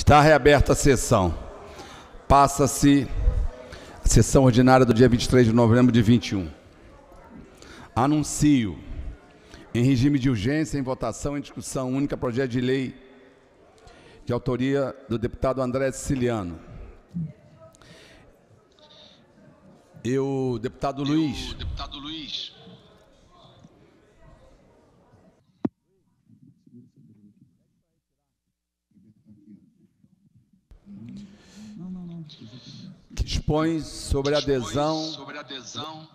Está reaberta a sessão. Passa-se a sessão ordinária do dia 23 de novembro de 21. Anuncio, em regime de urgência, em votação em discussão única, projeto de lei de autoria do deputado André Siciliano. Eu, deputado Luiz. Deputado Luiz. Expõe sobre a adesão Sobre adesão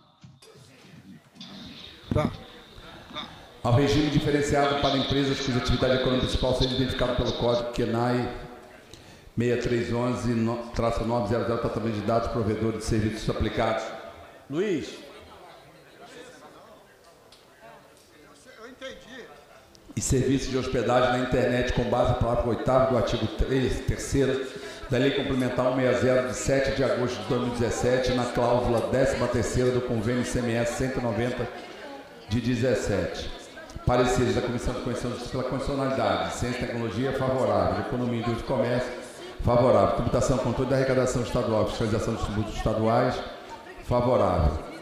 ao regime diferenciado para empresas cuja atividade econômica principal seja identificada pelo Código QNAI 6311-900, tratamento de dados, provedor de serviços aplicados. Luiz. E serviços de hospedagem na internet com base no parágrafo 8 do artigo 3, 3 da Lei Complementar 160 de 7 de agosto de 2017, na cláusula 13 do Convênio CMS 190 de 17. Pareceres da Comissão de Constituição e Justiça pela Constitucionalidade, Ciência e Tecnologia, favorável. Economia, Indústria e Comércio, favorável. Tributação, Controle da Arrecadação Estadual, Fiscalização dos Tributos Estaduais, favorável.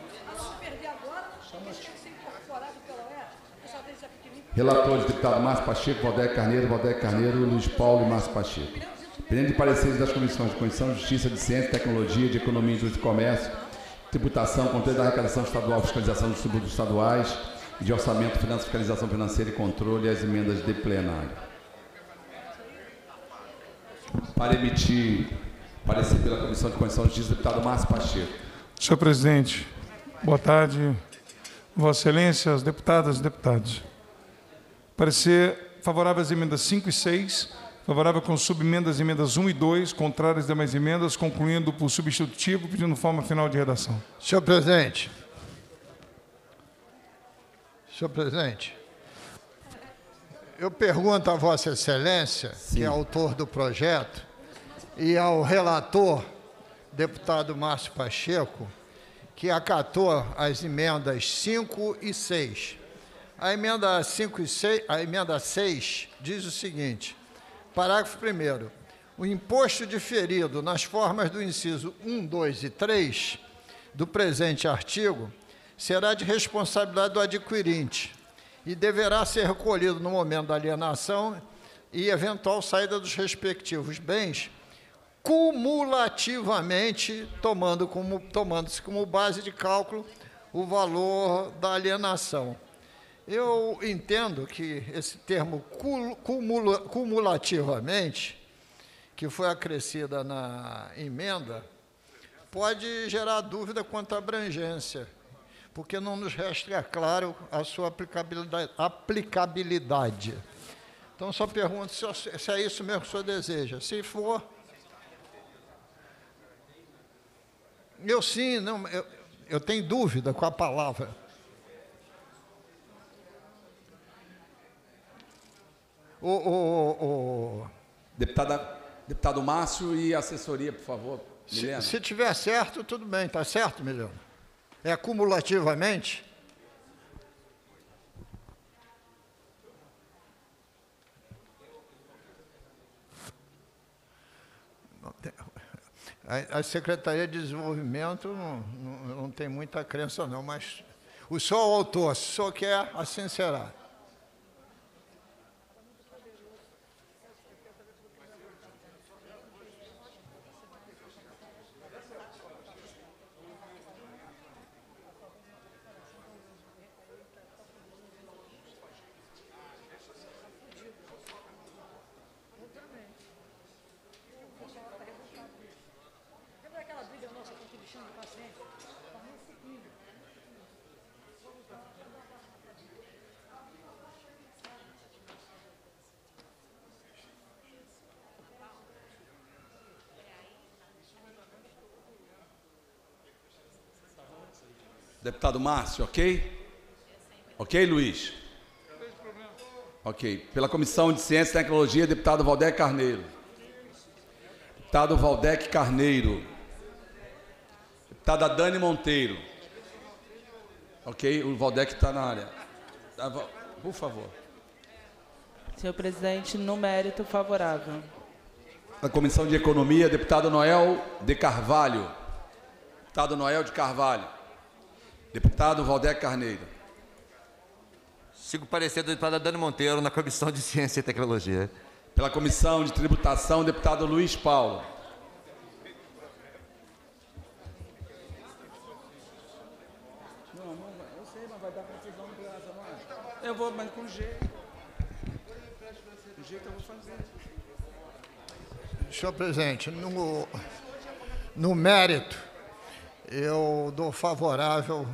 Relatores, deputado Márcio Pacheco, Valdec Carneiro, Valdec Carneiro, Luiz Paulo e Márcio Pacheco. Pendente de pareceres das comissões de Constituição, Justiça, de Ciência, Tecnologia, de Economia, Indústria e Comércio, Tributação, Controle da Arrecadação Estadual, Fiscalização dos Tributos Estaduais, de Orçamento, Finanças, Fiscalização Financeira e Controle, e as emendas de plenário. Para emitir parecer pela Comissão de Constituição Justiça, deputado Márcio Pacheco. Senhor presidente, boa tarde. Vossa Excelência, as deputadas e deputados. Parecer favorável às emendas 5 e 6, favorável com subemendas emendas 1 e 2, contrárias às demais emendas, concluindo por substitutivo, pedindo forma final de redação. Senhor presidente. Senhor presidente. Eu pergunto a Vossa Excelência, que é autor do projeto, e ao relator, deputado Márcio Pacheco, que acatou as emendas 5 e 6. A emenda 5 e 6, a emenda 6 diz o seguinte: parágrafo 1 o imposto diferido nas formas do inciso 1, 2 e 3 do presente artigo será de responsabilidade do adquirente e deverá ser recolhido no momento da alienação e eventual saída dos respectivos bens cumulativamente, tomando como, tomando-se como base de cálculo o valor da alienação. Eu entendo que esse termo cumula, cumulativamente, que foi acrescida na emenda, pode gerar dúvida quanto à abrangência, porque não nos resta claro a sua aplicabilidade. aplicabilidade. Então, só pergunto se, se é isso mesmo que o senhor deseja. Se for, Eu sim, não, eu, eu tenho dúvida com a palavra. O, o, o, Deputada, deputado Márcio e assessoria, por favor. se, Milena. se tiver certo, tudo bem, está certo, Milena? É cumulativamente? A, a Secretaria de Desenvolvimento não, não, não tem muita crença, não, mas o senhor é o autor, se o senhor quer, assim será. Deputado Márcio, ok? Ok, Luiz? Ok. Pela Comissão de Ciência e Tecnologia, deputado Valdec Carneiro. Deputado Valdec Carneiro. Deputada Dani Monteiro. Ok, o Valdec está na área. Tá, Por favor. Senhor presidente, no mérito favorável. Da Comissão de Economia, deputado Noel de Carvalho. Deputado Noel de Carvalho. Deputado Valdeir Carneiro. Sigo parecer do deputado Dani Monteiro na Comissão de Ciência e Tecnologia. Pela Comissão de Tributação, deputado Luiz Paulo. Eu vou, mas com jeito. Com jeito eu vou fazer. Senhor presidente, no, no mérito, eu dou favorável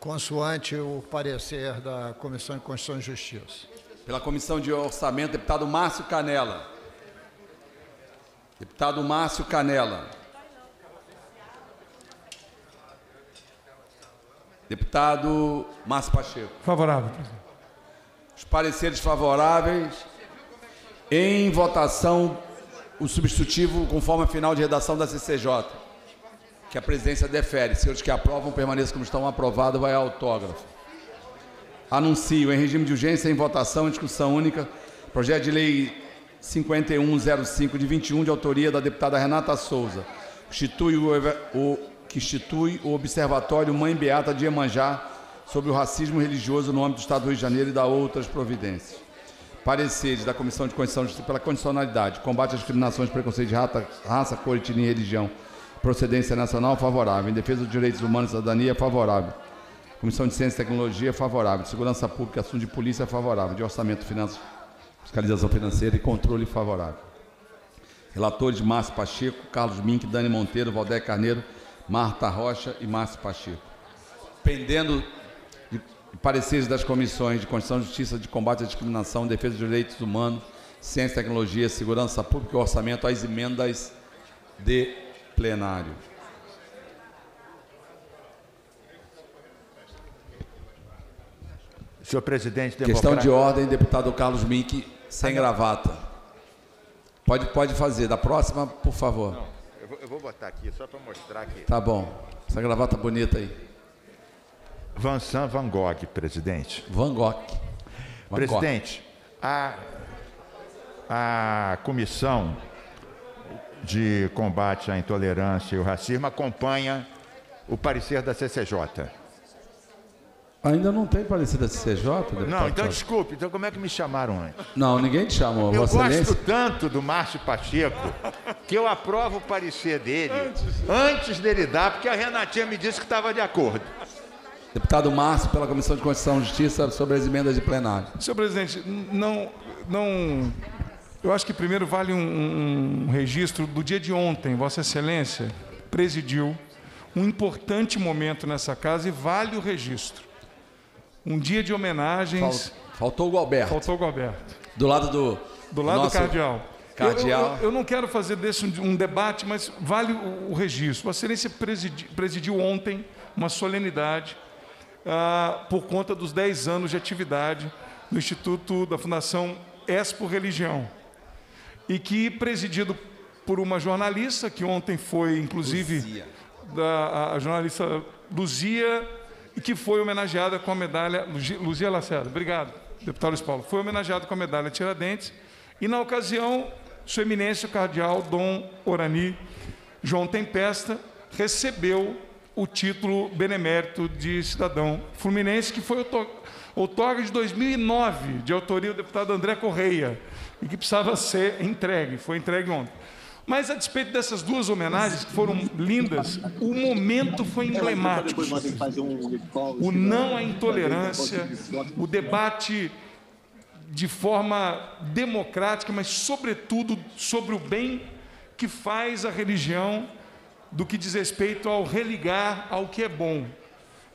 consoante o parecer da Comissão de Constituição e Justiça. Pela Comissão de Orçamento, deputado Márcio Canela. Deputado Márcio Canela. Deputado Márcio Pacheco. Favorável, presidente. Os pareceres favoráveis. Em votação, o substitutivo conforme a final de redação da CCJ, que a presidência defere. Senhores que aprovam, permaneçam como estão aprovados, vai autógrafo. Anuncio em regime de urgência, em votação, em discussão única, projeto de lei 5105 de 21, de autoria da deputada Renata Souza, institui o, o, que institui o Observatório Mãe Beata de Iemanjá sobre o racismo religioso no âmbito do Estado do Rio de Janeiro e da outras providências. Pareceres da Comissão de Constituição pela condicionalidade, combate às discriminações, preconceito de raça, cor, etnia e religião, procedência nacional, favorável. Em defesa dos direitos humanos e cidadania, favorável. Comissão de Ciência e Tecnologia, favorável. Segurança Pública, Assunto de Polícia, favorável. De Orçamento, Finanças, Fiscalização Financeira e Controle, favorável. Relatores Márcio Pacheco, Carlos Mink, Dani Monteiro, Valdé Carneiro, Marta Rocha e Márcio Pacheco. Pendendo de pareceres das comissões de Constituição e Justiça, de Combate à Discriminação, Defesa dos Direitos Humanos, Ciência e Tecnologia, Segurança Pública e Orçamento, as emendas de plenário. Senhor presidente, Questão de ordem, deputado Carlos Mink, sem gravata. Pode, pode fazer. Da próxima, por favor. Não, eu, vou, eu vou botar aqui só para mostrar aqui. Tá bom. Essa gravata bonita aí. Vincent Van Gogh, presidente. Van Gogh. Van presidente, a, a comissão de combate à intolerância e o racismo acompanha o parecer da CCJ. Ainda não tem parecer da CCJ, deputado? Não, então desculpe, então como é que me chamaram antes? Não, ninguém te chamou. Eu Vossa gosto Excelência. tanto do Márcio Pacheco que eu aprovo o parecer dele antes dele dar, porque a Renatinha me disse que estava de acordo. Deputado Márcio, pela Comissão de Constituição e Justiça, sobre as emendas de plenário. Senhor presidente, não, não. Eu acho que primeiro vale um, um registro do dia de ontem. Vossa Excelência presidiu um importante momento nessa casa e vale o registro. Um dia de homenagens. Faltou o Gualberto. Faltou o Gualberto. Do lado do. Do lado nosso do cardeal. Cardeal. Eu, eu, eu, não quero fazer desse um, um debate, mas vale o, o registro. Vossa Excelência presidi, presidiu ontem uma solenidade ah, por conta dos 10 anos de atividade do Instituto da Fundação Expo Religião. E que, presidido por uma jornalista, que ontem foi, inclusive, Luzia. Da, a jornalista Luzia, e que foi homenageada com a medalha. Luzia Lacerda, obrigado, deputado Luiz Paulo. Foi homenageada com a medalha Tiradentes. E, na ocasião, Sua Eminência, o Cardeal Dom Orani João Tempesta, recebeu o título benemérito de cidadão fluminense, que foi outorga de 2009, de autoria do deputado André Correia, e que precisava ser entregue, foi entregue ontem. Mas, a despeito dessas duas homenagens, que foram lindas, o momento foi emblemático. O não à intolerância, o debate de forma democrática, mas, sobretudo, sobre o bem que faz a religião do que diz respeito ao religar ao que é bom.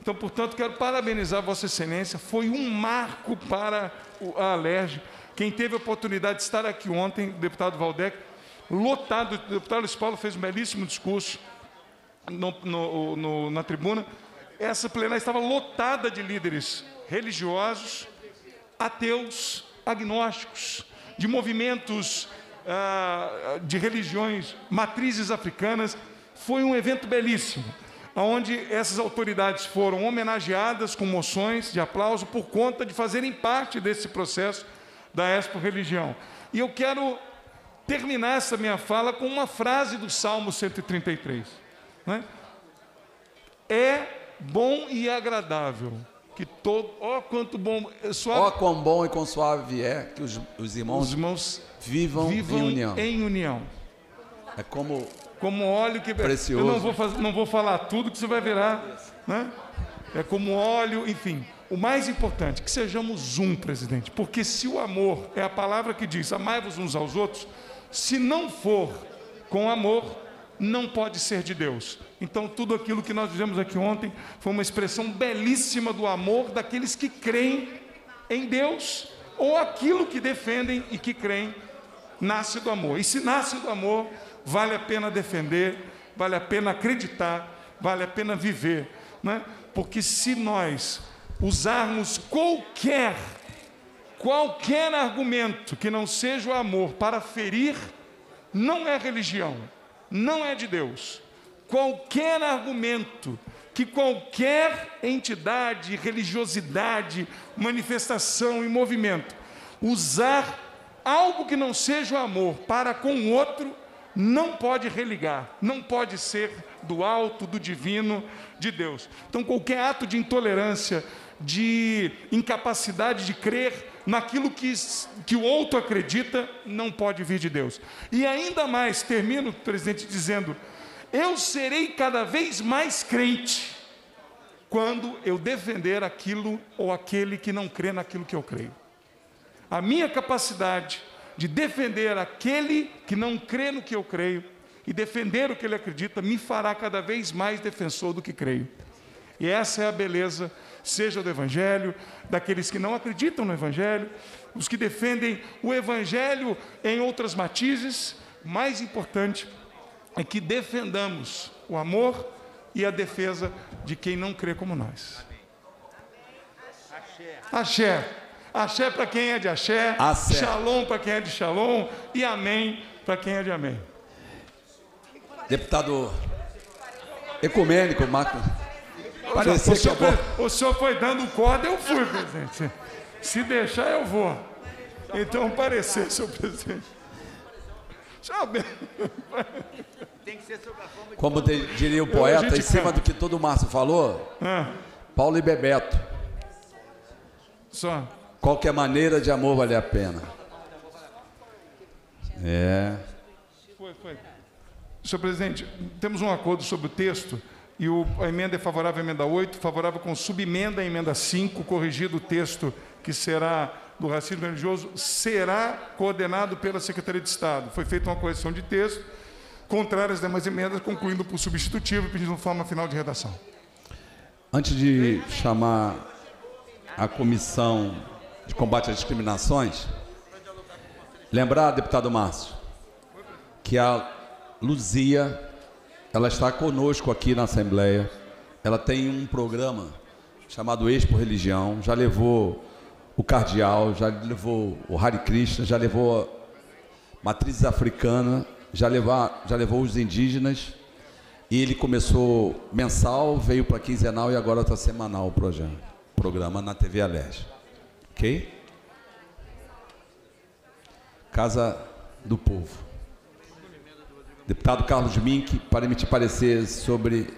Então, portanto, quero parabenizar Vossa Excelência. Foi um marco para a Alerj. Quem teve a oportunidade de estar aqui ontem, o deputado Valdec, lotado, o deputado Luiz Paulo fez um belíssimo discurso no, no, no, na tribuna. Essa plenária estava lotada de líderes religiosos, ateus, agnósticos, de movimentos ah, de religiões, matrizes africanas. Foi um evento belíssimo, onde essas autoridades foram homenageadas com moções de aplauso por conta de fazerem parte desse processo da Expo Religião. E eu quero terminar essa minha fala com uma frase do Salmo 133. Né? É bom e agradável que todo. Ó, oh, quanto bom. Suave, ó, oh, quão bom e quão suave é que os, os irmãos, os irmãos vivam, vivam em união. Em união. É como. Como óleo que. Precioso. Eu não vou, fazer, não vou falar tudo que você vai virar. Né? É como óleo, enfim. O mais importante, que sejamos um, presidente. Porque se o amor é a palavra que diz amai-vos uns aos outros, se não for com amor, não pode ser de Deus. Então, tudo aquilo que nós vimos aqui ontem foi uma expressão belíssima do amor daqueles que creem em Deus, ou aquilo que defendem e que creem, nasce do amor. E se nasce do amor, vale a pena defender, vale a pena acreditar, vale a pena viver, né? porque se nós usarmos qualquer, qualquer argumento que não seja o amor para ferir, não é religião, não é de Deus. Qualquer argumento que qualquer entidade, religiosidade, manifestação e movimento usar algo que não seja o amor para com o outro, não pode religar, não pode ser do alto, do divino, de Deus. Então, qualquer ato de intolerância, de incapacidade de crer naquilo que, que o outro acredita, não pode vir de Deus. E ainda mais, termino, presidente, dizendo: eu serei cada vez mais crente quando eu defender aquilo ou aquele que não crê naquilo que eu creio. A minha capacidade de defender aquele que não crê no que eu creio e defender o que ele acredita me fará cada vez mais defensor do que creio. E essa é a beleza seja do Evangelho, daqueles que não acreditam no Evangelho, os que defendem o Evangelho em outras matizes. Mais importante é que defendamos o amor e a defesa de quem não crê como nós. Axé. Axé para quem é de axé, axé. Shalom para quem é de shalom e amém para quem é de amém. Deputado ecumênico, Marco. Olha, o, senhor foi, o senhor foi dando corda, eu fui, presidente. Se deixar, eu vou. Então, parecer, senhor presidente. Sabe? Tem que ser sobre a forma de... Como diria o poeta, em cima do que todo o Márcio falou, ah. Paulo e Bebeto. Só. Qualquer maneira de amor vale a pena. É. Foi, foi. Senhor presidente, temos um acordo sobre o texto e o, a emenda é favorável à emenda 8, favorável com subemenda à emenda 5, corrigido o texto que será do racismo religioso, será coordenado pela Secretaria de Estado. Foi feita uma correção de texto, contrária às demais emendas, concluindo por substitutivo e pedindo forma final de redação. Antes de chamar a comissão de combate às discriminações, lembrar, deputado Márcio, que a Luzia ela está conosco aqui na Assembleia. Ela tem um programa chamado Expo Religião. Já levou o Cardeal, já levou o Hare Krishna, já levou matrizes africanas, já, levar, já levou os indígenas. E ele começou mensal, veio para quinzenal e agora está semanal o projeto, programa na TV Alerj. Ok? Casa do Povo. Deputado Carlos Mink, para emitir parecer sobre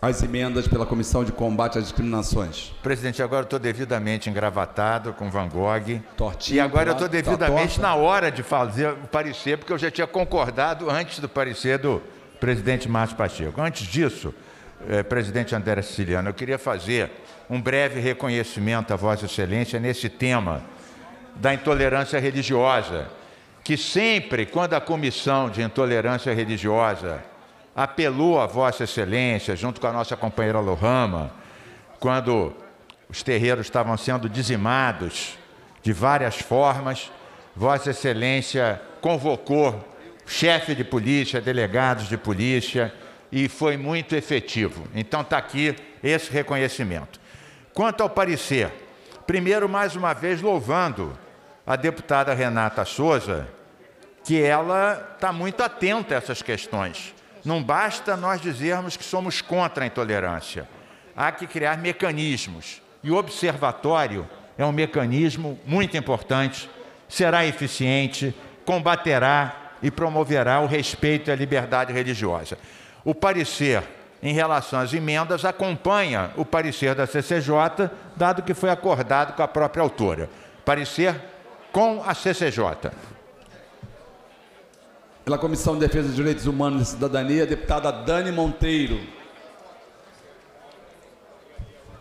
as emendas pela Comissão de Combate às Discriminações. Presidente, agora estou devidamente engravatado com Van Gogh. Tortinho, e agora eu estou devidamente na hora de fazer o parecer, porque eu já tinha concordado antes do parecer do presidente Márcio Pacheco. Antes disso, eh, presidente André Siciliano, eu queria fazer um breve reconhecimento a Vossa Excelência nesse tema da intolerância religiosa que sempre, quando a Comissão de Intolerância Religiosa apelou a Vossa Excelência, junto com a nossa companheira Lohama, quando os terreiros estavam sendo dizimados de várias formas, Vossa Excelência convocou chefe de polícia, delegados de polícia, e foi muito efetivo. Então está aqui esse reconhecimento. Quanto ao parecer, primeiro, mais uma vez, louvando a deputada Renata Souza, que ela está muito atenta a essas questões. Não basta nós dizermos que somos contra a intolerância. Há que criar mecanismos. E o observatório é um mecanismo muito importante, será eficiente, combaterá e promoverá o respeito à liberdade religiosa. O parecer em relação às emendas acompanha o parecer da CCJ, dado que foi acordado com a própria autora. Parecer com a CCJ. Pela Comissão de Defesa dos Direitos Humanos e Cidadania, deputada Dani Monteiro.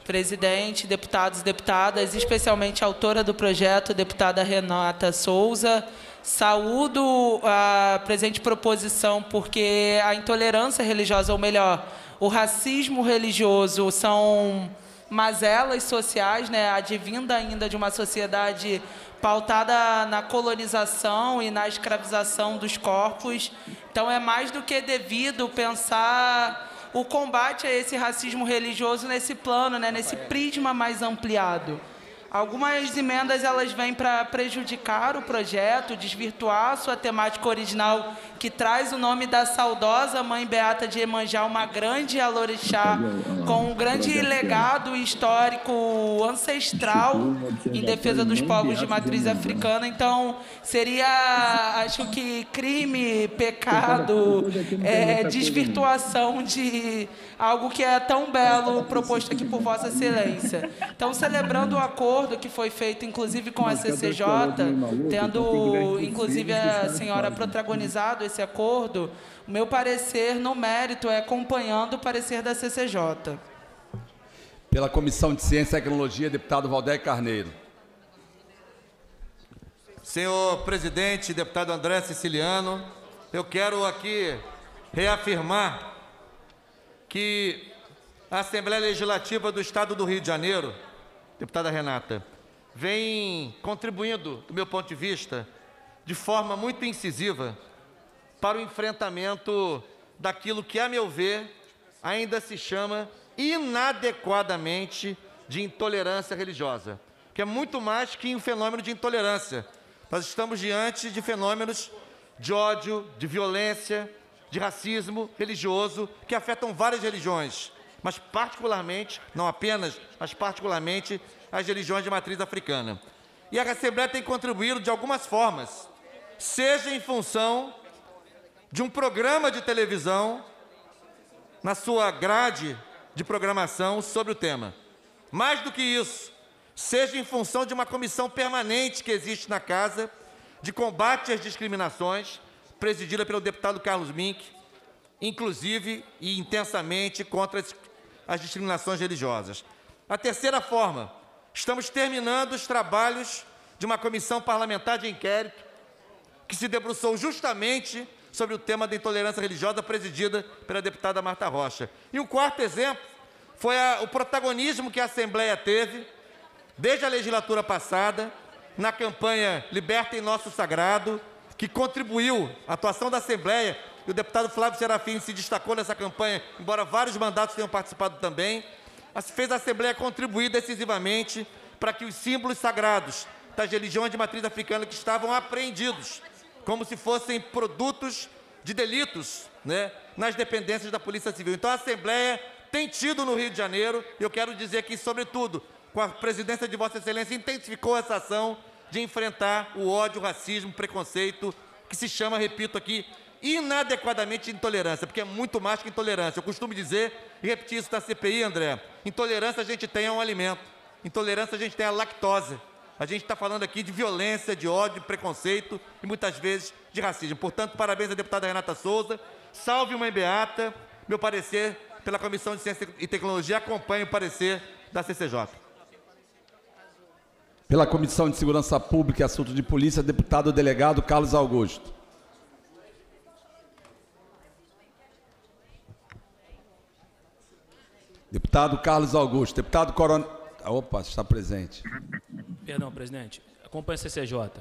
Presidente, deputados e deputadas, especialmente a autora do projeto, deputada Renata Souza. Saúdo a presente proposição porque a intolerância religiosa, ou melhor, o racismo religioso são mazelas sociais, né, advinda ainda de uma sociedade pautada na colonização e na escravização dos corpos. Então é mais do que devido pensar o combate a esse racismo religioso nesse plano, né, nesse prisma mais ampliado. Algumas emendas elas vêm para prejudicar o projeto, desvirtuar sua temática original, que traz o nome da saudosa Mãe Beata de Emanjá, uma grande alorixá, com um grande legado histórico ancestral em defesa dos povos de matriz africana. Então, seria, acho que, crime, pecado, é, desvirtuação de algo que é tão belo proposto aqui por Vossa Excelência. Então, celebrando o acordo que foi feito, inclusive com a CCJ, tendo, inclusive, a senhora protagonizado esse acordo, o meu parecer, no mérito, é acompanhando o parecer da CCJ. Pela Comissão de Ciência e Tecnologia, deputado Valdeir Carneiro. Senhor presidente, deputado André Siciliano, eu quero aqui reafirmar que a Assembleia Legislativa do Estado do Rio de Janeiro, deputada Renata, vem contribuindo, do meu ponto de vista, de forma muito incisiva para o enfrentamento daquilo que, a meu ver, ainda se chama inadequadamente de intolerância religiosa, que é muito mais que um fenômeno de intolerância. Nós estamos diante de fenômenos de ódio, de violência, de racismo religioso que afetam várias religiões, mas particularmente, não apenas, mas particularmente as religiões de matriz africana. E a Assembleia tem contribuído de algumas formas, seja em função de um programa de televisão na sua grade de programação sobre o tema. Mais do que isso, seja em função de uma comissão permanente que existe na casa de combate às discriminações, presidida pelo deputado Carlos Mink, inclusive e intensamente contra as, as discriminações religiosas. A terceira forma, estamos terminando os trabalhos de uma comissão parlamentar de inquérito que se debruçou justamente sobre o tema da intolerância religiosa, presidida pela deputada Marta Rocha. E o quarto exemplo foi a, o protagonismo que a Assembleia teve, desde a legislatura passada, na campanha Libertem Nosso Sagrado, que contribuiu, a atuação da Assembleia, e o deputado Flávio Serafim se destacou nessa campanha, embora vários mandatos tenham participado também, fez a Assembleia contribuir decisivamente para que os símbolos sagrados das religiões de matriz africana que estavam apreendidos, como se fossem produtos de delitos, né, nas dependências da Polícia Civil. Então a Assembleia tem tido no Rio de Janeiro, e eu quero dizer que, sobretudo, com a presidência de Vossa Excelência, intensificou essa ação de enfrentar o ódio, o racismo, o preconceito, que se chama, repito aqui, inadequadamente intolerância, porque é muito mais que intolerância. Eu costumo dizer, e repetir isso na CPI, André, intolerância a gente tem a um alimento, intolerância a gente tem a lactose. A gente está falando aqui de violência, de ódio, de preconceito e muitas vezes de racismo. Portanto, parabéns à deputada Renata Souza. Salve uma beata. Meu parecer, pela Comissão de Ciência e Tecnologia, acompanha o parecer da CCJ. Pela Comissão de Segurança Pública e Assuntos de Polícia, deputado delegado Carlos Augusto. Deputado Carlos Augusto. Deputado Coronel. Opa, está presente. Perdão, presidente. Acompanhe a CCJ.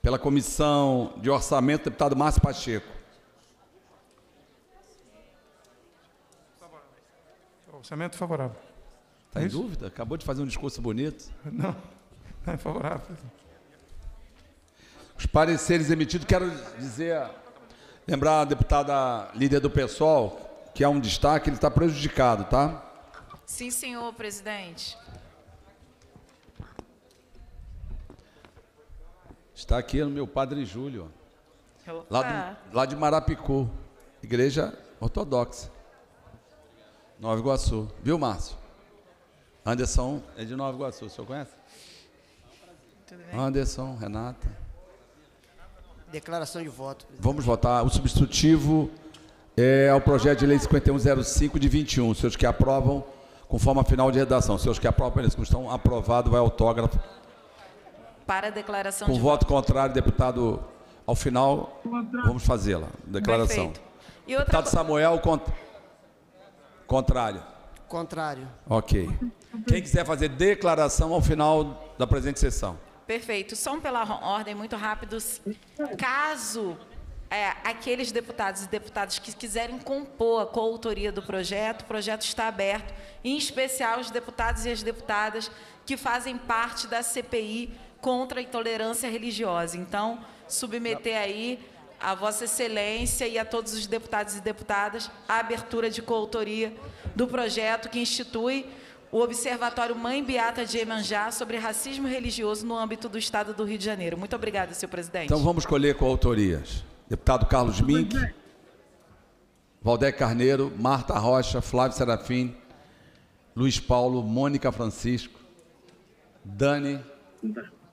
Pela Comissão de Orçamento, deputado Márcio Pacheco. Orçamento favorável. Está em dúvida? Acabou de fazer um discurso bonito. Não, é favorável. Os pareceres emitidos, quero dizer, lembrar a deputada líder do PSOL, que há um destaque, ele está prejudicado, tá? Sim, senhor presidente. Está aqui no meu Padre Júlio. Lá, do, lá de Marapicu, igreja ortodoxa. Nova Iguaçu. Viu, Márcio? Anderson é de Nova Iguaçu, o senhor conhece? Anderson, Renata. Declaração de voto. Presidente. Vamos votar. O substitutivo é o projeto de lei 5105 de 21. Os senhores que aprovam, com forma final de redação. Os senhores que aprovam, eles estão aprovados, vai autógrafo. Para a declaração Com de voto contrário, deputado, ao final, vamos fazê-la. Declaração. Perfeito. E outra Deputado Samuel, cont... contrário. Contrário. Ok. Quem quiser fazer declaração ao final da presente sessão. Perfeito. Só pela ordem, muito rápidos. Caso é, aqueles deputados e deputadas que quiserem compor a coautoria do projeto, o projeto está aberto, em especial os deputados e as deputadas que fazem parte da CPI contra a intolerância religiosa. Então, submeter aí a Vossa Excelência e a todos os deputados e deputadas a abertura de coautoria do projeto que institui o Observatório Mãe Beata de Emanjá sobre racismo religioso no âmbito do Estado do Rio de Janeiro. Muito obrigada, senhor presidente. Então vamos escolher coautorias. Deputado Carlos Mink, Valdec Carneiro, Marta Rocha, Flávio Serafim, Luiz Paulo, Mônica Francisco, Dani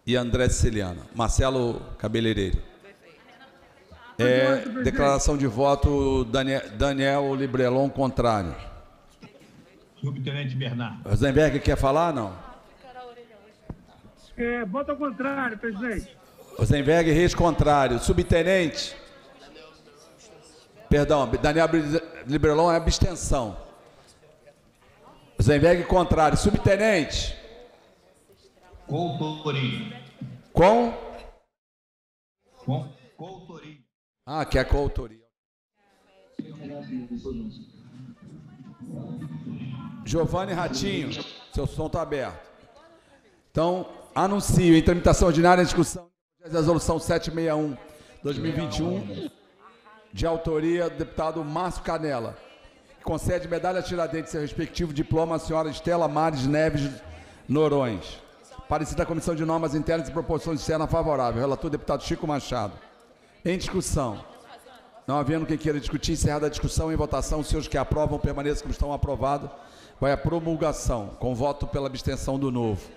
e André Siciliano. Marcelo Cabeleireiro. É, declaração de voto, Daniel, Daniel Librelon, contrário. Subtenente Bernardo. Rosenberg quer falar, não? É, voto ao contrário, presidente. Rosenberg, Reis, contrário. Subtenente. Perdão, Daniel Librelon é abstenção. Rosenberg, contrário. Subtenente. Coautoria. Com? Com. Ah, que é coautoria. Giovanni Ratinho, seu som está aberto. Então, anuncio em tramitação ordinária a discussão da resolução 761 2021, de autoria do deputado Márcio Canela, que concede medalha Tiradentes e seu respectivo diploma à senhora Estela Mares Neves Norões. Parecida da Comissão de Normas Internas e Proposições Externas favorável. Relator deputado Chico Machado. Em discussão. Não havendo quem queira discutir, encerrada a discussão em votação, os senhores que aprovam permaneçam como estão aprovados. Vai a promulgação, com voto pela abstenção do novo.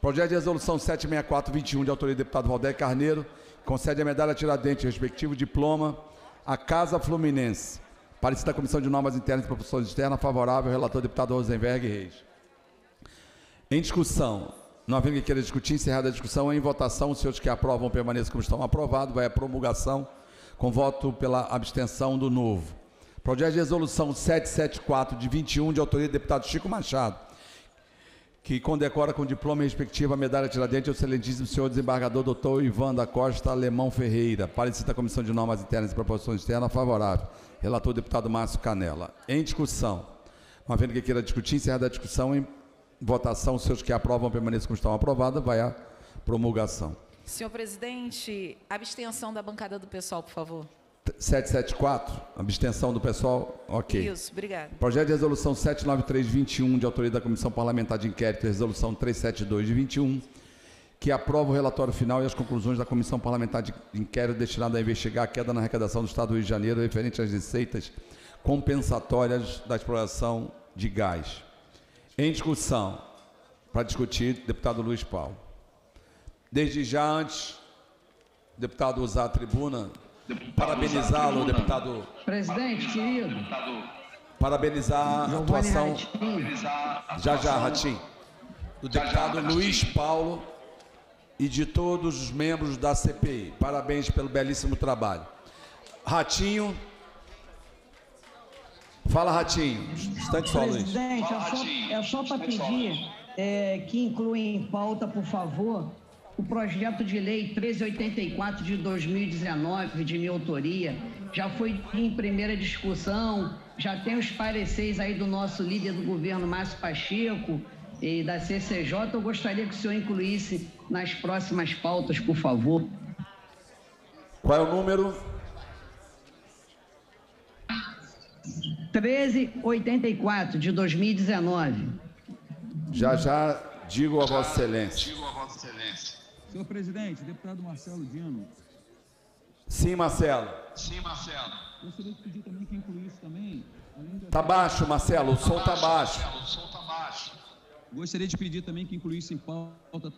Projeto de resolução 76421, de autoria do deputado Valdeir Carneiro, concede a medalha Tiradentes, respectivo diploma, à Casa Fluminense. Parecida da Comissão de Normas Internas e Proposições Externas, favorável, relator deputado Rosenberg Reis. Em discussão, não havendo quem queira discutir, encerrada a discussão, em votação, os senhores que aprovam permaneçam como estão aprovados, vai a promulgação, com voto pela abstenção do novo. Projeto de resolução 774, de 21, de autoria do deputado Chico Machado, que condecora com diploma e respectiva medalha Tiradentes ao excelentíssimo senhor desembargador doutor Ivan da Costa Alemão Ferreira, parecida da Comissão de Normas Internas e Proposições Externas, favorável. Relator deputado Márcio Canela. Em discussão, não havendo quem queira discutir, encerrada a discussão, em votação, os senhores que aprovam permaneçam como estão aprovados, vai a promulgação. Senhor presidente, abstenção da bancada do pessoal, por favor. 774, abstenção do pessoal, ok. Isso, obrigada. Projeto de resolução 79321, de autoria da Comissão Parlamentar de Inquérito, e resolução 372 de 21, que aprova o relatório final e as conclusões da Comissão Parlamentar de Inquérito destinada a investigar a queda na arrecadação do Estado do Rio de Janeiro referente às receitas compensatórias da exploração de gás. Em discussão, para discutir, deputado Luiz Paulo. Desde já, antes, deputado usar a tribuna, parabenizá-lo, deputado. Presidente, querido. Parabenizar a atuação. Ratinho. Já, já, Ratim. Do deputado Luiz Paulo e de todos os membros da CPI. Parabéns pelo belíssimo trabalho. Ratinho. Fala, Ratinho. Instante só, Luiz. Presidente, é só, é só para pedir é, que inclua em pauta, por favor, o projeto de lei 1384 de 2019, de minha autoria. Já foi em primeira discussão, já tem os pareceres aí do nosso líder do governo, Márcio Pacheco, e da CCJ. Eu gostaria que o senhor incluísse nas próximas pautas, por favor. Qual é o número? 1384 de 2019. Já, já digo a Vossa Excelência. Senhor presidente, deputado Marcelo Dino. Sim, Marcelo. Sim, Marcelo. Gostaria de pedir também que incluísse também. além da- Tá baixo, Marcelo, o som tá baixo. Marcelo, o som tá baixo. Gostaria de pedir também que incluísse em pauta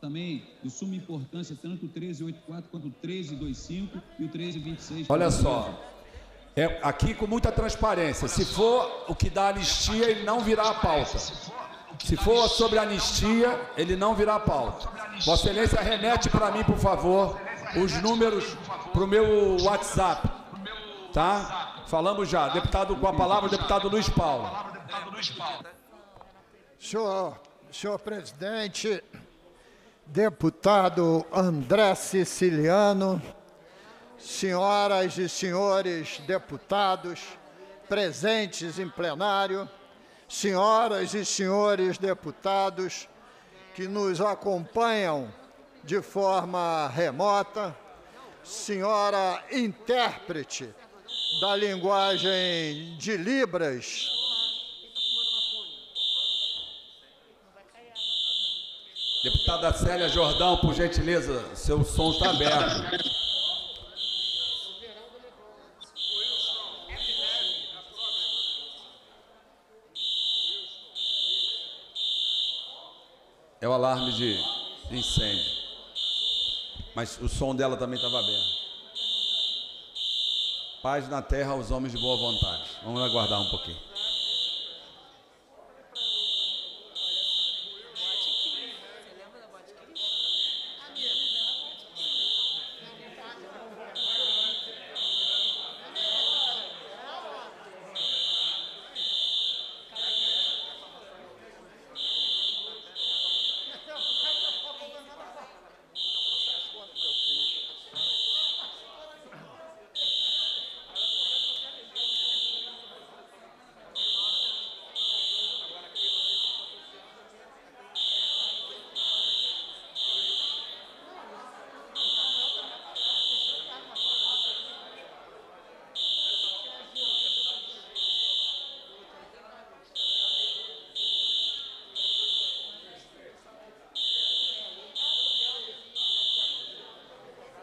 também de suma importância tanto o 1384 quanto o 1325 e o 1326. Olha só. É, aqui com muita transparência. Se for o que dá anistia, ele não virá a pauta. Se for sobre anistia, ele não virá a pauta. Vossa Excelência, remete para mim, por favor, os números para o meu WhatsApp. Tá? Falamos já. Deputado com a palavra, deputado Luiz Paulo. Senhor, senhor presidente, deputado André Siciliano, senhoras e senhores deputados presentes em plenário, senhoras e senhores deputados que nos acompanham de forma remota, senhora intérprete da linguagem de Libras, Deputada Célia Jordão, por gentileza, seu som está aberto. É o alarme de incêndio. Mas o som dela também estava aberto. Paz na terra aos homens de boa vontade. Vamos aguardar um pouquinho.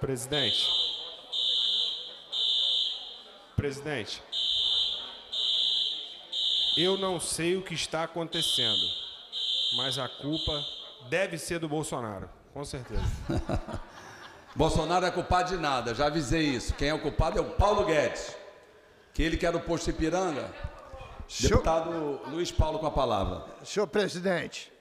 Presidente. Presidente. Eu não sei o que está acontecendo, mas a culpa deve ser do Bolsonaro, com certeza. Bolsonaro é culpado de nada, já avisei isso. Quem é o culpado é o Paulo Guedes. Que ele que era o posto Ipiranga. Deputado Luiz Paulo com a palavra. Senhor presidente,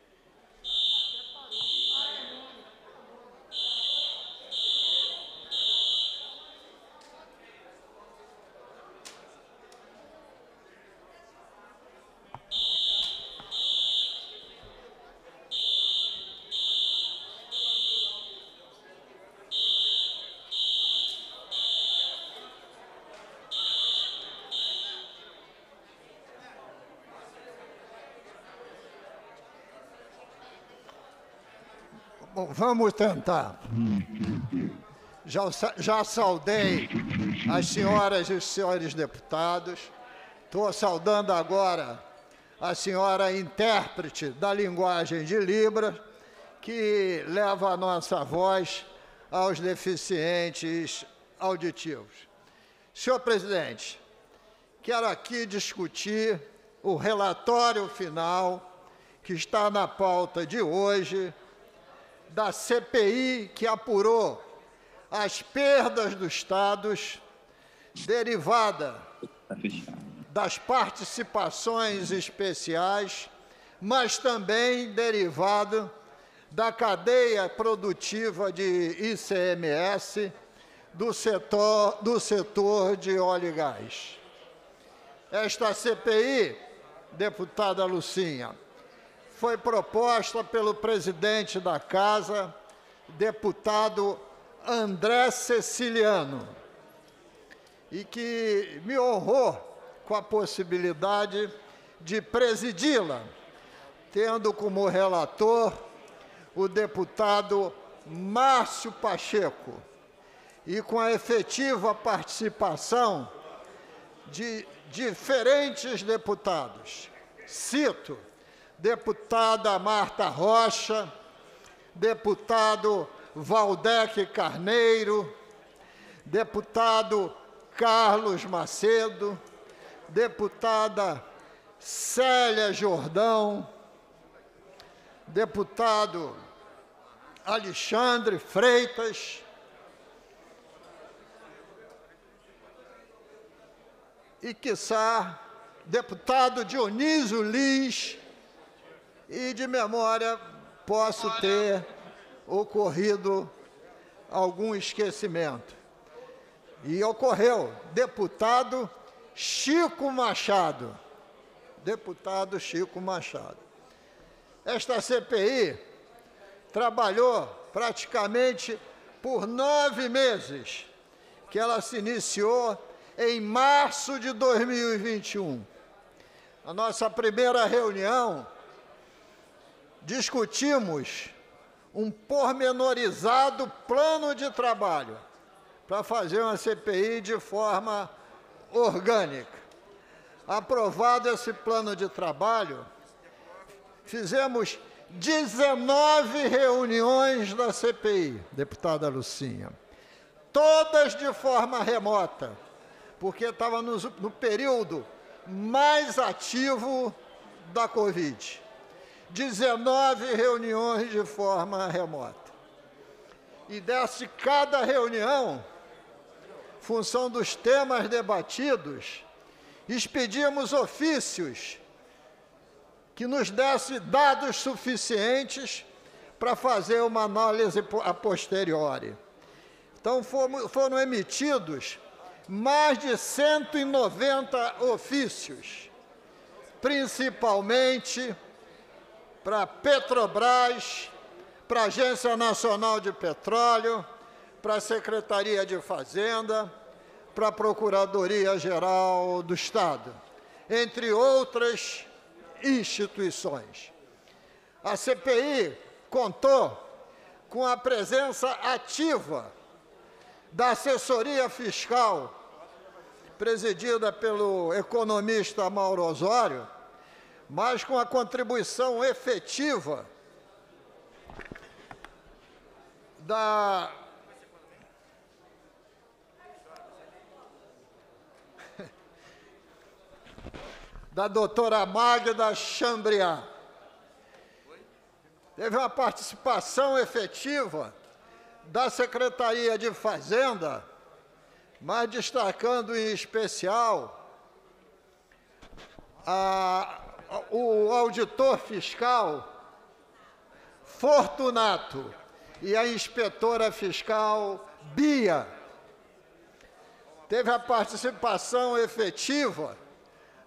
Bom, vamos tentar. Já, já saudei as senhoras e os senhores deputados. Estou saudando agora a senhora intérprete da linguagem de Libras, que leva a nossa voz aos deficientes auditivos. Senhor presidente, quero aqui discutir o relatório final que está na pauta de hoje da CPI que apurou as perdas dos estados derivada das participações especiais, mas também derivada da cadeia produtiva de ICMS do setor, do setor de óleo e gás. Esta CPI, deputada Lucinha, foi proposta pelo presidente da Casa, deputado André Ceciliano, e que me honrou com a possibilidade de presidi-la, tendo como relator o deputado Márcio Pacheco, e com a efetiva participação de diferentes deputados. Cito deputada Marta Rocha, deputado Valdec Carneiro, deputado Carlos Macedo, deputada Célia Jordão, deputado Alexandre Freitas, e, quiçá, deputado Dionísio Lins, e de memória posso ter ocorrido algum esquecimento. E ocorreu, deputado Chico Machado. Deputado Chico Machado. Esta CPI trabalhou praticamente por nove meses, que ela se iniciou em março de 2021. Na nossa primeira reunião, discutimos um pormenorizado plano de trabalho para fazer uma CPI de forma orgânica. Aprovado esse plano de trabalho, fizemos 19 reuniões da CPI, deputada Lucinha, todas de forma remota, porque estava no, no período mais ativo da Covid. 19 reuniões de forma remota. E desse cada reunião, função dos temas debatidos, expedíamos ofícios que nos desse dados suficientes para fazer uma análise a posteriori. Então foram, foram emitidos mais de 190 ofícios, principalmente para Petrobras, para a Agência Nacional de Petróleo, para a Secretaria de Fazenda, para a Procuradoria-Geral do Estado, entre outras instituições. A CPI contou com a presença ativa da assessoria fiscal, presidida pelo economista Mauro Osório, mas com a contribuição efetiva da da doutora Magda Chambriat. Teve uma participação efetiva da Secretaria de Fazenda, mas destacando em especial a, o auditor fiscal Fortunato e a inspetora fiscal Bia. Teve a participação efetiva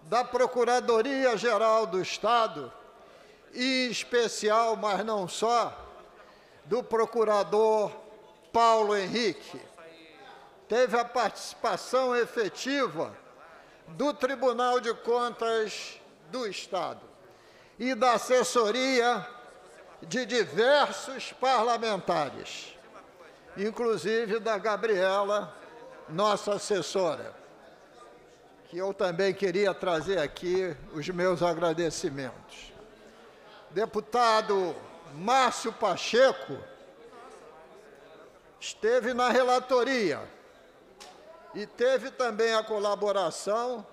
da Procuradoria-Geral do Estado, e em especial, mas não só, do procurador Paulo Henrique. Teve a participação efetiva do Tribunal de Contas do Estado e da assessoria de diversos parlamentares, inclusive da Gabriela, nossa assessora, que eu também queria trazer aqui os meus agradecimentos. Deputado Márcio Pacheco, esteve na relatoria e teve também a colaboração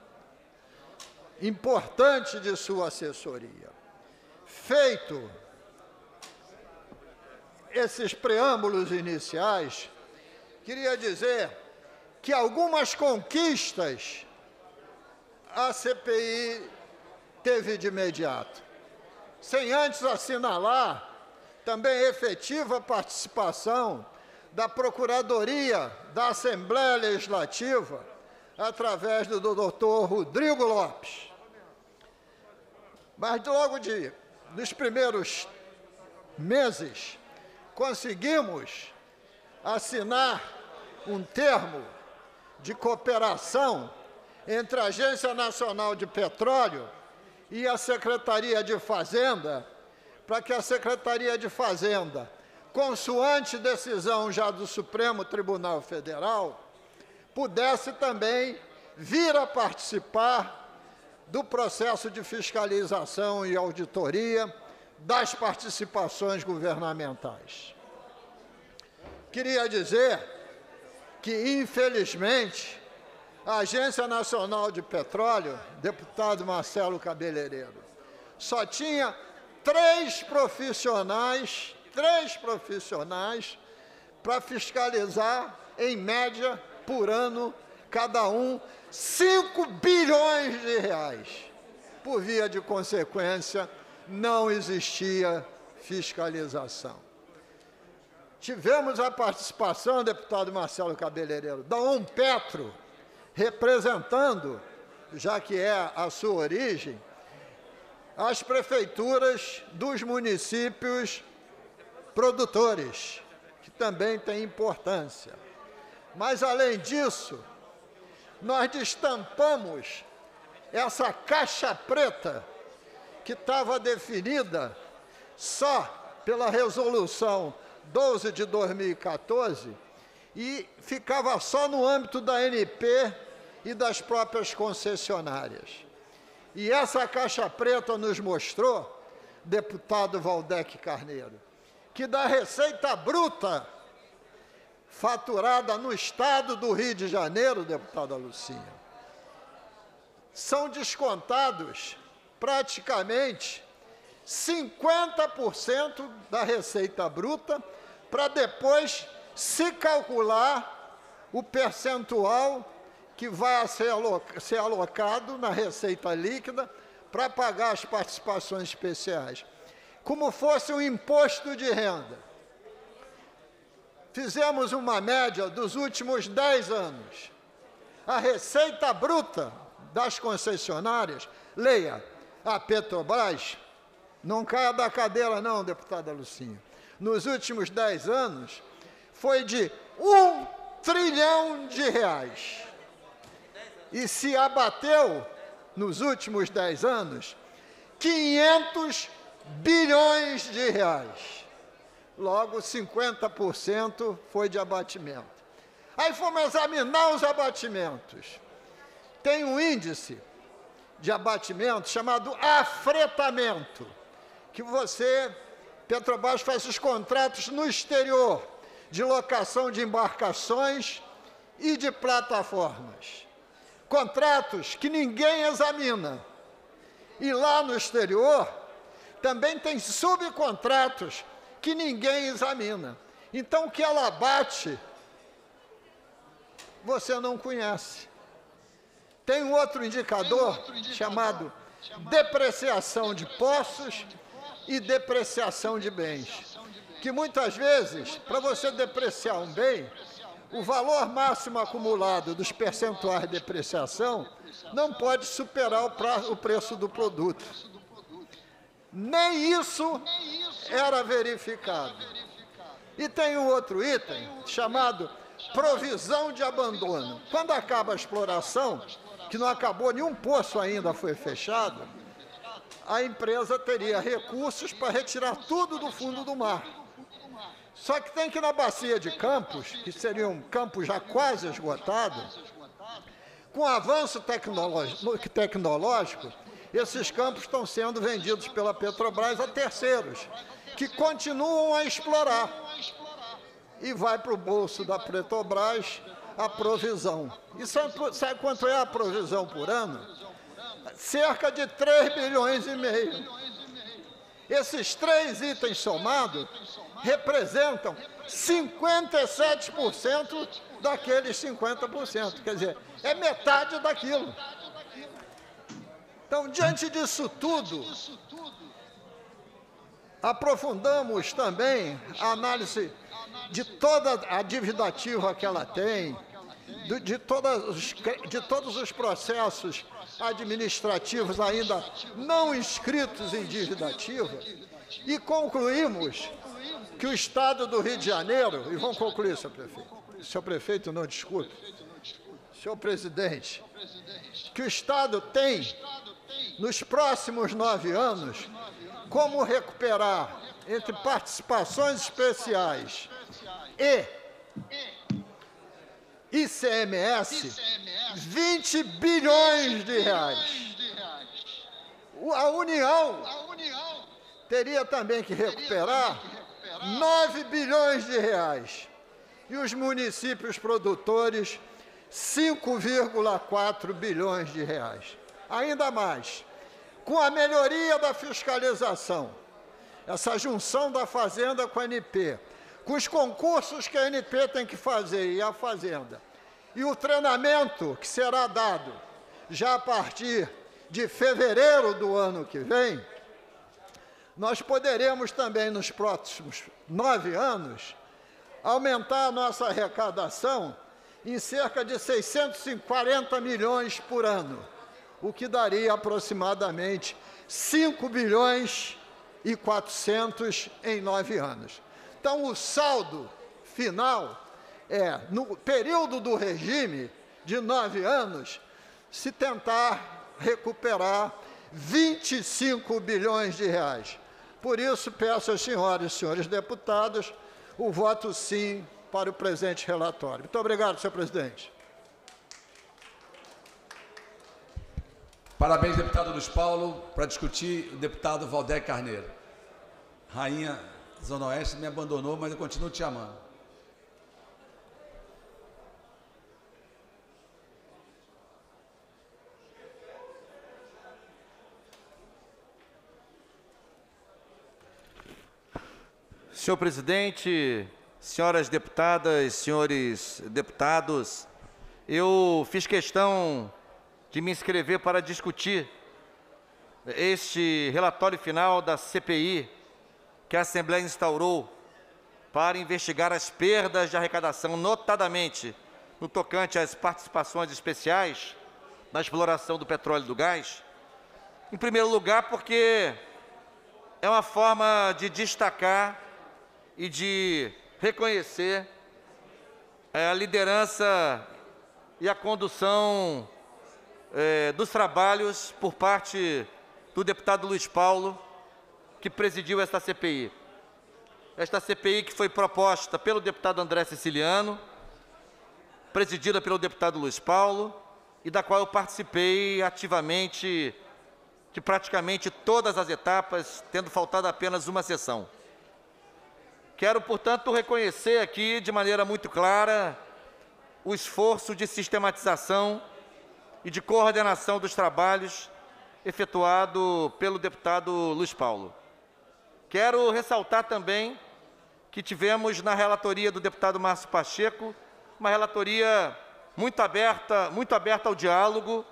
importante de sua assessoria. Feito esses preâmbulos iniciais, queria dizer que algumas conquistas a CPI teve de imediato, sem antes assinalar também efetiva participação da Procuradoria da Assembleia Legislativa, através do doutor Rodrigo Lopes. Mas logo de, nos primeiros meses, conseguimos assinar um termo de cooperação entre a Agência Nacional de Petróleo e a Secretaria de Fazenda, para que a Secretaria de Fazenda consoante decisão já do Supremo Tribunal Federal, pudesse também vir a participar do processo de fiscalização e auditoria das participações governamentais. queria dizer que, infelizmente, a Agência Nacional de Petróleo, deputado Marcelo Cabeleireiro, só tinha três profissionais, três profissionais para fiscalizar, em média, por ano, cada um, 5 bilhões de reais. Por via de consequência, não existia fiscalização. Tivemos a participação, deputado Marcelo Cabeleireiro, da Um Petro, representando, já que é a sua origem, as prefeituras dos municípios produtores, que também tem importância. Mas, além disso, nós destampamos essa caixa preta que estava definida só pela resolução 12 de 2014 e ficava só no âmbito da NP e das próprias concessionárias. E essa caixa preta nos mostrou, deputado Valdec Carneiro, que da receita bruta faturada no estado do Rio de Janeiro, deputada Lucinha, são descontados praticamente 50% da receita bruta para depois se calcular o percentual que vai ser, ser alocado na receita líquida para pagar as participações especiais, como fosse um imposto de renda. Fizemos uma média dos últimos 10 anos. A receita bruta das concessionárias, leia, a Petrobras, não caia da cadeira não, deputada Lucinha, nos últimos 10 anos, foi de um trilhão de reais. E se abateu, nos últimos 10 anos, 500 bilhões de reais. Logo, 50% foi de abatimento. Aí fomos examinar os abatimentos. Tem um índice de abatimento chamado afretamento, que você, Petrobras, faz os contratos no exterior de locação de embarcações e de plataformas. Contratos que ninguém examina. E lá no exterior também tem subcontratos que ninguém examina. Então, o que ela bate, você não conhece. Tem um outro indicador, um outro indicador chamado, chamado depreciação de postos e depreciação de bens. Que muitas vezes, para você depreciar um bem, o valor máximo acumulado dos percentuais de depreciação não pode superar o, pra, o preço do produto. Nem isso era verificado. E tem um outro item chamado provisão de abandono. Quando acaba a exploração, que não acabou, nenhum poço ainda foi fechado, a empresa teria recursos para retirar tudo do fundo do mar. Só que tem que na bacia de campos, que seria um campo já quase esgotado, com o avanço tecnológico, esses campos estão sendo vendidos pela Petrobras a terceiros, que continuam a explorar. E vai para o bolso da Petrobras a provisão. E sabe, quanto é a provisão por ano? Cerca de 3 bilhões e meio. Esses três itens somados representam 57% daqueles 50%. Quer dizer, é metade daquilo. Então, diante disso tudo, aprofundamos também a análise de toda a dívida ativa que ela tem, de, de, todas, de todos os processos administrativos ainda não inscritos em dívida ativa, e concluímos que o Estado do Rio de Janeiro, e vamos concluir, senhor prefeito, senhor prefeito, não discute, senhor presidente, que o Estado tem, nos próximos nove anos, como recuperar entre participações especiais e ICMS 20 bilhões de reais. A União teria também que recuperar 9 bilhões de reais. e os municípios produtores 5,4 bilhões de reais. Ainda mais, com a melhoria da fiscalização, essa junção da Fazenda com a ANP, com os concursos que a ANP tem que fazer e a Fazenda, e o treinamento que será dado já a partir de fevereiro do ano que vem, nós poderemos também, nos próximos nove anos, aumentar a nossa arrecadação em cerca de 640 milhões por ano, o que daria aproximadamente 5 bilhões e 400 em nove anos. Então, o saldo final é, no período do regime de nove anos, se tentar recuperar 25 bilhões de reais. Por isso, peço às senhoras e senhores deputados o voto sim para o presente relatório. Muito obrigado, senhor presidente. Parabéns, deputado Luiz Paulo. Para discutir, o deputado Valdeir Carneiro. Rainha Zona Oeste me abandonou, mas eu continuo te amando. Senhor presidente, senhoras deputadas, senhores deputados, eu fiz questão de me inscrever para discutir este relatório final da CPI que a Assembleia instaurou para investigar as perdas de arrecadação, notadamente no tocante às participações especiais na exploração do petróleo e do gás. Em primeiro lugar, porque é uma forma de destacar e de reconhecer é, a liderança e a condução é, dos trabalhos por parte do deputado Luiz Paulo, que presidiu esta CPI. Esta CPI que foi proposta pelo deputado André Siciliano, presidida pelo deputado Luiz Paulo, e da qual eu participei ativamente de praticamente todas as etapas, tendo faltado apenas uma sessão. Quero, portanto, reconhecer aqui de maneira muito clara o esforço de sistematização e de coordenação dos trabalhos efetuado pelo deputado Luiz Paulo. Quero ressaltar também que tivemos na relatoria do deputado Márcio Pacheco uma relatoria muito aberta, muito aberta ao diálogo.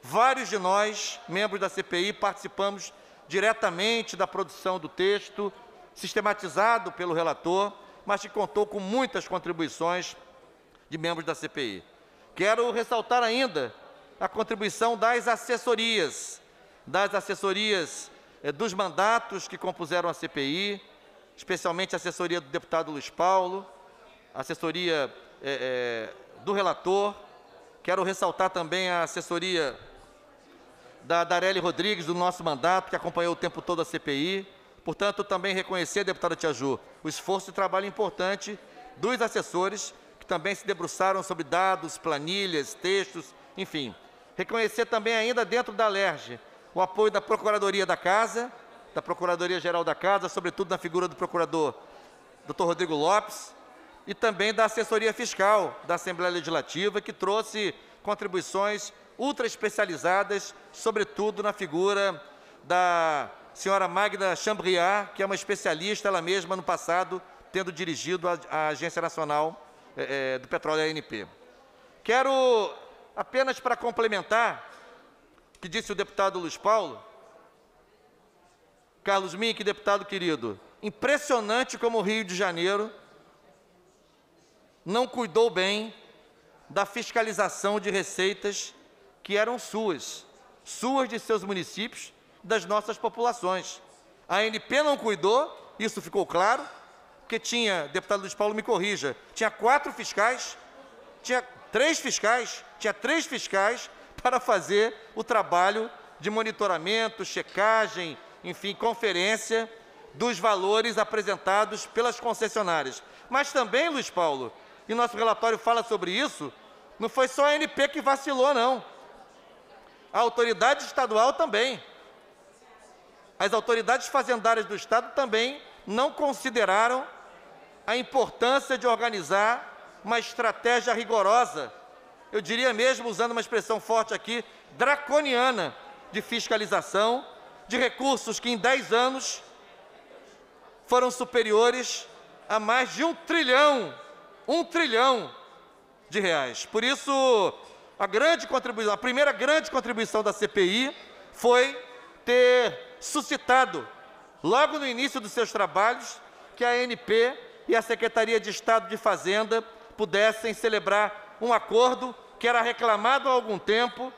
Vários de nós, membros da CPI, participamos diretamente da produção do texto, sistematizado pelo relator, mas que contou com muitas contribuições de membros da CPI. Quero ressaltar ainda a contribuição das assessorias, das assessorias eh, dos mandatos que compuseram a CPI, especialmente a assessoria do deputado Luiz Paulo, a assessoria eh, eh, do relator. Quero ressaltar também a assessoria da Darely Rodrigues, do nosso mandato, que acompanhou o tempo todo a CPI. Portanto, também reconhecer, deputada Tiaju, o esforço e trabalho importante dos assessores, que também se debruçaram sobre dados, planilhas, textos, enfim. Reconhecer também ainda dentro da LERJ o apoio da Procuradoria da Casa, da Procuradoria-Geral da Casa, sobretudo na figura do procurador Dr. Rodrigo Lopes, e também da assessoria fiscal da Assembleia Legislativa, que trouxe contribuições ultra especializadas, sobretudo na figura da senhora Magda Chambriard, que é uma especialista, ela mesma, no passado, tendo dirigido a, a Agência Nacional é, do Petróleo, ANP. Quero, apenas para complementar, o que disse o deputado Luiz Paulo, Carlos Mink, deputado querido, impressionante como o Rio de Janeiro não cuidou bem da fiscalização de receitas que eram suas, suas de seus municípios, das nossas populações. A ANP não cuidou, isso ficou claro, porque tinha, deputado Luiz Paulo me corrija, tinha quatro fiscais, tinha três fiscais, tinha três fiscais para fazer o trabalho de monitoramento, checagem, enfim, conferência dos valores apresentados pelas concessionárias. Mas também, Luiz Paulo, e nosso relatório fala sobre isso, não foi só a ANP que vacilou, não. A autoridade estadual também. As autoridades fazendárias do Estado também não consideraram a importância de organizar uma estratégia rigorosa, eu diria mesmo, usando uma expressão forte aqui, draconiana de fiscalização de recursos que em 10 anos foram superiores a mais de um trilhão, um trilhão de reais. Por isso, a grande contribuição, a primeira grande contribuição da CPI foi ter suscitado, logo no início dos seus trabalhos, que a ANP e a Secretaria de Estado de Fazenda pudessem celebrar um acordo que era reclamado há algum tempo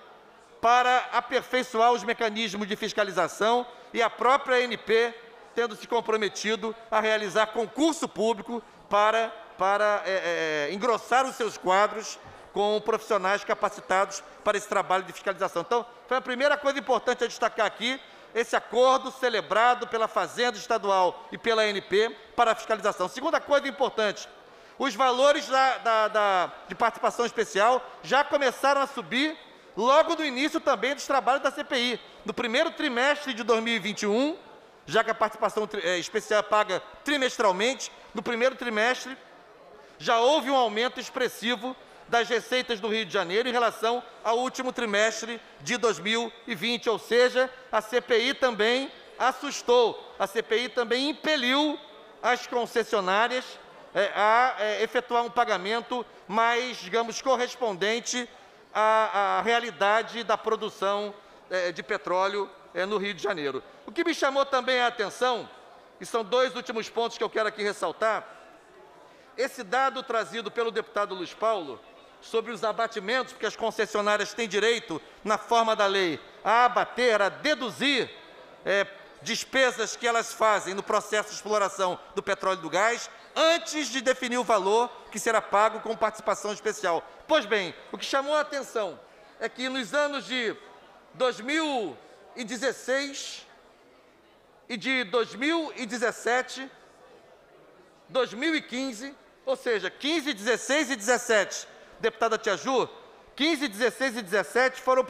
para aperfeiçoar os mecanismos de fiscalização e a própria ANP tendo se comprometido a realizar concurso público para, para é, é, engrossar os seus quadros com profissionais capacitados para esse trabalho de fiscalização. Então, foi a primeira coisa importante a destacar aqui, esse acordo celebrado pela Fazenda Estadual e pela ANP para a fiscalização. Segunda coisa importante, os valores da, da, da, de participação especial já começaram a subir logo no início também dos trabalhos da CPI. No primeiro trimestre de 2021, já que a participação é, especial é paga trimestralmente, no primeiro trimestre já houve um aumento expressivo das receitas do Rio de Janeiro em relação ao último trimestre de 2020, ou seja, a CPI também assustou, a CPI também impeliu as concessionárias é, a é, efetuar um pagamento mais, digamos, correspondente à, à realidade da produção é, de petróleo é, no Rio de Janeiro. O que me chamou também a atenção, e são dois últimos pontos que eu quero aqui ressaltar, esse dado trazido pelo deputado Luiz Paulo sobre os abatimentos, porque as concessionárias têm direito, na forma da lei, a abater, a deduzir é, despesas que elas fazem no processo de exploração do petróleo e do gás, antes de definir o valor que será pago com participação especial. Pois bem, o que chamou a atenção é que nos anos de 2016 e de 2017, 2015, ou seja, 15, 16 e 17, deputada Tia Ju, 15, 16 e 17 foram,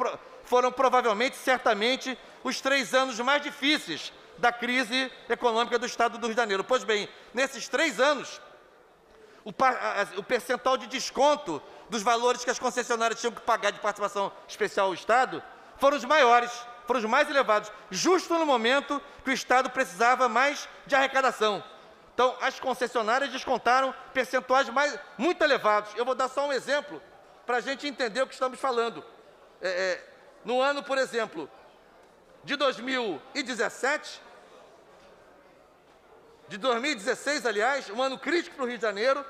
foram provavelmente, certamente, os três anos mais difíceis da crise econômica do Estado do Rio de Janeiro. Pois bem, nesses três anos, o, o percentual de desconto dos valores que as concessionárias tinham que pagar de participação especial ao Estado foram os maiores, foram os mais elevados, justo no momento que o Estado precisava mais de arrecadação. Então, as concessionárias descontaram percentuais mais, muito elevados. Eu vou dar só um exemplo para a gente entender o que estamos falando. É, é, no ano, por exemplo, de 2017, de 2016, aliás, um ano crítico para o Rio de Janeiro,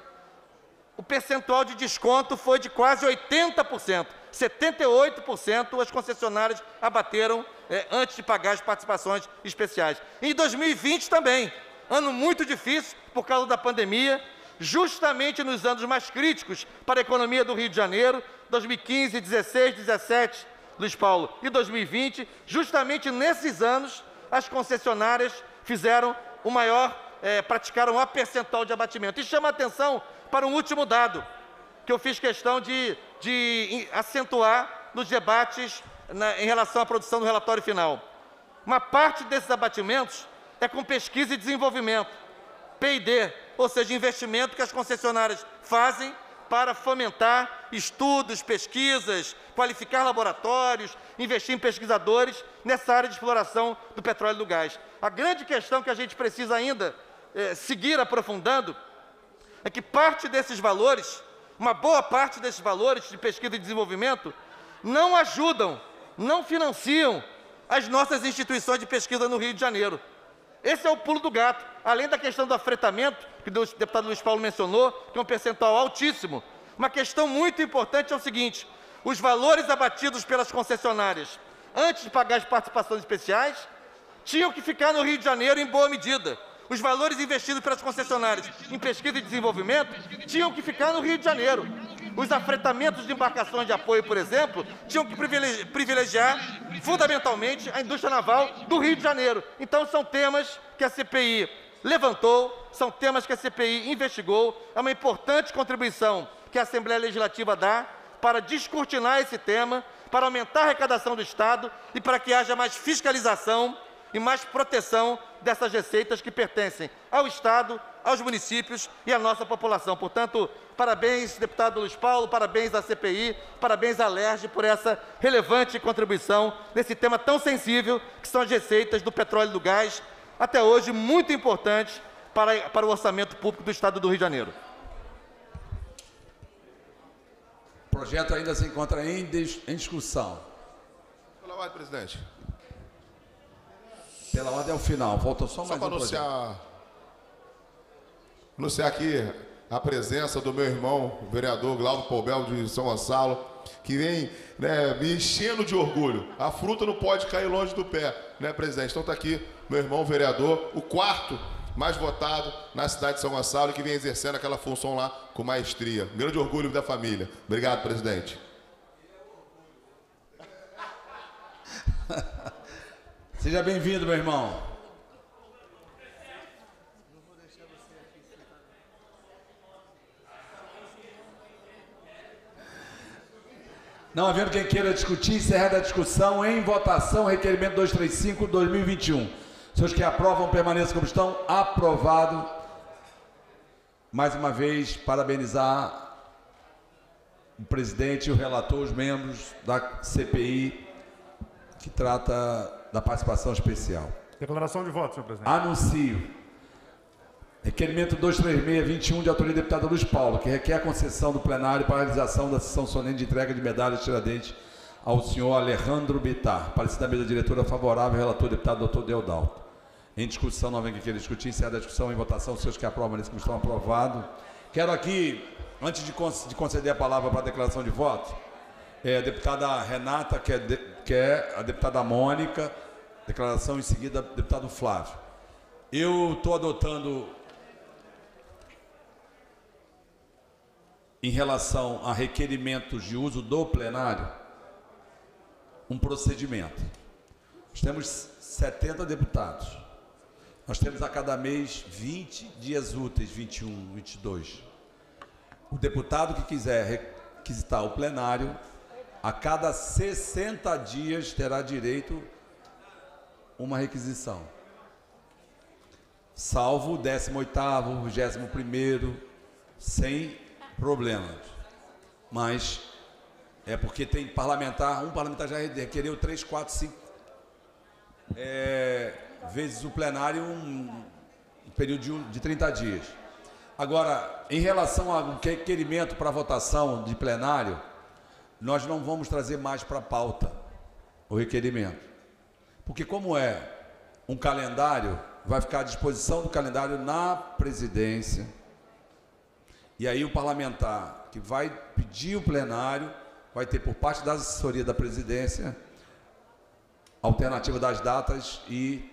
o percentual de desconto foi de quase 80%. 78% as concessionárias abateram é, antes de pagar as participações especiais. Em 2020 também, ano muito difícil por causa da pandemia, justamente nos anos mais críticos para a economia do Rio de Janeiro, 2015, 16, 17, Luiz Paulo, e 2020, justamente nesses anos, as concessionárias fizeram o maior, é, praticaram a percentual de abatimento. E chama a atenção para um último dado, que eu fiz questão de, de acentuar nos debates na, em relação à produção do relatório final. Uma parte desses abatimentos é com pesquisa e desenvolvimento, P&D, ou seja, investimento que as concessionárias fazem para fomentar estudos, pesquisas, qualificar laboratórios, investir em pesquisadores nessa área de exploração do petróleo e do gás. A grande questão que a gente precisa ainda é, seguir aprofundando é que parte desses valores, uma boa parte desses valores de pesquisa e desenvolvimento, não ajudam, não financiam as nossas instituições de pesquisa no Rio de Janeiro. Esse é o pulo do gato. Além da questão do afretamento, que o deputado Luiz Paulo mencionou, que é um percentual altíssimo, uma questão muito importante é o seguinte: os valores abatidos pelas concessionárias antes de pagar as participações especiais tinham que ficar no Rio de Janeiro em boa medida. Os valores investidos pelas concessionárias em pesquisa e desenvolvimento tinham que ficar no Rio de Janeiro. Os afretamentos de embarcações de apoio, por exemplo, tinham que privilegiar fundamentalmente a indústria naval do Rio de Janeiro. Então, são temas que a CPI levantou, são temas que a CPI investigou, é uma importante contribuição que a Assembleia Legislativa dá para descortinar esse tema, para aumentar a arrecadação do Estado e para que haja mais fiscalização e mais proteção dessas receitas que pertencem ao Estado, aos municípios e à nossa população. Portanto, parabéns, deputado Luiz Paulo, parabéns à CPI, parabéns à LERJ por essa relevante contribuição nesse tema tão sensível que são as receitas do petróleo e do gás, até hoje muito importantes para, para o orçamento público do Estado do Rio de Janeiro. O projeto ainda se encontra em, dis- em discussão. Pela ordem, presidente. Pela ordem ao final. Falta só Só mais um projeto. anunciar, anunciar aqui a presença do meu irmão, o vereador Glauco Poubel de São Gonçalo, que vem né, me enchendo de orgulho. A fruta não pode cair longe do pé, né, presidente? Então está aqui meu irmão vereador, o quarto mais votado na cidade de São Gonçalo, que vem exercendo aquela função lá com maestria. Grande orgulho da família. Obrigado, presidente. Seja bem-vindo, meu irmão. Não havendo quem queira discutir, encerrada a discussão em votação, requerimento 235-2021. Seus que aprovam, permaneçam como estão. Aprovado. Mais uma vez, parabenizar o presidente, o relator, os membros da CPI que trata da participação especial. Declaração de voto, senhor presidente. Anuncio. Requerimento 23621 de autoria do deputado Luiz Paulo, que requer a concessão do plenário para a realização da sessão solene de entrega de medalhas Tiradentes ao senhor Alejandro Bittar. Parecida da mesa diretora favorável, relator deputado doutor Deodalto. Em discussão, não vem que queira discutir, encerra a discussão em votação, os seus que aprovam nesse estão aprovado. Quero aqui, antes de, de conceder a palavra para a declaração de voto, é, a deputada Renata, que é, de- que é a deputada Mônica, declaração em seguida, deputado Flávio. Eu estou adotando, em relação a requerimentos de uso do plenário, um procedimento. Nós temos 70 deputados. Nós temos a cada mês 20 dias úteis, 21, 22. O deputado que quiser requisitar o plenário, a cada 60 dias terá direito uma requisição. Salvo o 18º, 21º, sem problemas. Mas é porque tem parlamentar, um parlamentar já requereu 3, 4, 5 é, vezes o plenário um, um período de, de 30 dias. Agora, em relação ao requerimento para votação de plenário, nós não vamos trazer mais para a pauta o requerimento. Porque como é um calendário, vai ficar à disposição do calendário na presidência. E aí o parlamentar que vai pedir o plenário vai ter por parte da assessoria da presidência alternativa das datas e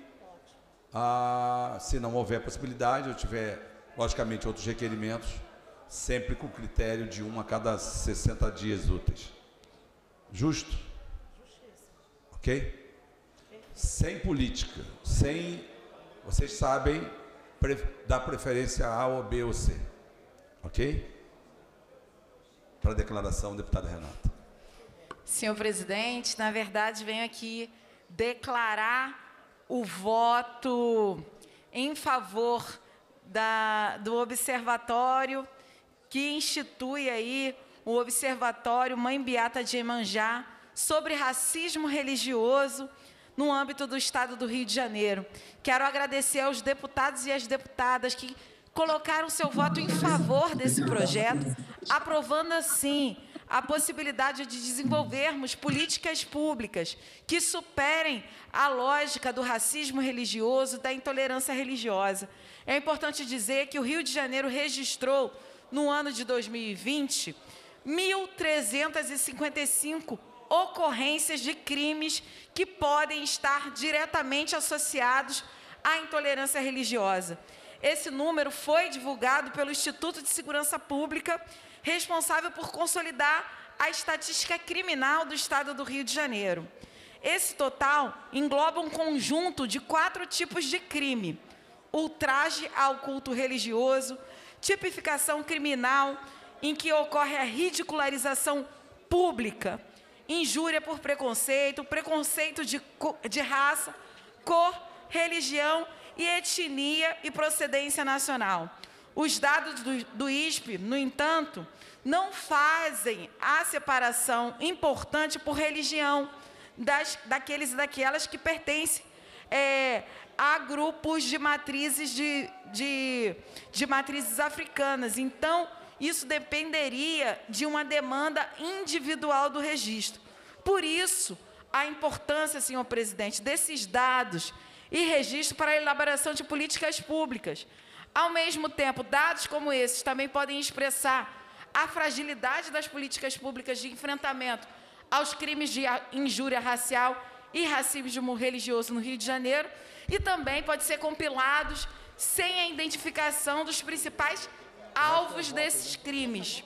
ah, se não houver possibilidade, ou tiver, logicamente, outros requerimentos, sempre com critério de um a cada 60 dias úteis. Justo? Ok? Sem política, sem. Vocês sabem pre, dar preferência a ou B ou C. Ok? Para a declaração, deputada Renata. Senhor presidente, na verdade, venho aqui declarar o voto em favor da, do observatório que institui aí o Observatório Mãe Beata de Emanjá sobre racismo religioso no âmbito do Estado do Rio de Janeiro. Quero agradecer aos deputados e às deputadas que colocaram seu voto em favor desse projeto, aprovando assim a possibilidade de desenvolvermos políticas públicas que superem a lógica do racismo religioso, da intolerância religiosa. É importante dizer que o Rio de Janeiro registrou, no ano de 2020, 1.355 ocorrências de crimes que podem estar diretamente associados à intolerância religiosa. Esse número foi divulgado pelo Instituto de Segurança Pública, responsável por consolidar a estatística criminal do Estado do Rio de Janeiro. Esse total engloba um conjunto de quatro tipos de crime: ultraje ao culto religioso, tipificação criminal em que ocorre a ridicularização pública, injúria por preconceito, preconceito de, de raça, cor religião e etnia e procedência nacional. Os dados do, do ISP, no entanto, não fazem a separação importante por religião das, daqueles e daquelas que pertencem é, a grupos de matrizes de, de, de matrizes africanas. Então, isso dependeria de uma demanda individual do registro. Por isso, a importância, senhor presidente, desses dados e registro para a elaboração de políticas públicas. Ao mesmo tempo, dados como esses também podem expressar a fragilidade das políticas públicas de enfrentamento aos crimes de injúria racial e racismo religioso no Rio de Janeiro e também pode ser compilados sem a identificação dos principais alvos desses crimes.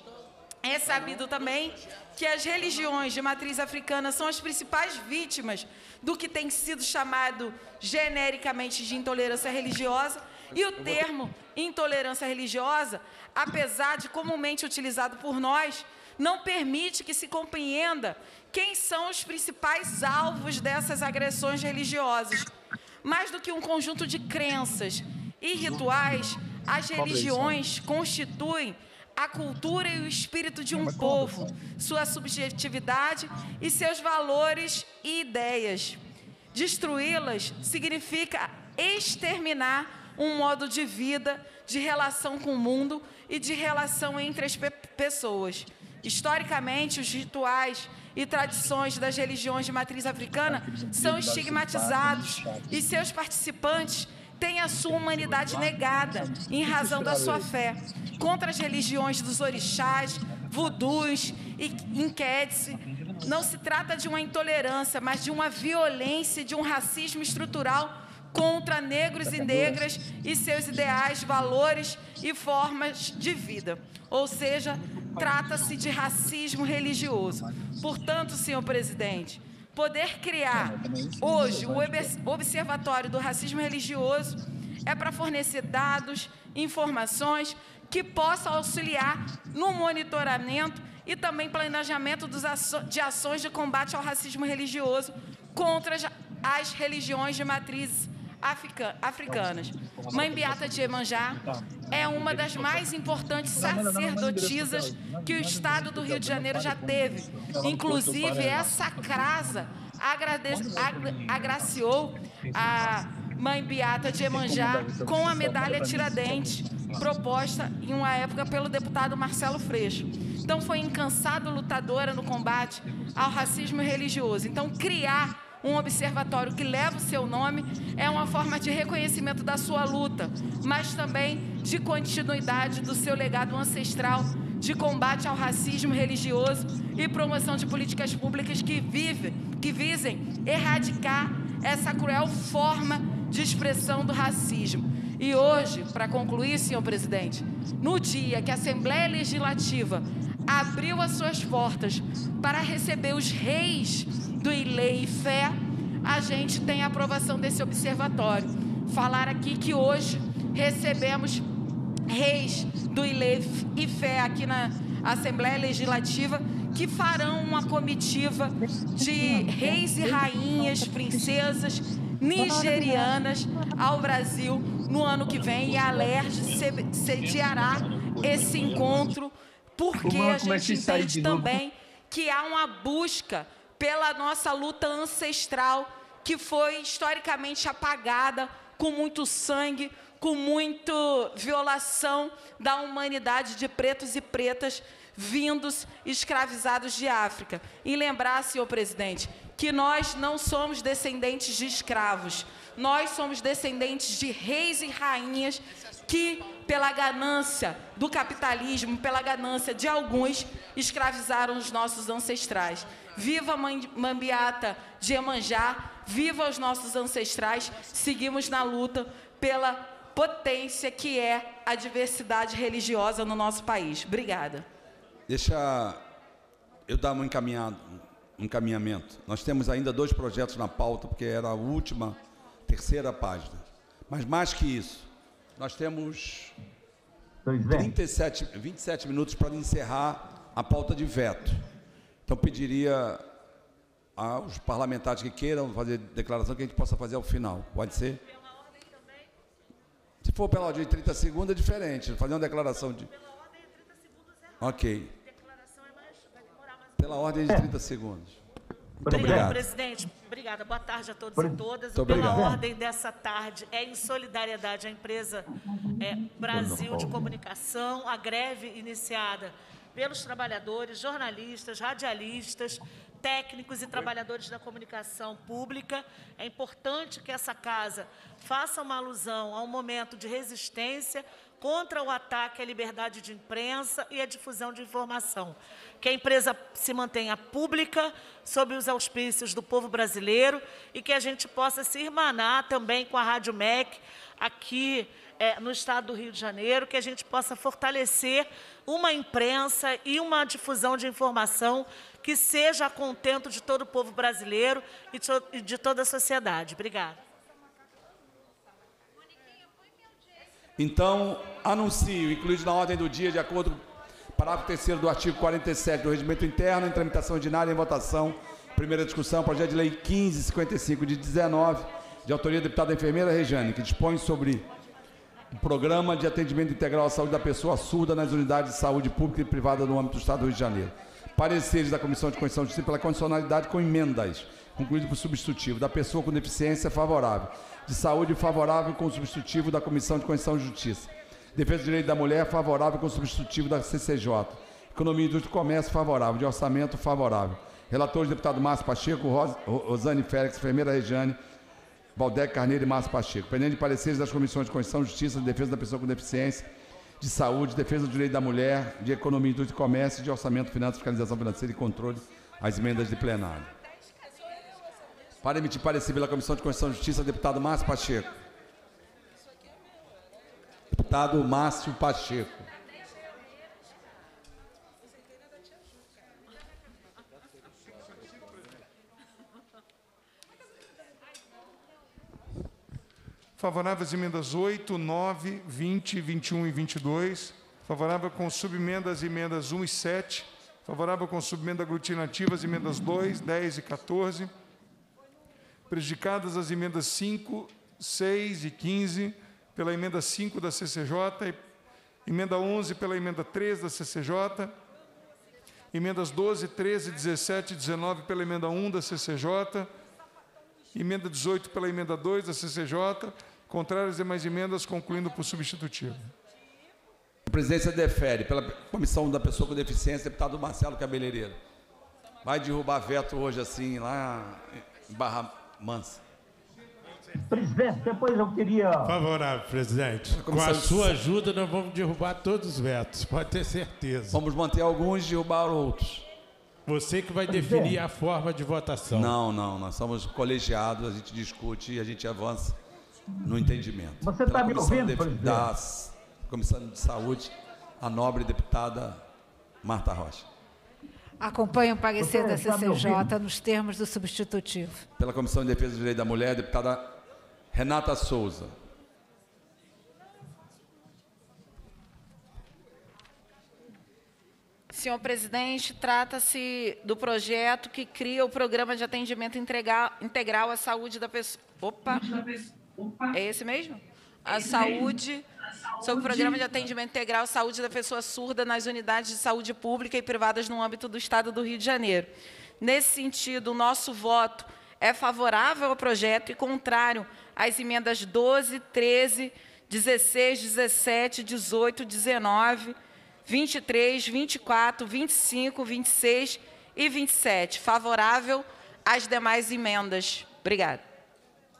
É sabido também que as religiões de matriz africana são as principais vítimas do que tem sido chamado genericamente de intolerância religiosa, e o termo intolerância religiosa, apesar de comumente utilizado por nós, não permite que se compreenda quem são os principais alvos dessas agressões religiosas. Mais do que um conjunto de crenças e rituais, as religiões constituem a cultura e o espírito de um povo, sua subjetividade e seus valores e ideias. Destruí-las significa exterminar um modo de vida, de relação com o mundo e de relação entre as pe pessoas. Historicamente, os rituais e tradições das religiões de matriz africana são estigmatizados e seus participantes têm a sua humanidade negada em razão da sua fé. Contra as religiões dos orixás, vudus e inquetes, não se trata de uma intolerância, mas de uma violência, de um racismo estrutural contra negros e negras e seus ideais, valores e formas de vida. Ou seja, trata-se de racismo religioso. Portanto, senhor presidente, poder criar hoje o Observatório do Racismo Religioso é para fornecer dados, informações que possam auxiliar no monitoramento e também planejamento de ações de combate ao racismo religioso contra as religiões de matrizes africanas. Mãe Beata de Emanjá é uma das mais importantes sacerdotisas que o Estado do Rio de Janeiro já teve. Inclusive, essa crasa agraciou a Mãe Beata de Emanjá com a medalha Tiradentes, proposta em uma época pelo deputado Marcelo Freixo. Então, foi incansada lutadora no combate ao racismo religioso. Então, criar um observatório que leva o seu nome é uma forma de reconhecimento da sua luta, mas também de continuidade do seu legado ancestral de combate ao racismo religioso e promoção de políticas públicas que vivem, que visem erradicar essa cruel forma de expressão do racismo. E hoje, para concluir, senhor presidente, no dia que a Assembleia Legislativa abriu as suas portas para receber os reis do Ilê e Fé, a gente tem a aprovação desse observatório. Falar aqui que hoje recebemos reis do Ilê e Fé aqui na Assembleia Legislativa que farão uma comitiva de reis e rainhas, princesas nigerianas ao Brasil no ano que vem e a LERJ sediará esse encontro porque a gente entende também que há uma busca pela nossa luta ancestral, que foi historicamente apagada com muito sangue, com muita violação da humanidade de pretos e pretas vindos escravizados de África. E lembrar, senhor presidente, que nós não somos descendentes de escravos, nós somos descendentes de reis e rainhas que, pela ganância do capitalismo, pela ganância de alguns, escravizaram os nossos ancestrais. Viva a Mambiata de Emanjá, viva os nossos ancestrais, seguimos na luta pela potência que é a diversidade religiosa no nosso país. Obrigada. Deixa eu dar um, encaminhado, um encaminhamento. Nós temos ainda dois projetos na pauta, porque era a última, terceira página. Mas mais que isso, nós temos 37, 27 minutos para encerrar a pauta de veto. Então, pediria aos parlamentares que queiram fazer declaração que a gente possa fazer ao final. Pode ser? Se for pela ordem de 30 segundos, é diferente. Fazer uma declaração de. Ok. Pela ordem de 30 segundos. Muito Obrigada, obrigado. presidente. Obrigada. Boa tarde a todos e todas. Muito Pela obrigado. ordem dessa tarde, é em solidariedade à empresa é, Brasil de Comunicação, a greve iniciada pelos trabalhadores, jornalistas, radialistas, técnicos e trabalhadores da comunicação pública. É importante que essa casa faça uma alusão a um momento de resistência contra o ataque à liberdade de imprensa e à difusão de informação. Que a empresa se mantenha pública, sob os auspícios do povo brasileiro, e que a gente possa se irmanar também com a Rádio MEC, aqui eh, no estado do Rio de Janeiro, que a gente possa fortalecer uma imprensa e uma difusão de informação que seja a contento de todo o povo brasileiro e de e de toda a sociedade. Obrigada. Então, anuncio, incluído na ordem do dia, de acordo com o parágrafo 3 do artigo 47 do Regimento Interno, em tramitação ordinária em votação, primeira discussão, projeto de lei 1555 de 19, de autoria da deputada enfermeira Rejane, que dispõe sobre o programa de atendimento integral à saúde da pessoa surda nas unidades de saúde pública e privada no âmbito do Estado do Rio de Janeiro. Pareceres da Comissão de Constituição e Justiça pela condicionalidade com emendas, concluído por substitutivo, da pessoa com deficiência favorável, de saúde favorável com substitutivo da Comissão de Constituição e Justiça, defesa do direito da mulher favorável com substitutivo da CCJ, economia, indústria e comércio favorável, de orçamento favorável. Relatores, deputado Márcio Pacheco, Ros- Ro- Rosane Félix, enfermeira Regiane, Valdec Carneiro e Márcio Pacheco. Pendente de pareceres das comissões de Constituição, Justiça, de Defesa da Pessoa com Deficiência, de Saúde, Defesa do Direito da Mulher, de Economia, Indústria e Comércio, de Orçamento, Finanças, Fiscalização Financeira e Controle, as emendas de plenário. Para emitir parecer pela Comissão de Constituição e Justiça, deputado Márcio Pacheco. Deputado Márcio Pacheco. Favorável às emendas 8, 9, 20, 21 e 22. Favorável com subemenda às emendas 1 e 7. Favorável com subemenda aglutinativa às emendas 2, 10 e 14. Prejudicadas as emendas 5, 6 e 15 pela emenda 5 da CCJ, emenda 11 pela emenda 3 da CCJ, emendas 12, 13, 17 e 19 pela emenda 1 da CCJ, emenda 18 pela emenda 2 da CCJ, contrárias às demais emendas, concluindo por substitutivo. A presidência defere pela Comissão da Pessoa com Deficiência, deputado Marcelo Cabeleireiro. Vai derrubar veto hoje assim, lá em Barra Mansa. Presidente, depois eu queria. Favorável, presidente. Com a sua ajuda, nós vamos derrubar todos os vetos, pode ter certeza. Vamos manter alguns e derrubar outros. Você que vai definir a forma de votação. Não, não, nós somos colegiados, a gente discute e a gente avança no entendimento. Você Pela tá me Comissão ouvindo, de- presidente? da Comissão de Saúde, a nobre deputada Marta Rocha. Acompanho o parecer da está me CCJ nos termos do substitutivo. Pela Comissão de Defesa do Direito da Mulher, a deputada Renata Souza. Senhor presidente, trata-se do projeto que cria o programa de atendimento integral à saúde da pessoa. Opa! É esse mesmo? A saúde. Sobre o programa de atendimento integral à saúde da pessoa surda nas unidades de saúde pública e privadas no âmbito do Estado do Rio de Janeiro. Nesse sentido, o nosso voto é favorável ao projeto e contrário às emendas 12, 13, 16, 17, 18, 19, 23, 24, 25, 26 e 27. Favorável às demais emendas. Obrigada.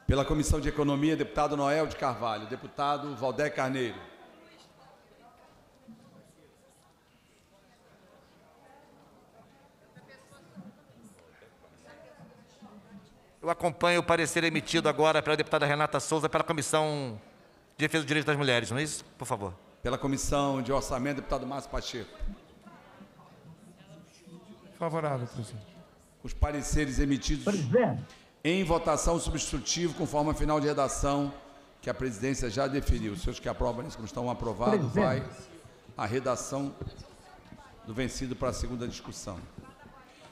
Pela Comissão de Economia, deputado Noel de Carvalho. Deputado Valdé Carneiro. Eu acompanho o parecer emitido agora pela deputada Renata Souza pela Comissão de Defesa dos Direitos das Mulheres, não é isso? Por favor. Pela Comissão de Orçamento, deputado Márcio Pacheco. Favorável, presidente. Os pareceres emitidos em votação substitutivo, conforme a final de redação que a presidência já definiu. Os senhores que aprovam isso, como estão aprovados, vai a redação do vencido para a segunda discussão.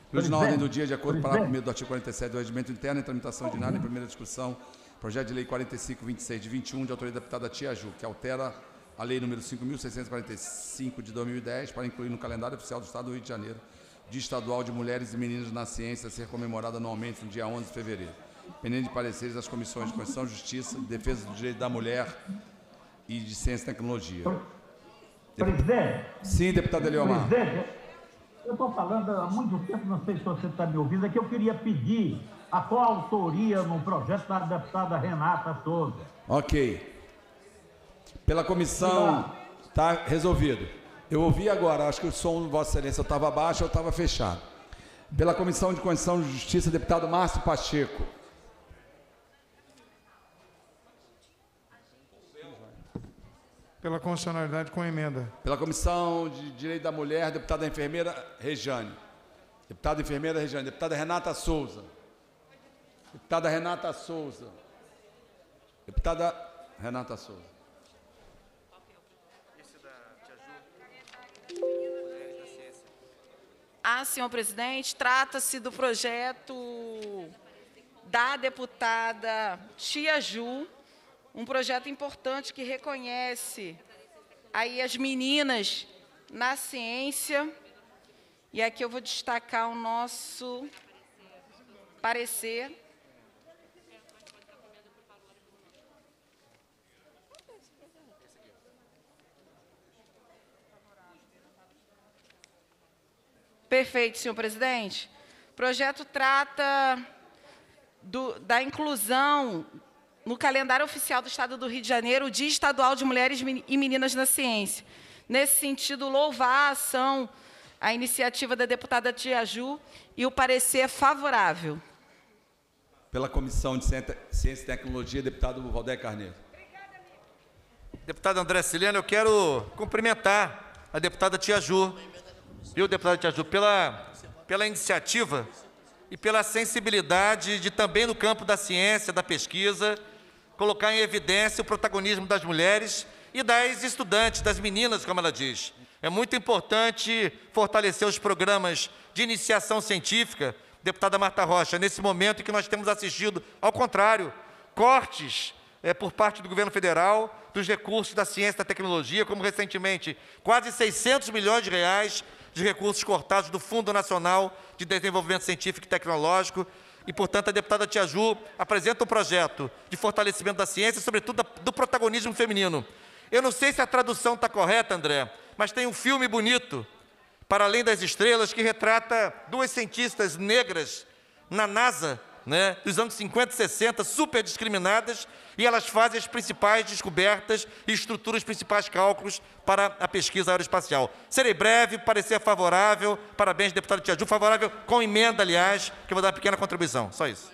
Incluído na ordem do dia, de acordo com o parágrafo 1 do artigo 47 do Regimento Interno, em tramitação ordinária em primeira discussão, Projeto de Lei 4526 de 21, de autoria da deputada Tia Ju, que altera a Lei número 5.645 de 2010 para incluir no calendário oficial do Estado do Rio de Janeiro Dia Estadual de Mulheres e Meninas na Ciência a ser comemorado anualmente no dia 11 de fevereiro. Pendente de pareceres das comissões de Constituição, Justiça, Defesa do Direito da Mulher e de Ciência e Tecnologia. Presidente. Sim, deputado Eliomar. Presidente, eu estou falando há muito tempo, não sei se você está me ouvindo, é que eu queria pedir a coautoria no projeto da deputada Renata Souza. Ok. Pela comissão, está resolvido. Eu ouvi agora, acho que o som de Vossa Excelência estava baixo ou estava fechado. Pela Comissão de Constituição e Justiça, deputado Márcio Pacheco. Pela constitucionalidade com emenda. Pela Comissão de Direito da Mulher, deputada enfermeira Rejane. Deputada enfermeira Rejane. Deputada Renata Souza. Deputada Renata Souza. Deputada Renata Souza. Ah, senhor presidente, trata-se do projeto da deputada Tia Ju, um projeto importante que reconhece aí as meninas na ciência. E aqui eu vou destacar o nosso parecer. Perfeito, senhor presidente. O projeto trata do, da inclusão no calendário oficial do Estado do Rio de Janeiro, o Dia Estadual de Mulheres e Meninas na Ciência. Nesse sentido, louvar a ação, a iniciativa da deputada Tia Ju e o parecer favorável. Pela Comissão de Ciência e Tecnologia, deputado Valdeir Carneiro. Deputado André Siliano, eu quero cumprimentar a deputada Tia Ju, viu, deputada Tia Ju, pela, pela iniciativa e pela sensibilidade de também no campo da ciência, da pesquisa, colocar em evidência o protagonismo das mulheres e das estudantes, das meninas, como ela diz. É muito importante fortalecer os programas de iniciação científica, deputada Marta Rocha, nesse momento em que nós temos assistido, ao contrário, cortes é, por parte do governo federal dos recursos da ciência e da tecnologia, como recentemente quase 600 milhões de reais de recursos cortados do Fundo Nacional de Desenvolvimento Científico e Tecnológico, e, portanto, a deputada Tia Ju apresenta um projeto de fortalecimento da ciência, sobretudo do protagonismo feminino. Eu não sei se a tradução está correta, André, mas tem um filme bonito, Para Além das Estrelas, que retrata duas cientistas negras na NASA, né, dos anos 50 e 60, super discriminadas, e elas fazem as principais descobertas e estruturam os principais cálculos para a pesquisa aeroespacial. Serei breve, parecer favorável, parabéns, deputado Tia Ju, favorável com emenda, aliás, que eu vou dar uma pequena contribuição, só isso.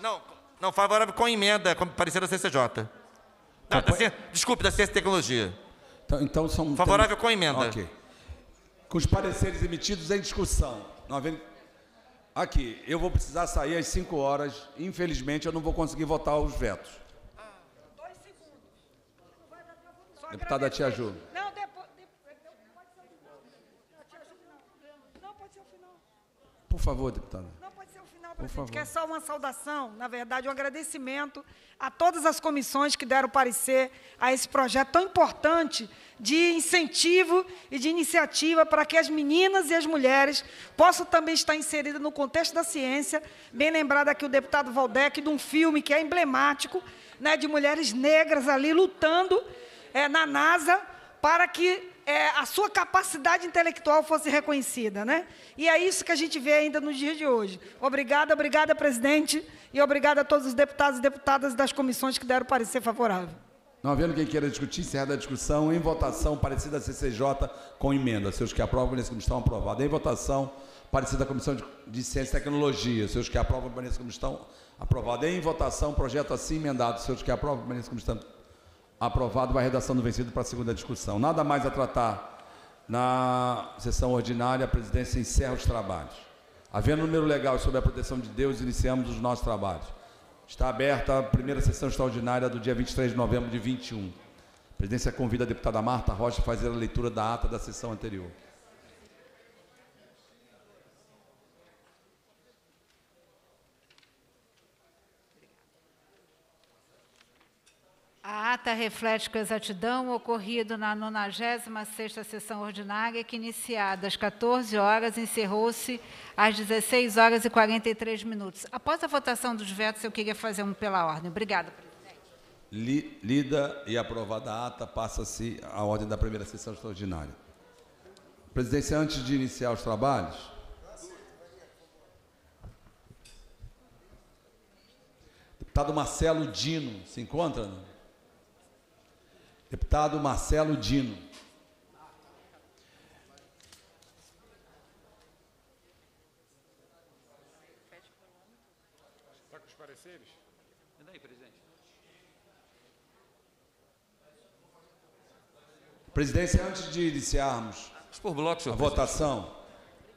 Não, não favorável com emenda, com parecer da CCJ. Da, da, ciência- desculpe, da Ciência e Tecnologia. Então, então são... Favorável com emenda. Ok. Com os pareceres emitidos em discussão. Não havendo... Aqui, eu vou precisar sair às 5 horas. Infelizmente, eu não vou conseguir votar os vetos. Deputada Tia Ju. Não, depois. Pode ser o final. A tia Ju, não. Não, pode ser o final. Por favor, deputada. Não, pode ser o final, Por presidente, favor. que é só uma saudação, na verdade, um agradecimento a todas as comissões que deram parecer a esse projeto tão importante de incentivo e de iniciativa para que as meninas e as mulheres possam também estar inseridas no contexto da ciência. Bem lembrado aqui o deputado Valdec de um filme que é emblemático, né, de mulheres negras ali lutando é, na NASA para que é, a sua capacidade intelectual fosse reconhecida, né? E é isso que a gente vê ainda no dia de hoje. Obrigada, obrigada, presidente, e obrigada a todos os deputados e deputadas das comissões que deram parecer favorável. Não havendo quem queira discutir, encerrada a discussão, em votação, parecida da CCJ com emenda. Seus que aprovam, permaneçam como estão aprovados. Em votação, parecida da Comissão de, Ciência e Tecnologia. Seus que aprovam, permaneçam como estão aprovados. Em votação, projeto assim emendado. Seus que aprovam, permaneçam como estão aprovado. A redação do vencido para a segunda discussão. Nada mais a tratar na sessão ordinária, a presidência encerra os trabalhos. Havendo número legal sobre a proteção de Deus, iniciamos os nossos trabalhos. Está aberta a primeira sessão extraordinária do dia 23 de novembro de 21. A presidência convida a deputada Marta Rocha a fazer a leitura da ata da sessão anterior. Ata reflete com exatidão o ocorrido na 96ª sessão ordinária, que iniciada às 14 horas, encerrou-se às 16 horas e 43 minutos. Após a votação dos vetos, eu queria fazer um pela ordem. Obrigada, presidente. Li- Lida e aprovada a ata, passa-se a ordem da primeira sessão extraordinária. Presidência, antes de iniciar os trabalhos, deputado Marcelo Dino, se encontra? não? Deputado Marcelo Dino. Está com os pareceres? Daí, presidente. Presidência, antes de iniciarmos por bloco, a votação,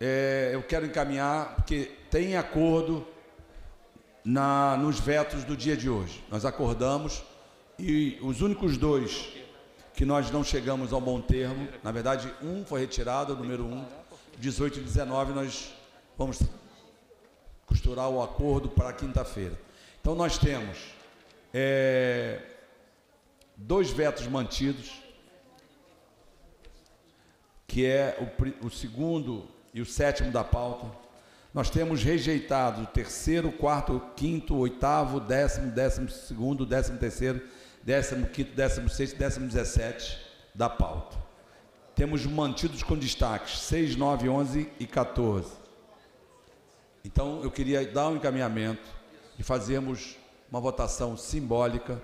é, eu quero encaminhar, porque tem acordo na, nos vetos do dia de hoje. Nós acordamos e os únicos dois que nós não chegamos ao bom termo, na verdade, um foi retirado, o número um, 18 e 19, nós vamos costurar o acordo para quinta-feira. Então, nós temos é, dois vetos mantidos, que é o, o segundo e o sétimo da pauta. Nós temos rejeitado o terceiro, quarto, quinto, oitavo, décimo, décimo segundo, décimo terceiro, décimo quinto, décimo sexto, décimo dezessete da pauta. Temos mantidos com destaques 6, 9, 11 e 14. Então, eu queria dar um encaminhamento e fazermos uma votação simbólica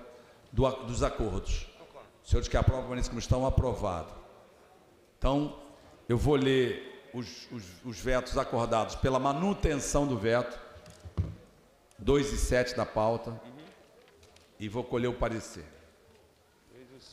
do dos acordos. Os senhores que aprovam permaneçam como estão, aprovado. Então, eu vou ler os, os, os vetos acordados pela manutenção do veto, 2 e 7 da pauta, e vou colher o parecer.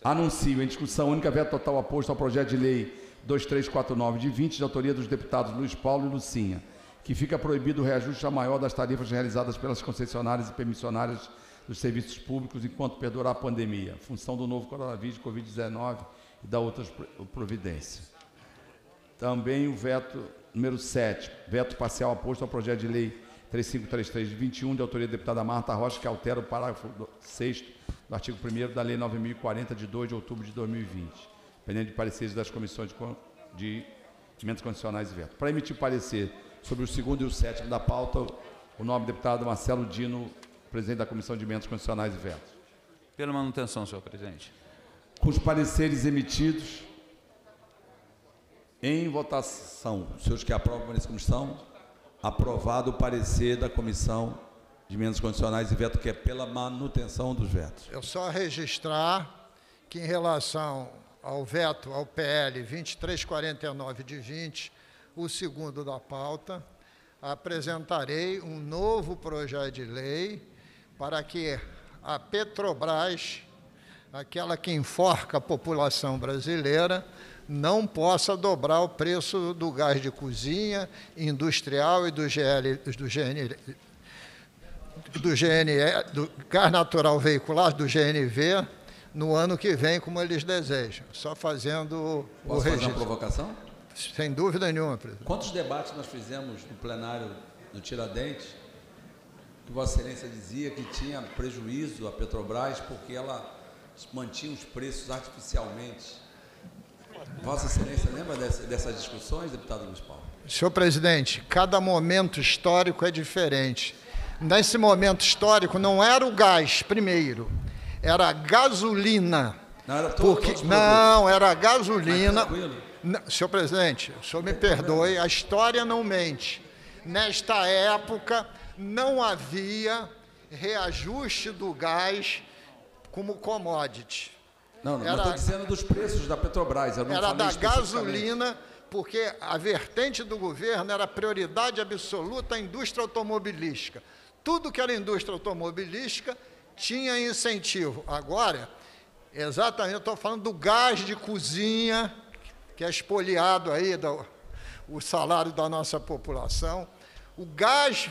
Anuncio em discussão única veto total oposto ao projeto de lei 2349 de 20, de autoria dos deputados Luiz Paulo e Lucinha, que fica proibido o reajuste a maior das tarifas realizadas pelas concessionárias e permissionárias dos serviços públicos enquanto perdurar a pandemia, função do novo coronavírus, Covid-19 e da outras pro- providências. Também o veto número 7, veto parcial oposto ao projeto de lei 3533 de 21, de autoria da deputada Marta Rocha, que altera o parágrafo 6 do artigo 1 da Lei 9040, de 2 de outubro de 2020, dependendo de pareceres das comissões de, emendas condicionais e veto. Para emitir parecer sobre o segundo e o sétimo da pauta, o nome do deputado Marcelo Dino, presidente da Comissão de Emendas Condicionais e Vetos. Pela manutenção, senhor presidente. Com os pareceres emitidos, em votação, os senhores que aprovam como estão, aprovado o parecer da Comissão de Emendas Condicionais e Veto, que é pela manutenção dos vetos. Eu só registrar que em relação ao veto ao PL 2349 de 20, o segundo da pauta, apresentarei um novo projeto de lei para que a Petrobras, aquela que enforca a população brasileira, não possa dobrar o preço do gás de cozinha, industrial e do GL, do GN, do GNE, do gás natural veicular, do GNV, no ano que vem, como eles desejam. Só fazendo o Posso fazer uma registro. provocação? Sem dúvida nenhuma, presidente. Quantos debates nós fizemos no plenário do Tiradentes, que Vossa Excelência dizia que tinha prejuízo a Petrobras porque ela mantinha os preços artificialmente. Vossa Excelência lembra dessa- dessas discussões, deputado Luiz Paulo? Senhor presidente, cada momento histórico é diferente. Nesse momento histórico, não era o gás primeiro, era a gasolina. Não, era todo- Porque, não, era a gasolina. Não, senhor presidente, o senhor me perdoe, a história não mente. Nesta época, não havia reajuste do gás como commodity. Não, não, Era- estou dizendo dos preços da Petrobras. Era da gasolina, porque a vertente do governo era prioridade absoluta à indústria automobilística. Tudo que era indústria automobilística tinha incentivo. Agora, exatamente, eu estou falando do gás de cozinha, que é espoliado aí do, o salário da nossa população, o gás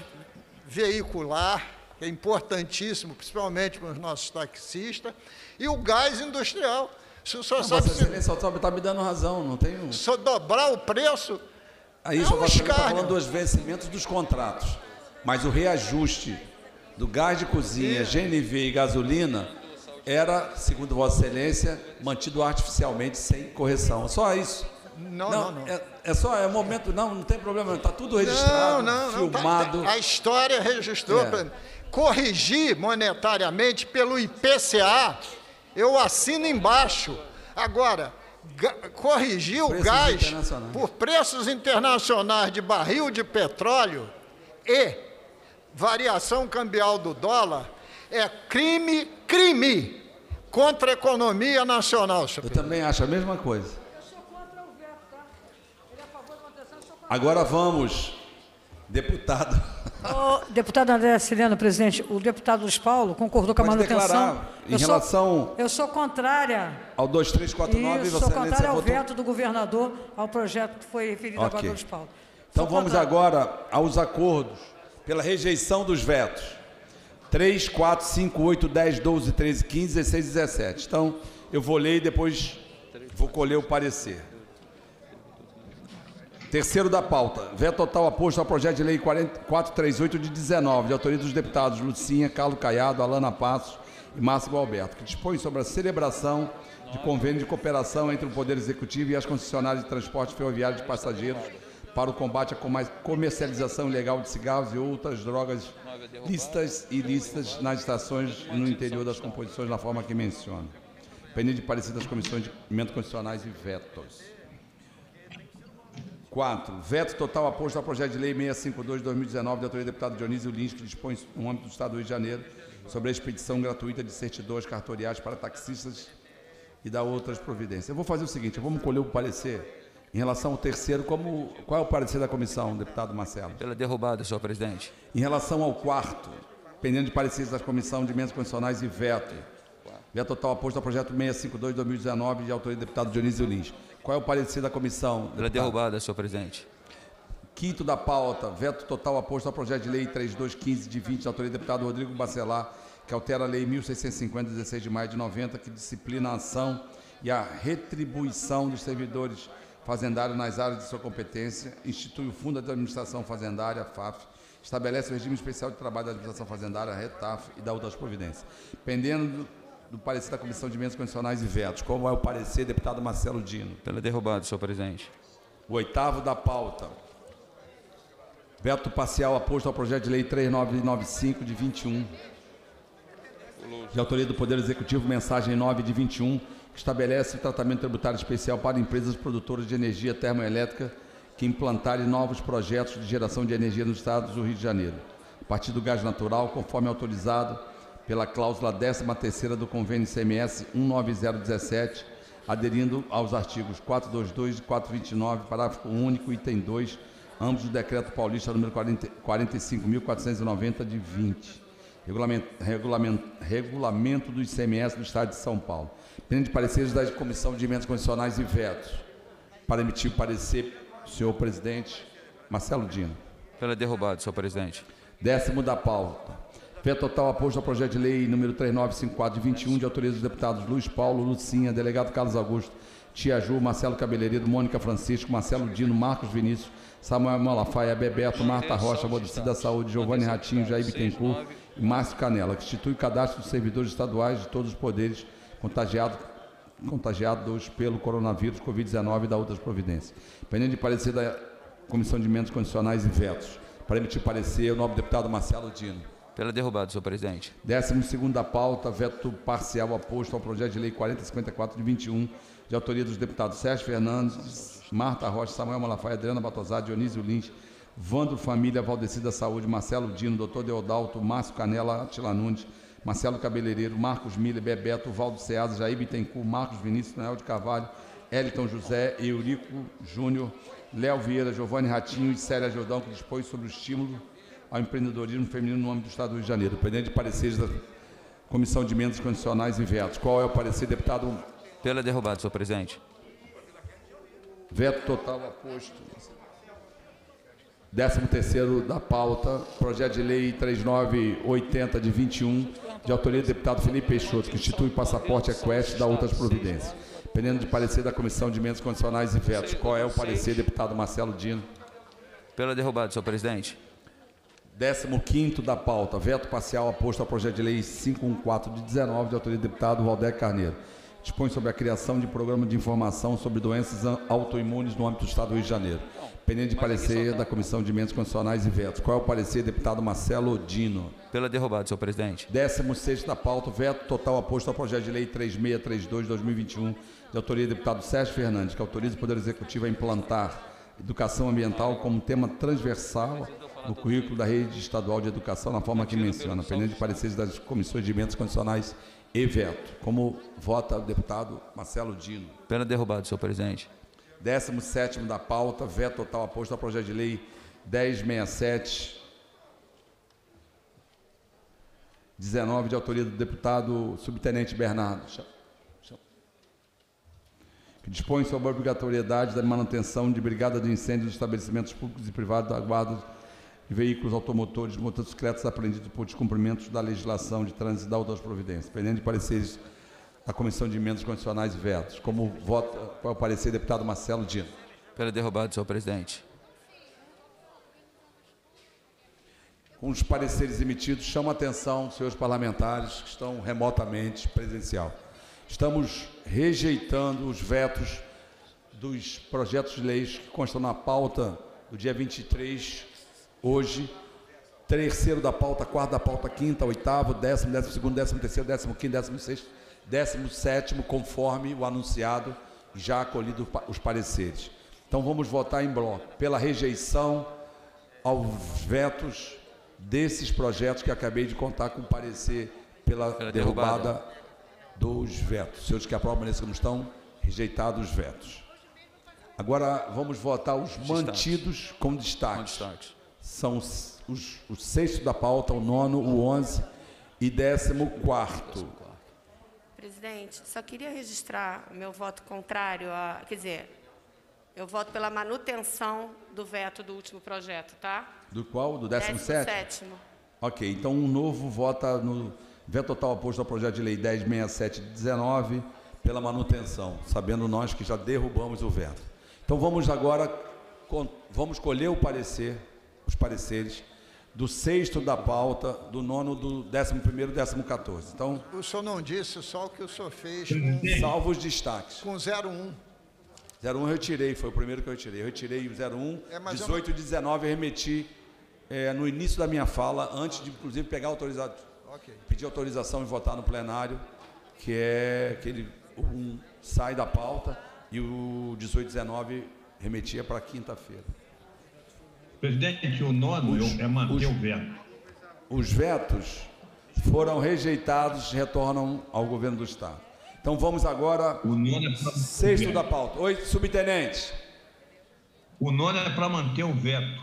veicular, que é importantíssimo, principalmente para os nossos taxistas, e o gás industrial. Se o senhor Não, sabe Vossa se, Excelência está me dando razão, não tenho. se eu dobrar o preço, Aí é um Vossa Excelência está falando dos vencimentos dos contratos. Mas o reajuste do gás de cozinha, GNV e gasolina era, segundo Vossa Excelência, mantido artificialmente sem correção. Só isso. Não, não, não. É, é só, é momento, não, não tem problema, está tudo registrado, não, não, tá- filmado. tá- a história registrou. É. Corrigir monetariamente pelo IPCA, eu assino embaixo. Agora, corrigir o gás por preços internacionais de barril de petróleo e variação cambial do dólar é crime, crime contra a economia nacional, Eu também acho a mesma coisa. Agora vamos, deputado. Ô, deputado André Sileno, presidente, o deputado Luiz Paulo concordou com a Pode manutenção. declarar, em Eu sou- relação- eu sou contrária. Ao 2349, Isso, Vossa sou contrária ao votou. veto do governador ao projeto que foi referido agora Ok. pelo Luiz Paulo. Então Sou vamos contrária. agora aos acordos pela rejeição dos vetos. 3, 4, 5, 8, 10, 12, 13, 15, 16, 17. Então, eu vou ler e depois vou colher o parecer. Terceiro da pauta. Veto total aposto ao projeto de lei 40 438 de 19, de autoria dos deputados Lucinha, Carlos Caiado, Alana Passos e Márcio Alberto, que dispõe sobre a celebração de convênio de cooperação entre o Poder Executivo e as concessionárias de transporte ferroviário de passageiros para o combate à comer- comercialização ilegal de cigarros e outras drogas lícitas e ilícitas nas estações no interior das composições, na forma que menciona. Pendente de parecer das comissões de emendas constitucionais e vetos. 4. Veto total aposto ao projeto de lei 652 de 2019, de autoria do deputado Dionísio Lins, que dispõe no âmbito do Estado do Rio de Janeiro sobre a expedição gratuita de certidões cartoriais para taxistas e da outras providências. Eu vou fazer o seguinte, vamos colher o parecer em relação ao terceiro, como, qual é o parecer da comissão, deputado Marcelo? Pela derrubada, senhor presidente. Em relação ao quarto, pendendo de pareceres da Comissão de Emendas Constitucionais e veto. Veto total aposto ao projeto 652 de 2019, de autoria do deputado Dionísio Lins. Qual é o parecer da comissão? Pela deputado? derrubada, senhor presidente. Quinto da pauta, veto total aposto ao projeto de lei 3215 de 20, de autoria do deputado Rodrigo Bacelar, que altera a lei 1650, 16 de maio de 90, que disciplina a ação e a retribuição dos servidores fazendários nas áreas de sua competência, institui o Fundo de Administração Fazendária, FAF, estabelece o regime especial de trabalho da administração fazendária, RETAF, e dá outras providências. Pendendo do, parecer da Comissão de Emendas Constitucionais e Vetos, como é o parecer, deputado Marcelo Dino? Pela derrubada, senhor presidente. O oitavo da pauta. Veto parcial aposto ao projeto de lei 3995 de 21. De autoria do Poder Executivo, mensagem 9 de 21, que estabelece tratamento tributário especial para empresas produtoras de energia termoelétrica que implantarem novos projetos de geração de energia nos estados do Rio de Janeiro, a partir do gás natural, conforme autorizado pela cláusula 13ª do convênio CMS 19017, aderindo aos artigos 422 e 429, parágrafo único, item 2, ambos do decreto paulista número 40 45.490 de 20. Regulamento, regulamento, regulamento do ICMS do Estado de São Paulo. Pendente de pareceres da Comissão de Emendas Constitucionais e Vetos. Para emitir o parecer, senhor presidente, Marcelo Dino. Pela derrubada, senhor presidente. Décimo da pauta. Veto total aposto ao projeto de lei número 3954 de 21, de autoria dos deputados Luiz Paulo, Lucinha, delegado Carlos Augusto, Tia Ju, Marcelo Cabeleireiro, Mônica Francisco, Marcelo Dino, Marcos Vinícius, Samuel Malafaia, Bebeto, Marta Rocha, Modicida da Saúde, Giovanni Ratinho, Jair Bittencourt e Márcio Canela, que institui o cadastro dos servidores estaduais de todos os poderes contagiados contagiados pelo coronavírus Covid-19 e da outras providências. Pendente de parecer da Comissão de Emendas Condicionais e Vetos. Para emitir parecer, o nobre deputado Marcelo Dino. Pela derrubada, senhor presidente. Décimo segundo da pauta, veto parcial aposto ao projeto de lei 4054 de 21, de autoria dos deputados Sérgio Fernandes, Marta Rocha, Samuel Malafaia, Adriana Batosar, Dionísio Lins, Vandro Família, Valdeci da Saúde, Marcelo Dino, Doutor Deodalto, Márcio Canela, Atila Nunes, Marcelo Cabeleireiro, Marcos Miller, Bebeto, Valdo Ceasa, Jair Bittencourt, Marcos Vinícius, Noel de Carvalho, Eliton José, Eurico Júnior, Léo Vieira, Giovanni Ratinho e Célia Jordão, que dispõe sobre o estímulo ao empreendedorismo feminino no âmbito do Estado do Rio de Janeiro. Pendente de pareceres da Comissão de Emendas Condicionais e Vetos. Qual é o parecer, deputado? Pela derrubada, senhor presidente. Veto total aposto. Décimo terceiro da pauta, projeto de lei 3980 de 21, de autoria do deputado Felipe Peixoto, que institui passaporte Equest e dá outras providências. Pendendo de parecer da Comissão de Emendas Condicionais e Vetos. Qual é o parecer, deputado Marcelo Dino? Pela derrubada, senhor presidente. 15 da pauta, veto parcial aposto ao projeto de lei 514 de 19, de autoria do deputado Valdec Carneiro. Dispõe sobre a criação de programa de informação sobre doenças autoimunes no âmbito do Estado do Rio de Janeiro. Pendente de parecer da Comissão de Emendas Constitucionais e Vetos. Qual é o parecer, deputado Marcelo Dino? Pela derrubada, senhor presidente. 16 da pauta, veto total aposto ao projeto de lei 3632 de 2021, de autoria do deputado Sérgio Fernandes, que autoriza o Poder Executivo a implantar educação ambiental como tema transversal no currículo da rede estadual de educação, na forma que menciona, pendente de pareceres das comissões de emendas condicionais e veto. Como vota o deputado Marcelo Dino? Pela derrubada, senhor presidente. 17 da pauta, veto total aposto ao projeto de lei 1067, 19, de autoria do deputado subtenente Bernardo. Que dispõe sobre a obrigatoriedade da manutenção de brigada de incêndio dos estabelecimentos públicos e privados da guarda de veículos automotores motocicletas apreendidos por descumprimentos da legislação de trânsito e da outras providências, pendente de pareceres da Comissão de Emendas Condicionais e Vetos. Como vota, qual é o parecer, deputado Marcelo Dino? Pela derrubada, senhor presidente. Com os pareceres emitidos, chamo a atenção dos senhores parlamentares que estão remotamente presencial. Estamos rejeitando os vetos dos projetos de leis que constam na pauta do dia 23, hoje, terceiro da pauta, quarto da pauta, quinta, oitavo, décimo, décimo segundo, décimo terceiro, décimo quinto, décimo sexto, décimo sétimo, conforme o anunciado, já acolhido os pareceres. Então vamos votar em bloco pela rejeição aos vetos desses projetos que acabei de contar com parecer pela, Pela derrubada, derrubada. dos vetos. Senhores que aprovam, permaneçam como estão, rejeitados os vetos. Agora vamos votar os Destaques. mantidos com destaque. Com destaque. São os, os, o sexto da pauta, o nono, o onze e décimo quarto. Presidente, só queria registrar meu voto contrário a. Quer dizer, eu voto pela manutenção do veto do último projeto, tá? Do qual? Do décimo sétimo? sétimo. Ok, então um novo vota no veto total oposto ao projeto de lei 1067 de 19 pela manutenção, sabendo nós que já derrubamos o veto. Então vamos agora, vamos colher o parecer, os pareceres do sexto da pauta, do nono, do décimo primeiro décimo 14. Então, O senhor não disse só o que o senhor fez salvo os destaques. com 01. 01 eu retirei, foi o primeiro que eu retirei. Eu retirei o 01, É, mas eu 18 e 19 eu remeti é, no início da minha fala, antes de inclusive pegar autorizado, Ok. pedir autorização e votar no plenário, que é aquele um sai da pauta e o 18 e 19 remetia para quinta-feira. Presidente, o nono Os- é manter os- o veto. Os vetos foram rejeitados, retornam ao governo do Estado. Então vamos agora. O nono é Sexto da pauta. Oi, subtenente. O nono é para manter o veto.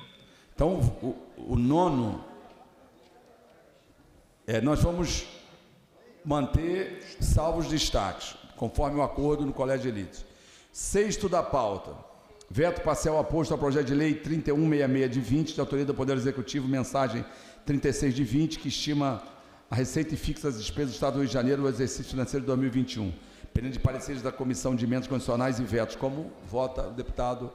Então, o, o nono, é, nós vamos manter salvos destaques, conforme o acordo no Colégio de Elites. Sexto da pauta, veto parcial aposto ao projeto de lei 3166 de 20, de autoria do Poder Executivo, mensagem 36 de 20, que estima a receita e fixa as despesas do Estado do Rio de Janeiro no exercício financeiro de 2021. Pendente de pareceres da Comissão de Emendas Condicionais e Vetos. Como vota o deputado,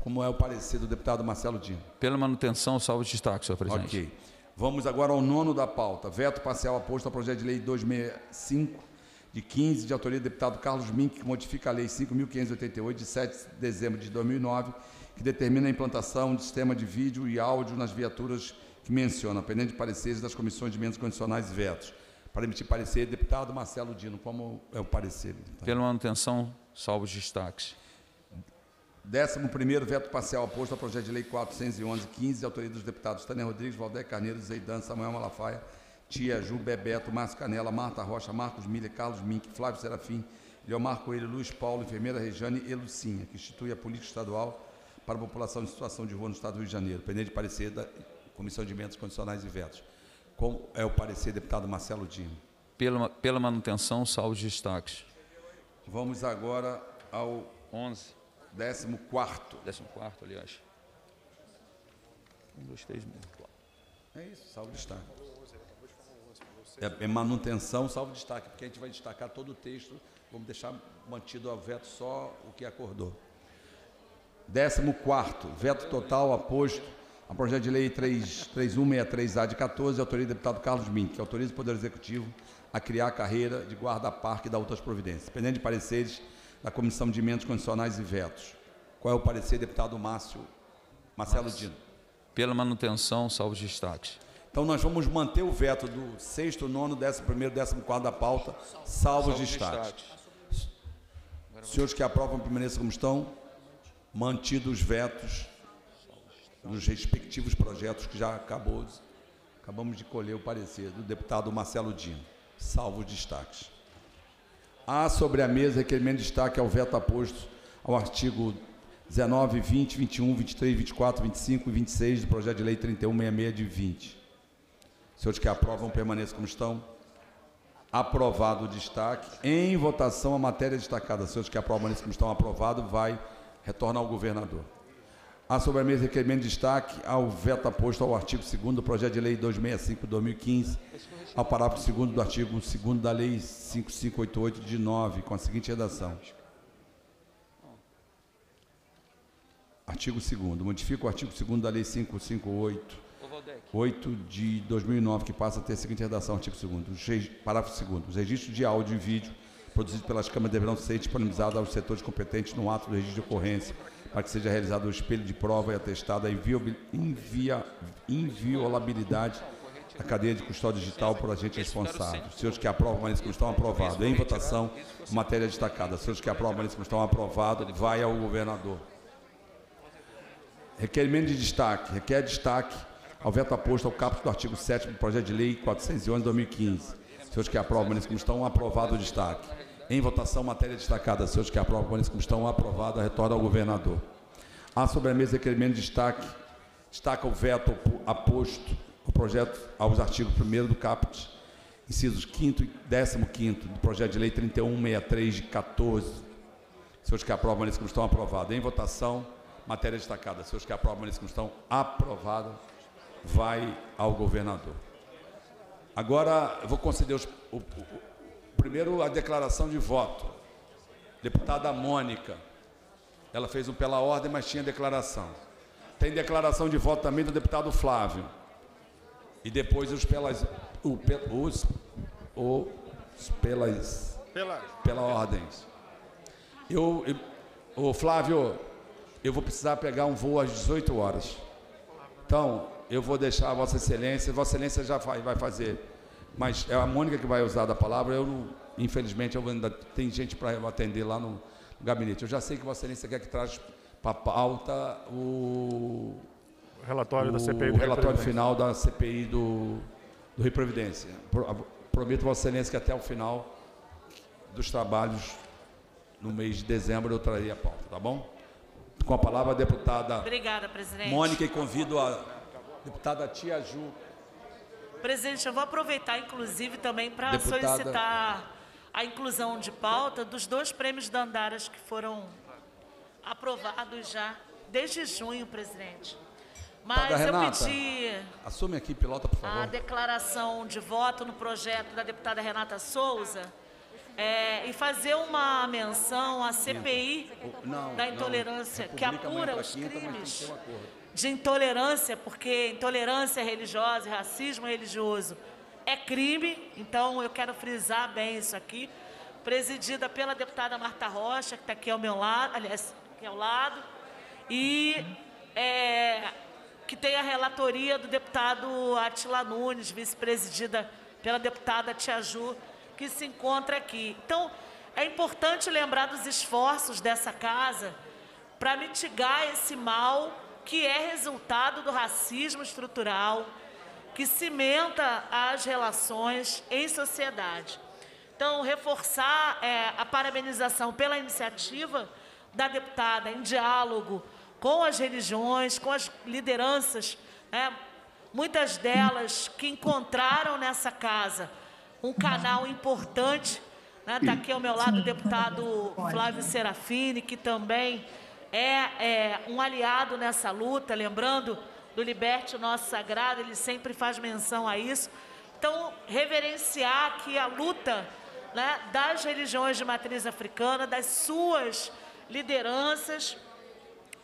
como é o parecer do deputado Marcelo Dino? Pela manutenção, salvo os destaques, senhor presidente. Ok. Vamos agora ao nono da pauta. Veto parcial aposto ao projeto de lei 265, de 15, de autoria do deputado Carlos Mink, que modifica a lei 5.588, de 7 de dezembro de 2009, que determina a implantação de sistema de vídeo e áudio nas viaturas que menciona, pendente de pareceres das comissões de emendas condicionais e vetos. Para emitir parecer, deputado Marcelo Dino, como é o parecer? Pela manutenção, salvo os destaques. Décimo primeiro, veto parcial oposto ao projeto de lei 411-15, de autoria dos deputados Tânia Rodrigues, Valdé Carneiro, Zeidan, Samuel Malafaia, Tia Ju, Bebeto, Márcio Canela, Marta Rocha, Marcos Milha, Carlos Mink, Flávio Serafim, Leomar Coelho, Luiz Paulo, enfermeira Regiane e Lucinha, que institui a política estadual para a população em situação de rua no Estado do Rio de Janeiro, pendente de parecer da Comissão de Emendas Condicionais e Vetos. Como é o parecer, deputado Marcelo Dino? Pela, pela manutenção, salvo os destaques. Vamos agora ao 11. décimo quarto. Décimo quarto, aliás. Um, dois, três, quatro. É isso, salvo destaque. É, é manutenção, salvo destaque, porque a gente vai destacar todo o texto, vamos deixar mantido ao veto só o que acordou. Décimo quarto, veto total aposto A projeto de lei 3 3163A de 14, autoria do deputado Carlos Mink, que autoriza o Poder Executivo a criar a carreira de guarda-parque e da outras providências, pendente de pareceres da Comissão de Emendas Condicionais e Vetos. Qual é o parecer, deputado Márcio Marcelo. Dino? Pela manutenção, salvo destaques. Então nós vamos manter o veto do sexto, nono, décimo primeiro, décimo quarto da pauta, salvo os destaques. Senhores que aprovam permaneçam como estão, mantidos os vetos dos respectivos projetos que já acabou, acabamos de colher o parecer do deputado Marcelo Dino, salvo os destaques. Há sobre a mesa requerimento de destaque ao veto aposto ao artigo 19, 20, 21, 23, 24, 25 e 26 do projeto de lei 3166 de 20. Senhores que aprovam, permaneçam como estão. Aprovado o destaque. Em votação, a matéria destacada. Senhores que aprovam, permaneçam como estão. Aprovado, vai retornar ao governador. A mesa requerimento de destaque ao veto aposto ao artigo 2 do projeto de lei 265 de 2015, ao parágrafo 2 do artigo 2 da lei 5588 de 9, com a seguinte redação. Artigo 2 Modifica o artigo 2 da lei 558 8 de 2009, que passa a ter a seguinte redação, artigo 2 parágrafo 2 Os registros de áudio e vídeo produzidos pelas câmaras deverão ser disponibilizados aos setores competentes no ato do registro de ocorrência, para que seja realizado o espelho de prova e atestado a invia- inviolabilidade da cadeia de custódia digital por agente responsável. Senhores que aprovam, mas como estão aprovados. Em votação, matéria destacada. Senhores que aprovam, mas como estão aprovados, vai ao governador. Requerimento de destaque. Requer destaque ao veto aposto ao caput do artigo 7 do projeto de lei 411 de 2015. Senhores que aprovam, mas como estão aprovado o destaque. Em votação, matéria destacada. Senhores que aprovam, mas como estão aprovado, retorna ao governador. Há sobre a mesa requerimento de destaque. Destaca o veto apo- aposto ao projeto aos artigos 1 do caput, incisos 5 e 15 do projeto de lei 3163 de 14. Senhores que aprovam, mas como estão aprovados. Em votação, matéria destacada. Senhores que aprovam, como estão aprovados, vai ao governador. Agora, eu vou conceder os, o, o- primeiro a declaração de voto. Deputada Mônica, ela fez um pela ordem, mas tinha declaração. Tem declaração de voto também do deputado Flávio. E depois os pelas, o, os, os pelas, Pela- pela ordem. Eu, eu, ô Flávio, eu vou precisar pegar um voo às 18 horas. Então, eu vou deixar a Vossa Excelência, Vossa Excelência já vai, vai fazer, mas é a Mônica que vai usar da palavra, eu não, infelizmente, eu ainda tem gente para atender lá no, no gabinete. Eu já sei que Vossa Excelência quer que traz para pauta o Relatório da CPI do o relatório final da CPI do, do Rio Previdência. Pro- Prometo, Vossa Excelência, que até o final dos trabalhos, no mês de dezembro, eu trarei a pauta, tá bom? Com a palavra, a deputada Obrigada, presidente. Mônica, e convido a deputada Tia Ju. Presidente, eu vou aproveitar, inclusive, também para Deputada- solicitar a inclusão de pauta dos dois prêmios Dandaras que foram aprovados já desde junho, presidente. Mas Deputada eu Renata, pedi Assume aqui, pilota, por a favor. declaração de voto no projeto da deputada Renata Souza é, e fazer uma menção à CPI Não, da não. intolerância que Republica amanhã apura os que crimes. De intolerância, porque intolerância religiosa e racismo religioso é crime, então eu quero frisar bem isso aqui, presidida pela deputada Marta Rocha, que está aqui ao meu lado, aliás, aqui ao lado, e é, que tem a relatoria do deputado Atila Nunes, vice-presidida pela deputada Tia Ju, que se encontra aqui. Então, é importante lembrar dos esforços dessa casa para mitigar esse mal que é resultado do racismo estrutural, que cimenta as relações em sociedade. Então, reforçar é, a parabenização pela iniciativa da deputada em diálogo com as religiões, com as lideranças, né, muitas delas que encontraram nessa casa um canal importante. Está aqui ao meu lado o deputado Flávio Serafini, que também é, é, um aliado nessa luta, lembrando do Liberte Nosso Sagrado, ele sempre faz menção a isso. Então, reverenciar aqui a luta né, das religiões de matriz africana, das suas lideranças,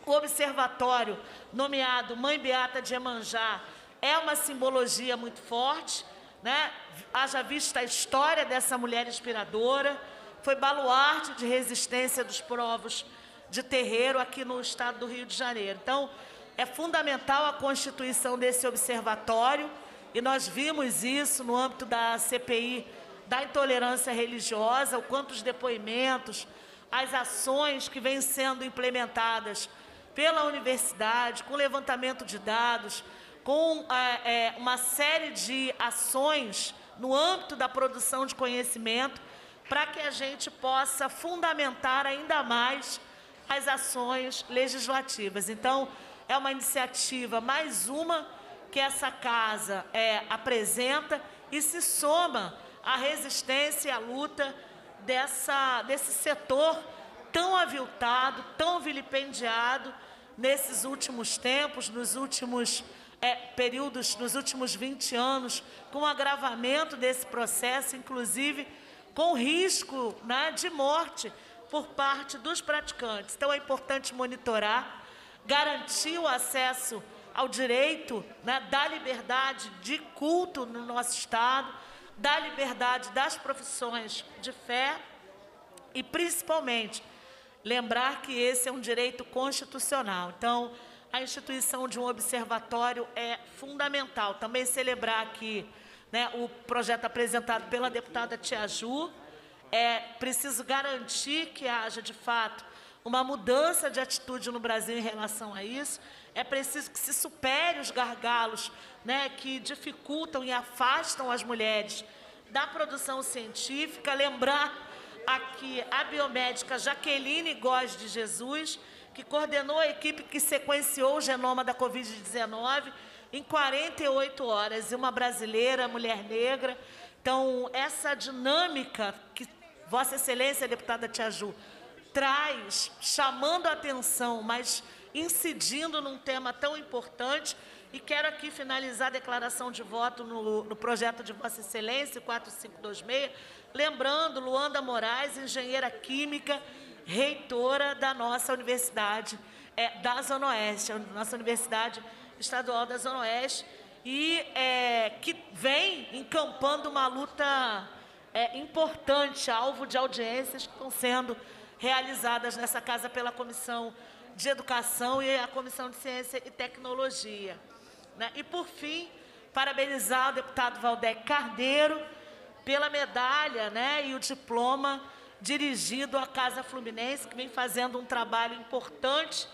O observatório nomeado Mãe Beata de Emanjá é uma simbologia muito forte, né? haja vista a história dessa mulher inspiradora, foi baluarte de resistência dos povos de terreiro aqui no estado do Rio de Janeiro. Então, é fundamental a constituição desse observatório, e nós vimos isso no âmbito da CPI da intolerância religiosa, o quanto os depoimentos, as ações que vêm sendo implementadas pela universidade, com levantamento de dados, com é, é, uma série de ações no âmbito da produção de conhecimento, para que a gente possa fundamentar ainda mais as ações legislativas. Então, é uma iniciativa, mais uma, que essa casa é, apresenta e se soma à resistência e à luta dessa, desse setor tão aviltado, tão vilipendiado nesses últimos tempos, nos últimos é, períodos, nos últimos 20 anos, com o agravamento desse processo, inclusive com risco né, de morte por parte dos praticantes. Então é importante monitorar, garantir o acesso ao direito né, da liberdade de culto no nosso Estado, da liberdade das profissões de fé e, principalmente, lembrar que esse é um direito constitucional. Então, a instituição de um observatório é fundamental. Também celebrar aqui né, o projeto apresentado pela deputada Tia Ju. É preciso garantir que haja, de fato, uma mudança de atitude no Brasil em relação a isso. É preciso que se supere os gargalos né, que dificultam e afastam as mulheres da produção científica. Lembrar aqui a biomédica Jaqueline Góes de Jesus, que coordenou a equipe que sequenciou o genoma da Covid-19 em 48 horas, e uma brasileira, mulher negra. Então, essa dinâmica que Vossa Excelência, deputada Tia Ju, traz, chamando a atenção, mas incidindo num tema tão importante, e quero aqui finalizar a declaração de voto no, no projeto de Vossa Excelência, 4526, lembrando Luanda Moraes, engenheira química, reitora da nossa universidade, é, da Zona Oeste, a nossa Universidade Estadual da Zona Oeste, e é, que vem encampando uma luta é, importante, alvo de audiências que estão sendo realizadas nessa casa pela Comissão de Educação e a Comissão de Ciência e Tecnologia. Né? E, por fim, parabenizar o deputado Valdec Cardeiro pela medalha né, e o diploma dirigido à Casa Fluminense, que vem fazendo um trabalho importante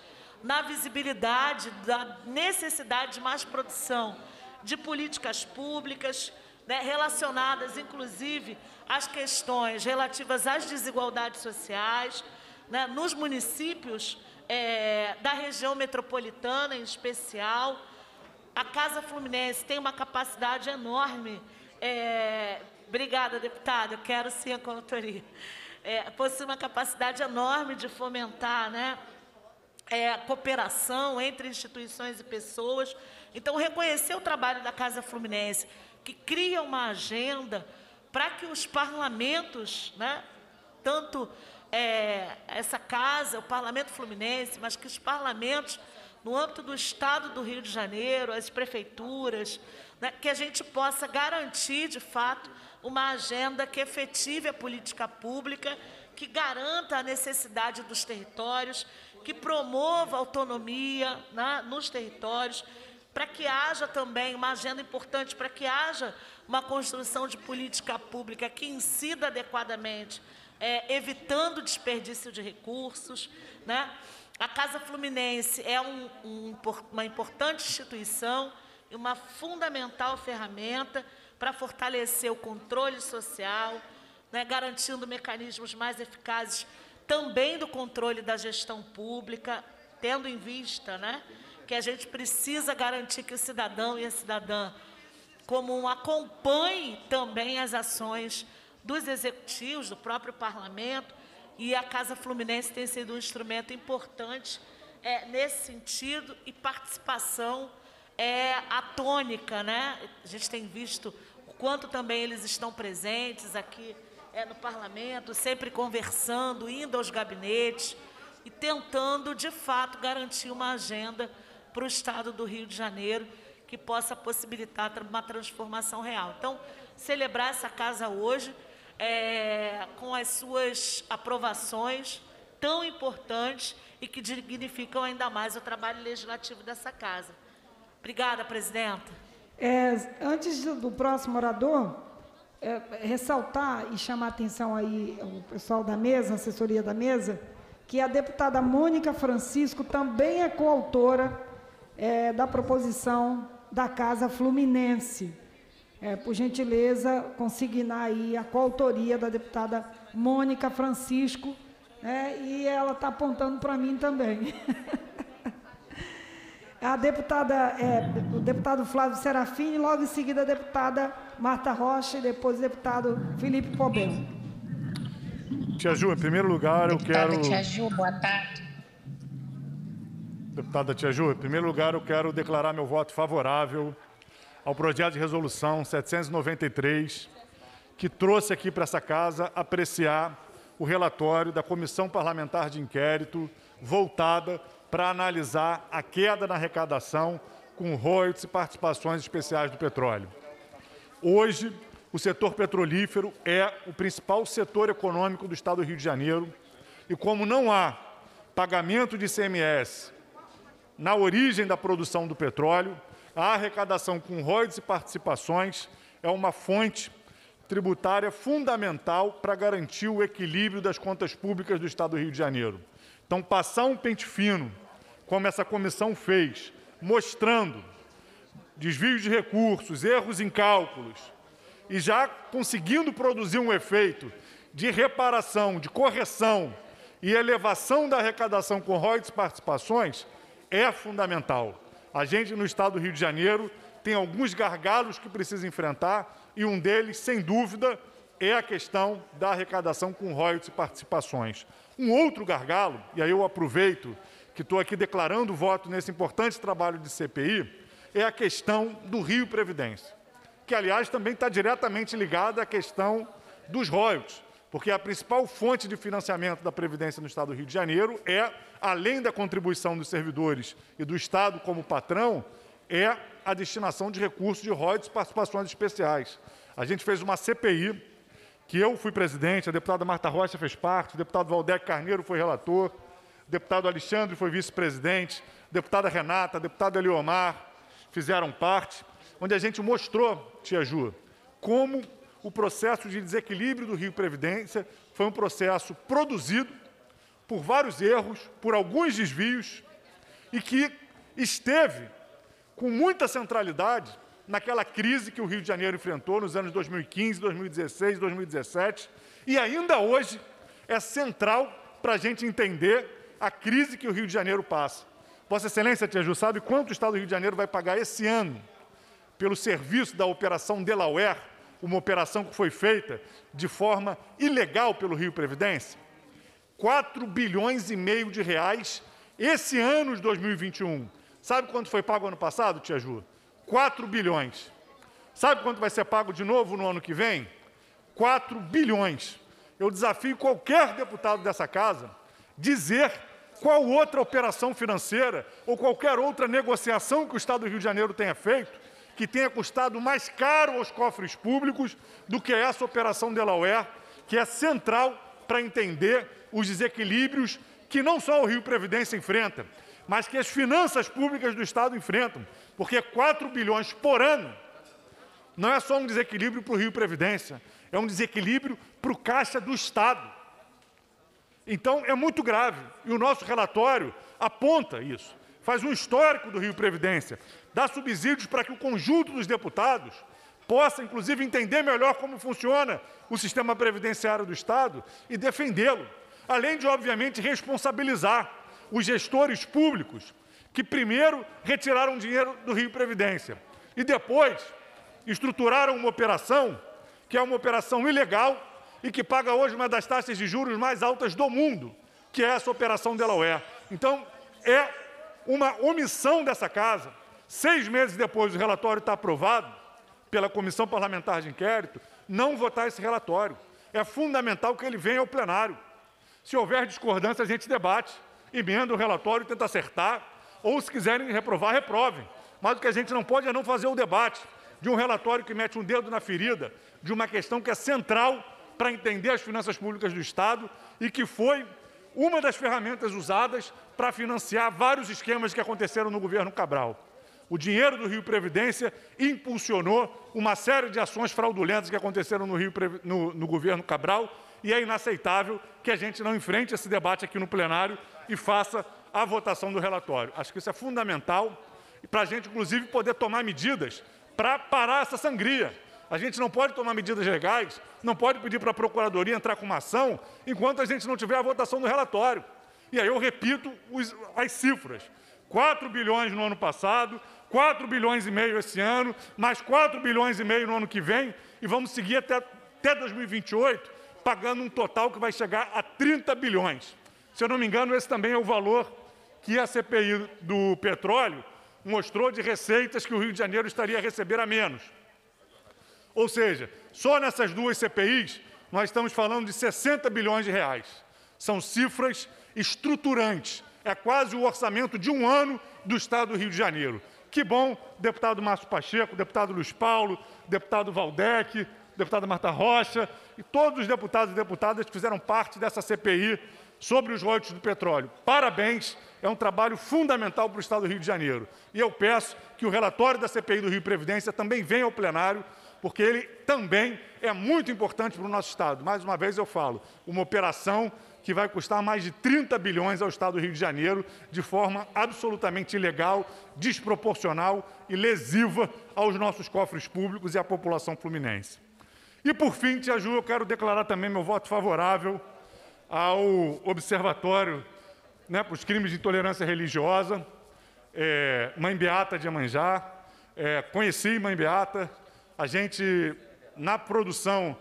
na visibilidade da necessidade de mais produção de políticas públicas, né, relacionadas, inclusive, às questões relativas às desigualdades sociais, né, nos municípios é, da região metropolitana, em especial. A Casa Fluminense tem uma capacidade enorme. É, obrigada, deputada, eu quero sim a consultoria é, possui uma capacidade enorme de fomentar né, é, cooperação entre instituições e pessoas. Então, reconhecer o trabalho da Casa Fluminense, que cria uma agenda para que os parlamentos, né, tanto é, essa casa, o Parlamento Fluminense, mas que os parlamentos, no âmbito do Estado do Rio de Janeiro, as prefeituras, né, que a gente possa garantir, de fato, uma agenda que efetive a política pública, que garanta a necessidade dos territórios, que promova a autonomia né, nos territórios, para que haja também uma agenda importante, para que haja uma construção de política pública que incida adequadamente, é, evitando desperdício de recursos. Né? A Casa Fluminense é um, um, uma importante instituição e uma fundamental ferramenta para fortalecer o controle social, né, garantindo mecanismos mais eficazes também do controle da gestão pública, tendo em vista né, que a gente precisa garantir que o cidadão e a cidadã comum acompanhe também as ações dos executivos, do próprio parlamento, e a Casa Fluminense tem sido um instrumento importante é, nesse sentido e participação é a tônica, né? A gente tem visto quanto também eles estão presentes aqui é, no parlamento, sempre conversando, indo aos gabinetes, e tentando, de fato, garantir uma agenda para o Estado do Rio de Janeiro que possa possibilitar uma transformação real. Então, celebrar essa casa hoje é, com as suas aprovações tão importantes e que dignificam ainda mais o trabalho legislativo dessa casa. Obrigada, presidenta. É, antes do, próximo orador, é, ressaltar e chamar a atenção aí o pessoal da mesa, assessoria da mesa, que a deputada Mônica Francisco também é coautora é, da proposição da Casa Fluminense. É, por gentileza, consignar aí a coautoria da deputada Mônica Francisco, né, e ela está apontando para mim também. A deputada, é, o deputado Flávio Serafim, logo em seguida a deputada Marta Rocha e depois o deputado Felipe Pobel. Tia Ju, em primeiro lugar, eu quero. Tia Ju, boa tarde. Deputada Tia Ju, em primeiro lugar, eu quero declarar meu voto favorável ao projeto de resolução 793, que trouxe aqui para essa casa apreciar o relatório da Comissão Parlamentar de Inquérito voltada para analisar a queda na arrecadação com royalties e participações especiais do petróleo. Hoje, o setor petrolífero é o principal setor econômico do Estado do Rio de Janeiro e como não há pagamento de ICMS na origem da produção do petróleo, a arrecadação com royalties e participações é uma fonte tributária fundamental para garantir o equilíbrio das contas públicas do Estado do Rio de Janeiro. Então, passar um pente fino, como essa comissão fez, mostrando desvios de recursos, erros em cálculos, e já conseguindo produzir um efeito de reparação, de correção e elevação da arrecadação com royalties e participações, é fundamental. A gente, no Estado do Rio de Janeiro, tem alguns gargalos que precisa enfrentar, e um deles, sem dúvida, é a questão da arrecadação com royalties e participações. Um outro gargalo, e aí eu aproveito que estou aqui declarando voto nesse importante trabalho de CPI, é a questão do Rio Previdência, que, aliás, também está diretamente ligada à questão dos royalties, porque a principal fonte de financiamento da Previdência no Estado do Rio de Janeiro é, além da contribuição dos servidores e do Estado como patrão, é a destinação de recursos de royalties e participações especiais. A gente fez uma CPI, que eu fui presidente, a deputada Marta Rocha fez parte, o deputado Valdec Carneiro foi relator, o deputado Alexandre foi vice-presidente, a deputada Renata, o deputado Eliomar fizeram parte, onde a gente mostrou, tia Ju, como o processo de desequilíbrio do Rio Previdência foi um processo produzido por vários erros, por alguns desvios, e que esteve com muita centralidade naquela crise que o Rio de Janeiro enfrentou nos anos 2015, 2016, 2017, e ainda hoje é central para a gente entender a crise que o Rio de Janeiro passa. Vossa Excelência, Tia Ju, sabe quanto o Estado do Rio de Janeiro vai pagar esse ano pelo serviço da Operação Delaware, uma operação que foi feita de forma ilegal pelo Rio Previdência? 4 bilhões e meio de reais esse ano de 2021. Sabe quanto foi pago ano passado, Tia Ju? 4 bilhões. Sabe quanto vai ser pago de novo no ano que vem? 4 bilhões. Eu desafio qualquer deputado dessa casa dizer qual outra operação financeira ou qualquer outra negociação que o Estado do Rio de Janeiro tenha feito que tenha custado mais caro aos cofres públicos do que essa operação Delaware, que é central para entender os desequilíbrios que não só o Rio Previdência enfrenta, mas que as finanças públicas do Estado enfrentam, porque 4 bilhões por ano não é só um desequilíbrio para o Rio Previdência, é um desequilíbrio para o caixa do Estado. Então, é muito grave, e o nosso relatório aponta isso, faz um histórico do Rio Previdência, dá subsídios para que o conjunto dos deputados possa, inclusive, entender melhor como funciona o sistema previdenciário do Estado e defendê-lo, além de, obviamente, responsabilizar os gestores públicos que primeiro retiraram dinheiro do Rio Previdência e depois estruturaram uma operação que é uma operação ilegal e que paga hoje uma das taxas de juros mais altas do mundo, que é essa operação Delaware. Então, é uma omissão dessa casa, seis meses depois do relatório estar aprovado pela Comissão Parlamentar de Inquérito, não votar esse relatório. É fundamental que ele venha ao plenário. Se houver discordância, a gente debate. emenda o relatório tenta acertar, ou se quiserem reprovar, reprovem. Mas o que a gente não pode é não fazer o debate de um relatório que mete um dedo na ferida de uma questão que é central para entender as finanças públicas do Estado e que foi uma das ferramentas usadas para financiar vários esquemas que aconteceram no governo Cabral. O dinheiro do Rio Previdência impulsionou uma série de ações fraudulentas que aconteceram no, Rio, no, no governo Cabral e é inaceitável que a gente não enfrente esse debate aqui no plenário e faça a votação do relatório. Acho que isso é fundamental para a gente, inclusive, poder tomar medidas para parar essa sangria. A gente não pode tomar medidas legais, não pode pedir para a Procuradoria entrar com uma ação enquanto a gente não tiver a votação do relatório. E aí eu repito os, as cifras. 4 bilhões no ano passado, 4 bilhões e meio esse ano, mais 4 bilhões e meio no ano que vem, e vamos seguir até, até 2028, pagando um total que vai chegar a 30 bilhões. Se eu não me engano, esse também é o valor que a CPI do petróleo mostrou de receitas que o Rio de Janeiro estaria a receber a menos. Ou seja, só nessas duas CPIs, nós estamos falando de 60 bilhões de reais. São cifras estruturantes. É quase o orçamento de um ano do Estado do Rio de Janeiro. Que bom, deputado Márcio Pacheco, deputado Luiz Paulo, deputado Valdec, deputada Marta Rocha e todos os deputados e deputadas que fizeram parte dessa CPI sobre os royalties do petróleo. Parabéns, é um trabalho fundamental para o Estado do Rio de Janeiro. E eu peço que o relatório da CPI do Rio Previdência também venha ao plenário, porque ele também é muito importante para o nosso Estado. Mais uma vez eu falo, uma operação que vai custar mais de 30 bilhões ao Estado do Rio de Janeiro, de forma absolutamente ilegal, desproporcional e lesiva aos nossos cofres públicos e à população fluminense. E, por fim, Tia Ju, eu quero declarar também meu voto favorável ao Observatório né, para os Crimes de Intolerância Religiosa, é, Mãe Beata de Amanjá. É, conheci Mãe Beata. A gente, na produção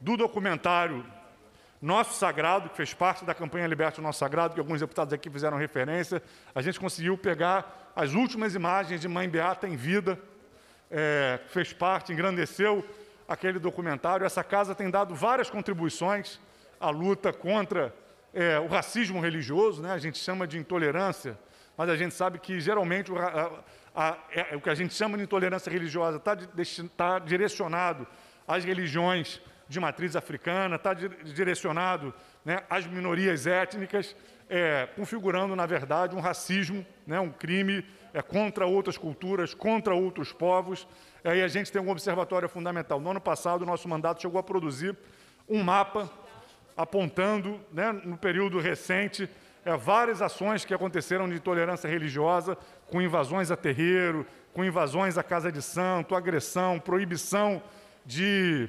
do documentário Nosso Sagrado, que fez parte da campanha Liberte o Nosso Sagrado, que alguns deputados aqui fizeram referência, a gente conseguiu pegar as últimas imagens de Mãe Beata em vida, é, fez parte, engrandeceu aquele documentário. Essa casa tem dado várias contribuições à luta contra é, o racismo religioso, né? a gente chama de intolerância, mas a gente sabe que geralmente o, a, a, é, o que a gente chama de intolerância religiosa está tá direcionado às religiões de matriz africana, está direcionado né, às minorias étnicas, é, configurando, na verdade, um racismo, né, um crime é, contra outras culturas, contra outros povos. Aí a gente tem um observatório fundamental. No ano passado, o nosso mandato chegou a produzir um mapa apontando, né, no período recente, é, várias ações que aconteceram de intolerância religiosa, com invasões a terreiro, com invasões à casa de santo, agressão, proibição de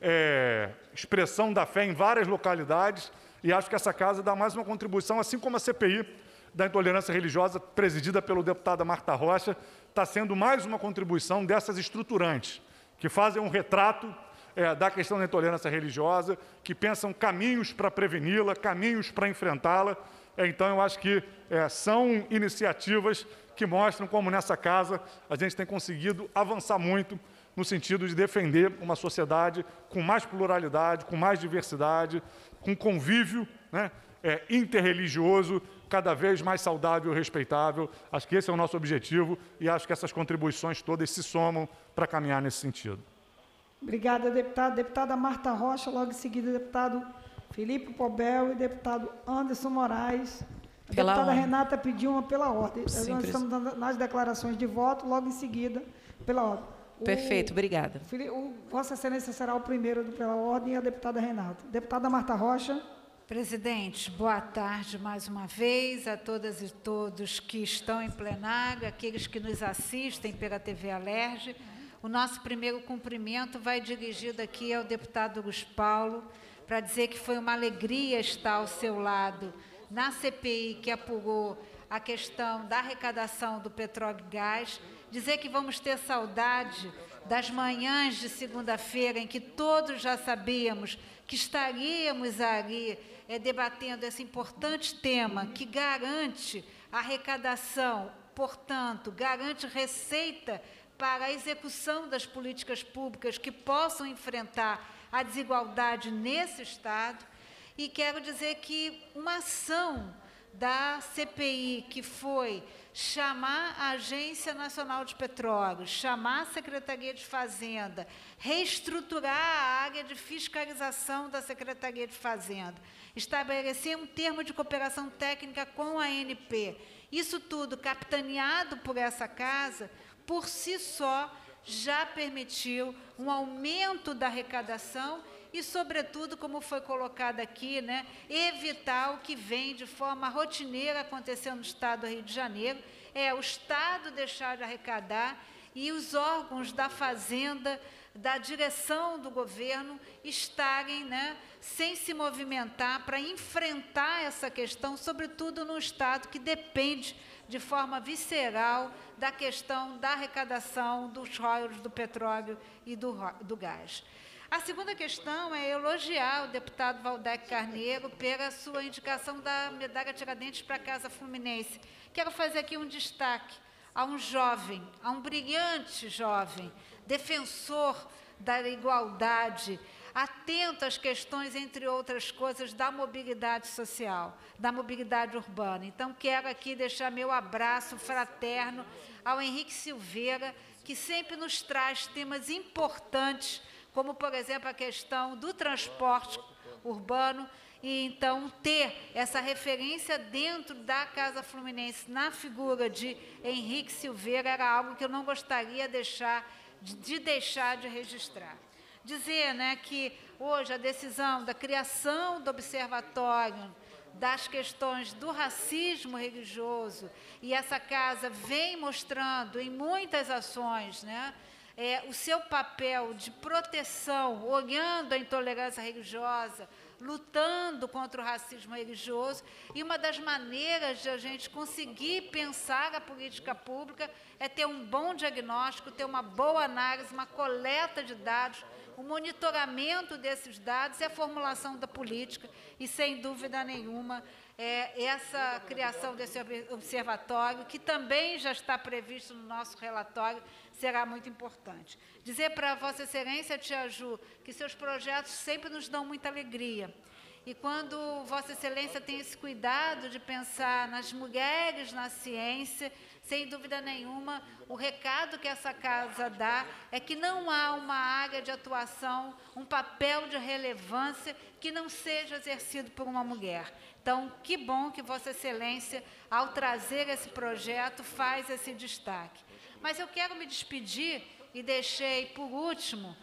é, expressão da fé em várias localidades, e acho que essa casa dá mais uma contribuição, assim como a CPI da intolerância religiosa, presidida pelo deputado Marta Rocha, está sendo mais uma contribuição dessas estruturantes, que fazem um retrato é, da questão da intolerância religiosa, que pensam caminhos para preveni-la, caminhos para enfrentá-la. É, então, eu acho que é, são iniciativas que mostram como nessa casa a gente tem conseguido avançar muito no sentido de defender uma sociedade com mais pluralidade, com mais diversidade, com convívio né, é, interreligioso cada vez mais saudável e respeitável. Acho que esse é o nosso objetivo e acho que essas contribuições todas se somam para caminhar nesse sentido. Obrigada, deputada. Deputada Marta Rocha, logo em seguida, deputado Felipe Pobel e deputado Anderson Moraes. A Pela deputada ordem. Renata pediu uma pela ordem. Sim, Nós estamos dando nas declarações de voto, logo em seguida, pela ordem. O- Perfeito, obrigada. O, Vossa Excelência será o primeiro pela ordem e a deputada Renata. Deputada Marta Rocha. Presidente, boa tarde mais uma vez a todas e todos que estão em plenário, aqueles que nos assistem pela TV Alerj. O nosso primeiro cumprimento vai dirigido aqui ao deputado Luiz Paulo, para dizer que foi uma alegria estar ao seu lado na CPI que apurou a questão da arrecadação do petróleo e gás, dizer que vamos ter saudade das manhãs de segunda-feira em que todos já sabíamos que estaríamos ali eh, debatendo esse importante tema que garante arrecadação, portanto, garante receita para a execução das políticas públicas que possam enfrentar a desigualdade nesse Estado. E quero dizer que uma ação da CPI, que foi chamar a Agência Nacional de Petróleo, chamar a Secretaria de Fazenda, reestruturar a área de fiscalização da Secretaria de Fazenda, estabelecer um termo de cooperação técnica com a ANP. Isso tudo capitaneado por essa casa, por si só, já permitiu um aumento da arrecadação e, sobretudo, como foi colocado aqui, né, evitar o que vem de forma rotineira acontecendo no Estado do Rio de Janeiro, é o Estado deixar de arrecadar e os órgãos da Fazenda, da direção do governo, estarem né, sem se movimentar para enfrentar essa questão, sobretudo no Estado que depende de forma visceral da questão da arrecadação dos royalties do petróleo e do, do gás. A segunda questão é elogiar o deputado Valdec Carneiro pela sua indicação da medalha Tiradentes para a Casa Fluminense. Quero fazer aqui um destaque a um jovem, a um brilhante jovem, defensor da igualdade, atento às questões, entre outras coisas, da mobilidade social, da mobilidade urbana. Então, quero aqui deixar meu abraço fraterno ao Henrique Silveira, que sempre nos traz temas importantes como, por exemplo, a questão do transporte urbano, e então ter essa referência dentro da Casa Fluminense na figura de Henrique Silveira era algo que eu não gostaria deixar, de deixar de registrar. Dizer né, que hoje a decisão da criação do observatório das questões do racismo religioso, e essa casa vem mostrando em muitas ações, né, é, o seu papel de proteção, olhando a intolerância religiosa, lutando contra o racismo religioso, e uma das maneiras de a gente conseguir pensar a política pública é ter um bom diagnóstico, ter uma boa análise, uma coleta de dados, o monitoramento desses dados e a formulação da política, e sem dúvida nenhuma, é, essa criação desse observatório, que também já está previsto no nosso relatório, será muito importante. Dizer para Vossa Excelência, Tia Ju, que seus projetos sempre nos dão muita alegria. E quando Vossa Excelência tem esse cuidado de pensar nas mulheres na ciência, sem dúvida nenhuma, o recado que essa casa dá é que não há uma área de atuação, um papel de relevância que não seja exercido por uma mulher. Então, que bom que Vossa Excelência, ao trazer esse projeto, faz esse destaque. Mas eu quero me despedir e deixei por último,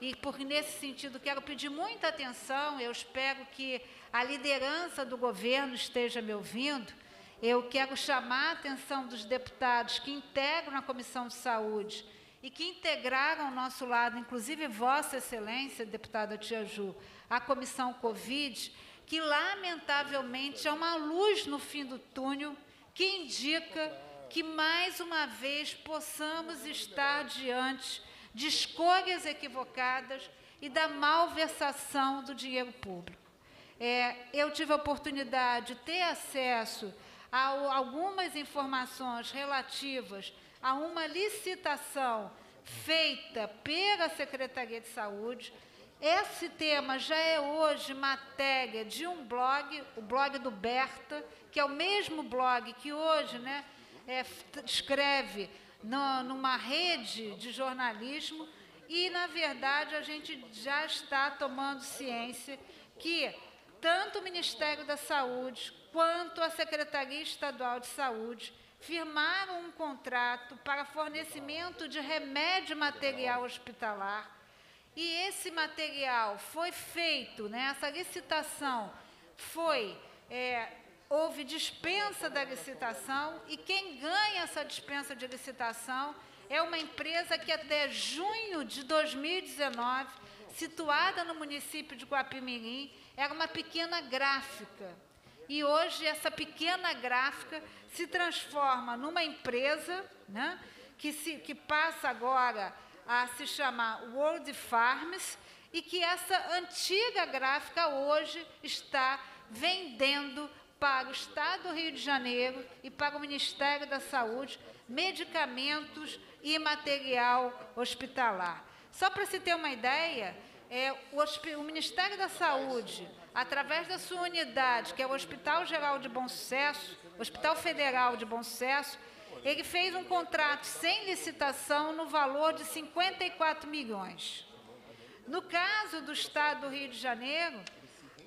e por nesse sentido quero pedir muita atenção, eu espero que a liderança do governo esteja me ouvindo. Eu quero chamar a atenção dos deputados que integram a Comissão de Saúde e que integraram ao nosso lado, inclusive Vossa Excelência, deputada Tia Ju, a Comissão Covid, que lamentavelmente há uma luz no fim do túnel que indica que mais uma vez possamos estar diante de escolhas equivocadas e da malversação do dinheiro público. É, eu tive a oportunidade de ter acesso a algumas informações relativas a uma licitação feita pela Secretaria de Saúde. Esse tema já é hoje matéria de um blog, o blog do Berta, que é o mesmo blog que hoje né, é, escreve no, numa rede de jornalismo e, na verdade, a gente já está tomando ciência que tanto o Ministério da Saúde quanto a Secretaria Estadual de Saúde firmaram um contrato para fornecimento de remédio material hospitalar. E esse material foi feito, né, essa licitação foi é, houve dispensa da licitação e quem ganha essa dispensa de licitação é uma empresa que até junho de 2019, situada no município de Guapimirim, era uma pequena gráfica. E hoje essa pequena gráfica se transforma numa empresa né, que, se, que passa agora a se chamar World Farms e que essa antiga gráfica hoje está vendendo para o Estado do Rio de Janeiro e para o Ministério da Saúde medicamentos e material hospitalar. Só para se ter uma ideia, é, o, o Ministério da Saúde, através da sua unidade, que é o Hospital Geral de Bom Sucesso, Hospital Federal de Bom Sucesso, ele fez um contrato sem licitação no valor de 54 milhões. No caso do Estado do Rio de Janeiro,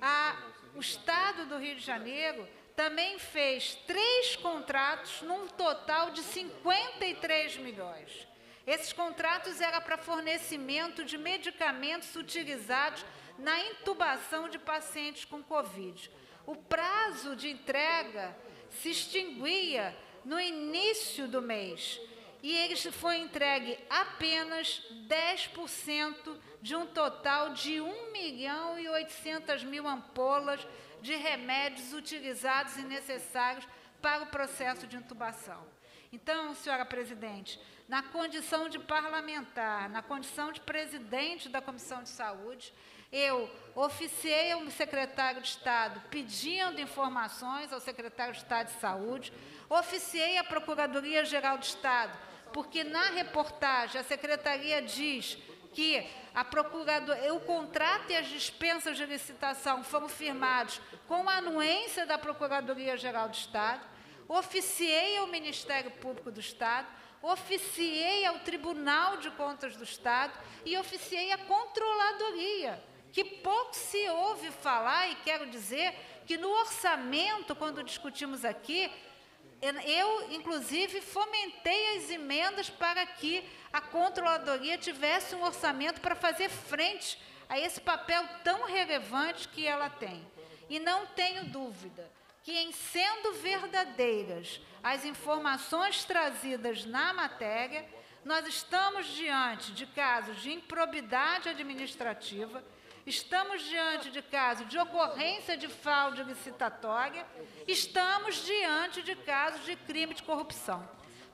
a- o Estado do Rio de Janeiro também fez três contratos num total de 53 milhões. Esses contratos eram para fornecimento de medicamentos utilizados na intubação de pacientes com Covid. O prazo de entrega se extinguia no início do mês e ele foi entregue apenas 10% de um total de 1 milhão e 800 mil ampolas de remédios utilizados e necessários para o processo de intubação. Então, senhora presidente, na condição de parlamentar, na condição de presidente da Comissão de Saúde, eu oficiei ao secretário de Estado pedindo informações ao secretário de Estado de Saúde, oficiei à Procuradoria-Geral do Estado, porque na reportagem a secretaria diz que a procurador, o contrato e as dispensas de licitação foram firmados com a anuência da Procuradoria-Geral do Estado, oficiei ao Ministério Público do Estado, oficiei ao Tribunal de Contas do Estado e oficiei à Controladoria, que pouco se ouve falar, e quero dizer que no orçamento, quando discutimos aqui, eu, inclusive, fomentei as emendas para que a Controladoria tivesse um orçamento para fazer frente a esse papel tão relevante que ela tem. E não tenho dúvida que, em sendo verdadeiras as informações trazidas na matéria, nós estamos diante de casos de improbidade administrativa, estamos diante de casos de ocorrência de fraude licitatória, estamos diante de casos de crime de corrupção.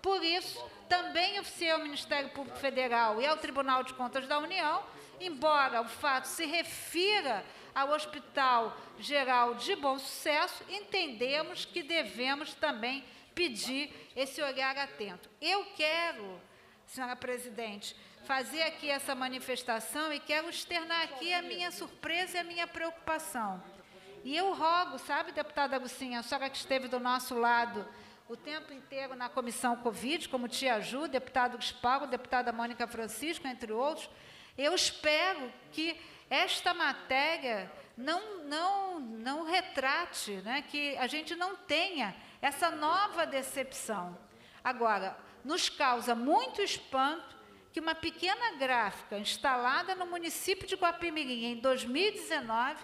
Por isso, também oficiei ao Ministério Público Federal e ao Tribunal de Contas da União, embora o fato se refira ao Hospital Geral de Bom Sucesso, entendemos que devemos também pedir esse olhar atento. Eu quero, senhora presidente, fazer aqui essa manifestação e quero externar aqui a minha surpresa e a minha preocupação. E eu rogo, sabe, deputada Lucinha, a senhora que esteve do nosso lado o tempo inteiro na comissão Covid, como Tia Ju, deputado Gasparo, deputada Mônica Francisco, entre outros, eu espero que esta matéria não, não, não retrate, né, que a gente não tenha essa nova decepção. Agora, nos causa muito espanto que uma pequena gráfica instalada no município de Guapimirim em 2019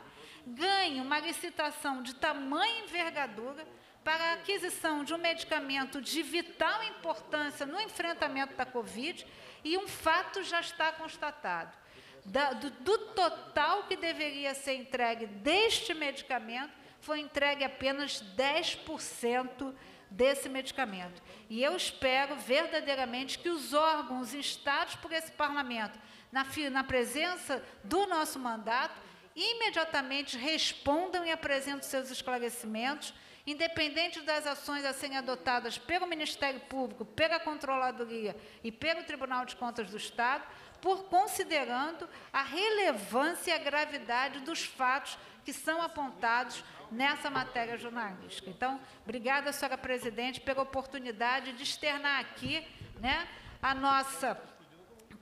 ganhe uma licitação de tamanha envergadura para a aquisição de um medicamento de vital importância no enfrentamento da Covid e um fato já está constatado. Da- do, do total que deveria ser entregue deste medicamento, foi entregue apenas 10% desse medicamento. E eu espero verdadeiramente que os órgãos instados por esse parlamento, na, na presença do nosso mandato, imediatamente respondam e apresentem seus esclarecimentos, independente das ações a serem adotadas pelo Ministério Público, pela Controladoria e pelo Tribunal de Contas do Estado, por considerando a relevância e a gravidade dos fatos que são apontados nessa matéria jornalística. Então, obrigada, senhora presidente, pela oportunidade de externar aqui né, a nossa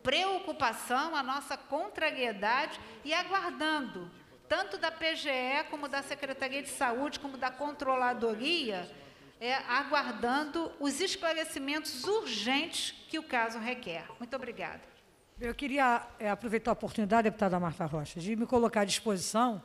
preocupação, a nossa contrariedade e aguardando, tanto da PGE, como da Secretaria de Saúde, como da Controladoria, é, aguardando os esclarecimentos urgentes que o caso requer. Muito obrigada. Eu queria eh, aproveitar a oportunidade, deputada Marta Rocha, de me colocar à disposição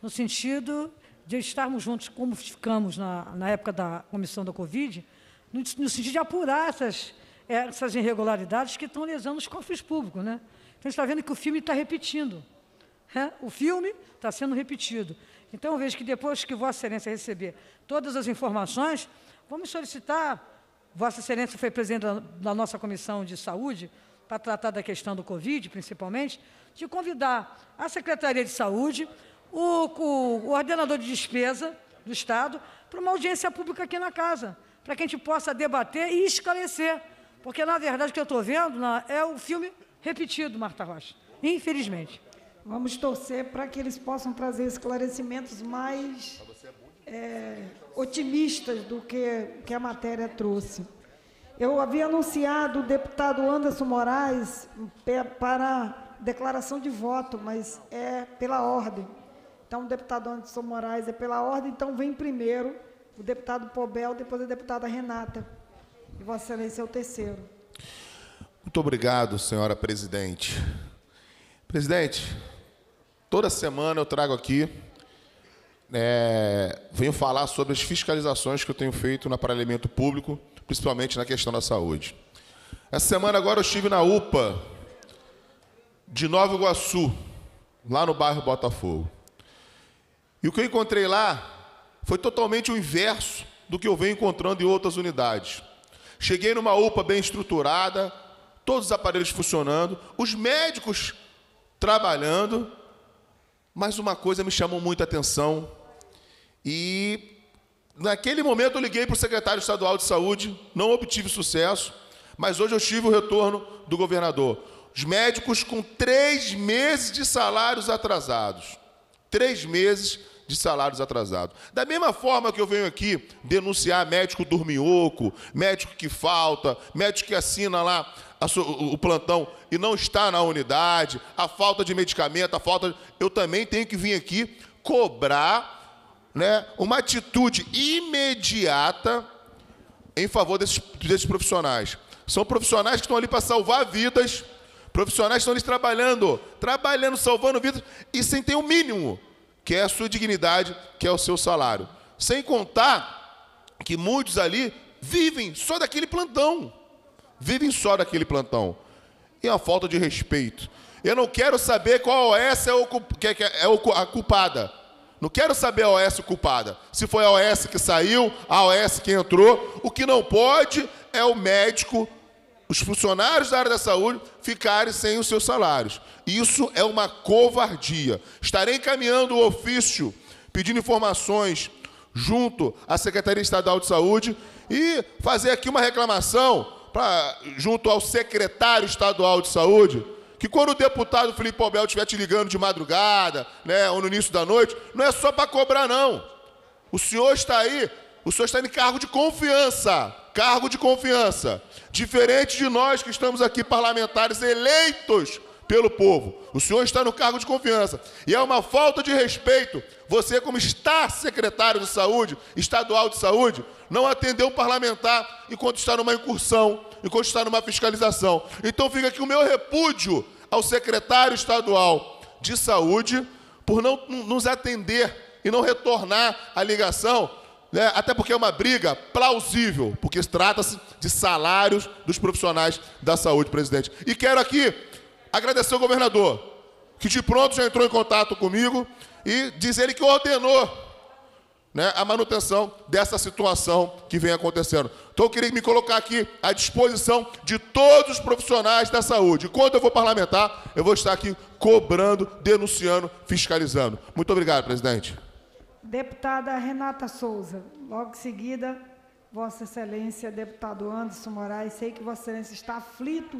no sentido de estarmos juntos, como ficamos na, na época da comissão da Covid, no, no sentido de apurar essas, essas irregularidades que estão lesando os cofres públicos. Né? Então, a gente está vendo que o filme está repetindo. né? O filme está sendo repetido. Então, eu vejo que depois que Vossa Excelência receber todas as informações, vamos solicitar, Vossa Excelência foi presidente da, da nossa Comissão de Saúde, para tratar da questão do Covid, principalmente, de convidar a Secretaria de Saúde, o, o- o ordenador de despesa do Estado, para uma audiência pública aqui na casa, para que a gente possa debater e esclarecer. Porque, na verdade, o que eu estou vendo é o filme repetido, Marta Rocha. Infelizmente. Vamos torcer para que eles possam trazer esclarecimentos mais é, otimistas do que, que a matéria trouxe. Eu havia anunciado o deputado Anderson Moraes para declaração de voto, mas é pela ordem. Então, o deputado Anderson Moraes é pela ordem, então vem primeiro o deputado Pobel, depois a deputada Renata. E Vossa Excelência é o terceiro. Muito obrigado, senhora presidente. Presidente, toda semana eu trago aqui, é, venho falar sobre as fiscalizações que eu tenho feito no aparelhamento público, principalmente na questão da saúde. Essa semana agora eu estive na UPA de Nova Iguaçu, lá no bairro Botafogo. E o que eu encontrei lá foi totalmente o inverso do que eu venho encontrando em outras unidades. Cheguei numa UPA bem estruturada, todos os aparelhos funcionando, os médicos trabalhando, mas uma coisa me chamou muita atenção. E naquele momento eu liguei para o secretário estadual de saúde, não obtive sucesso, mas hoje eu tive o retorno do governador. Os médicos com três meses de salários atrasados. Três meses de salários atrasados. Da mesma forma que eu venho aqui denunciar médico dorminhoco, médico que falta, médico que assina lá o plantão e não está na unidade, a falta de medicamento, a falta. Eu também tenho que vir aqui cobrar né, uma atitude imediata em favor desses, desses profissionais. São profissionais que estão ali para salvar vidas, profissionais estão ali trabalhando, trabalhando, salvando vidas, e sem ter o mínimo, que é a sua dignidade, que é o seu salário. Sem contar que muitos ali vivem só daquele plantão. Vivem só daquele plantão. E é uma falta de respeito. Eu não quero saber qual OS é, é- a culpada. Não quero saber a OS culpada. Se foi a OS que saiu, a OS que entrou. O que não pode é o médico, os funcionários da área da saúde ficarem sem os seus salários. Isso é uma covardia. Estarei encaminhando o ofício pedindo informações junto à Secretaria Estadual de Saúde e fazer aqui uma reclamação pra, junto ao secretário estadual de saúde, que quando o deputado Felipe Pobel estiver te ligando de madrugada, né, ou no início da noite, não é só para cobrar, não. O senhor está aí, o senhor está em cargo de confiança. Cargo de confiança. Diferente de nós que estamos aqui, parlamentares eleitos pelo povo. O senhor está no cargo de confiança. E é uma falta de respeito. Você, como está secretário de saúde, estadual de saúde, não atender um parlamentar enquanto está numa incursão, enquanto está numa fiscalização. Então fica aqui o meu repúdio ao secretário estadual de saúde por não nos atender e não retornar a ligação, né? até porque é uma briga plausível, porque trata-se de salários dos profissionais da saúde, presidente. E quero aqui agradecer ao governador, que de pronto já entrou em contato comigo e dizer ele que ordenou né, a manutenção dessa situação que vem acontecendo. Então eu queria me colocar aqui à disposição de todos os profissionais da saúde. Quando eu for parlamentar, eu vou estar aqui cobrando, denunciando, fiscalizando. Muito obrigado, presidente. Deputada Renata Souza. Logo em seguida, Vossa Excelência, deputado Anderson Moraes. Sei que Vossa Excelência está aflito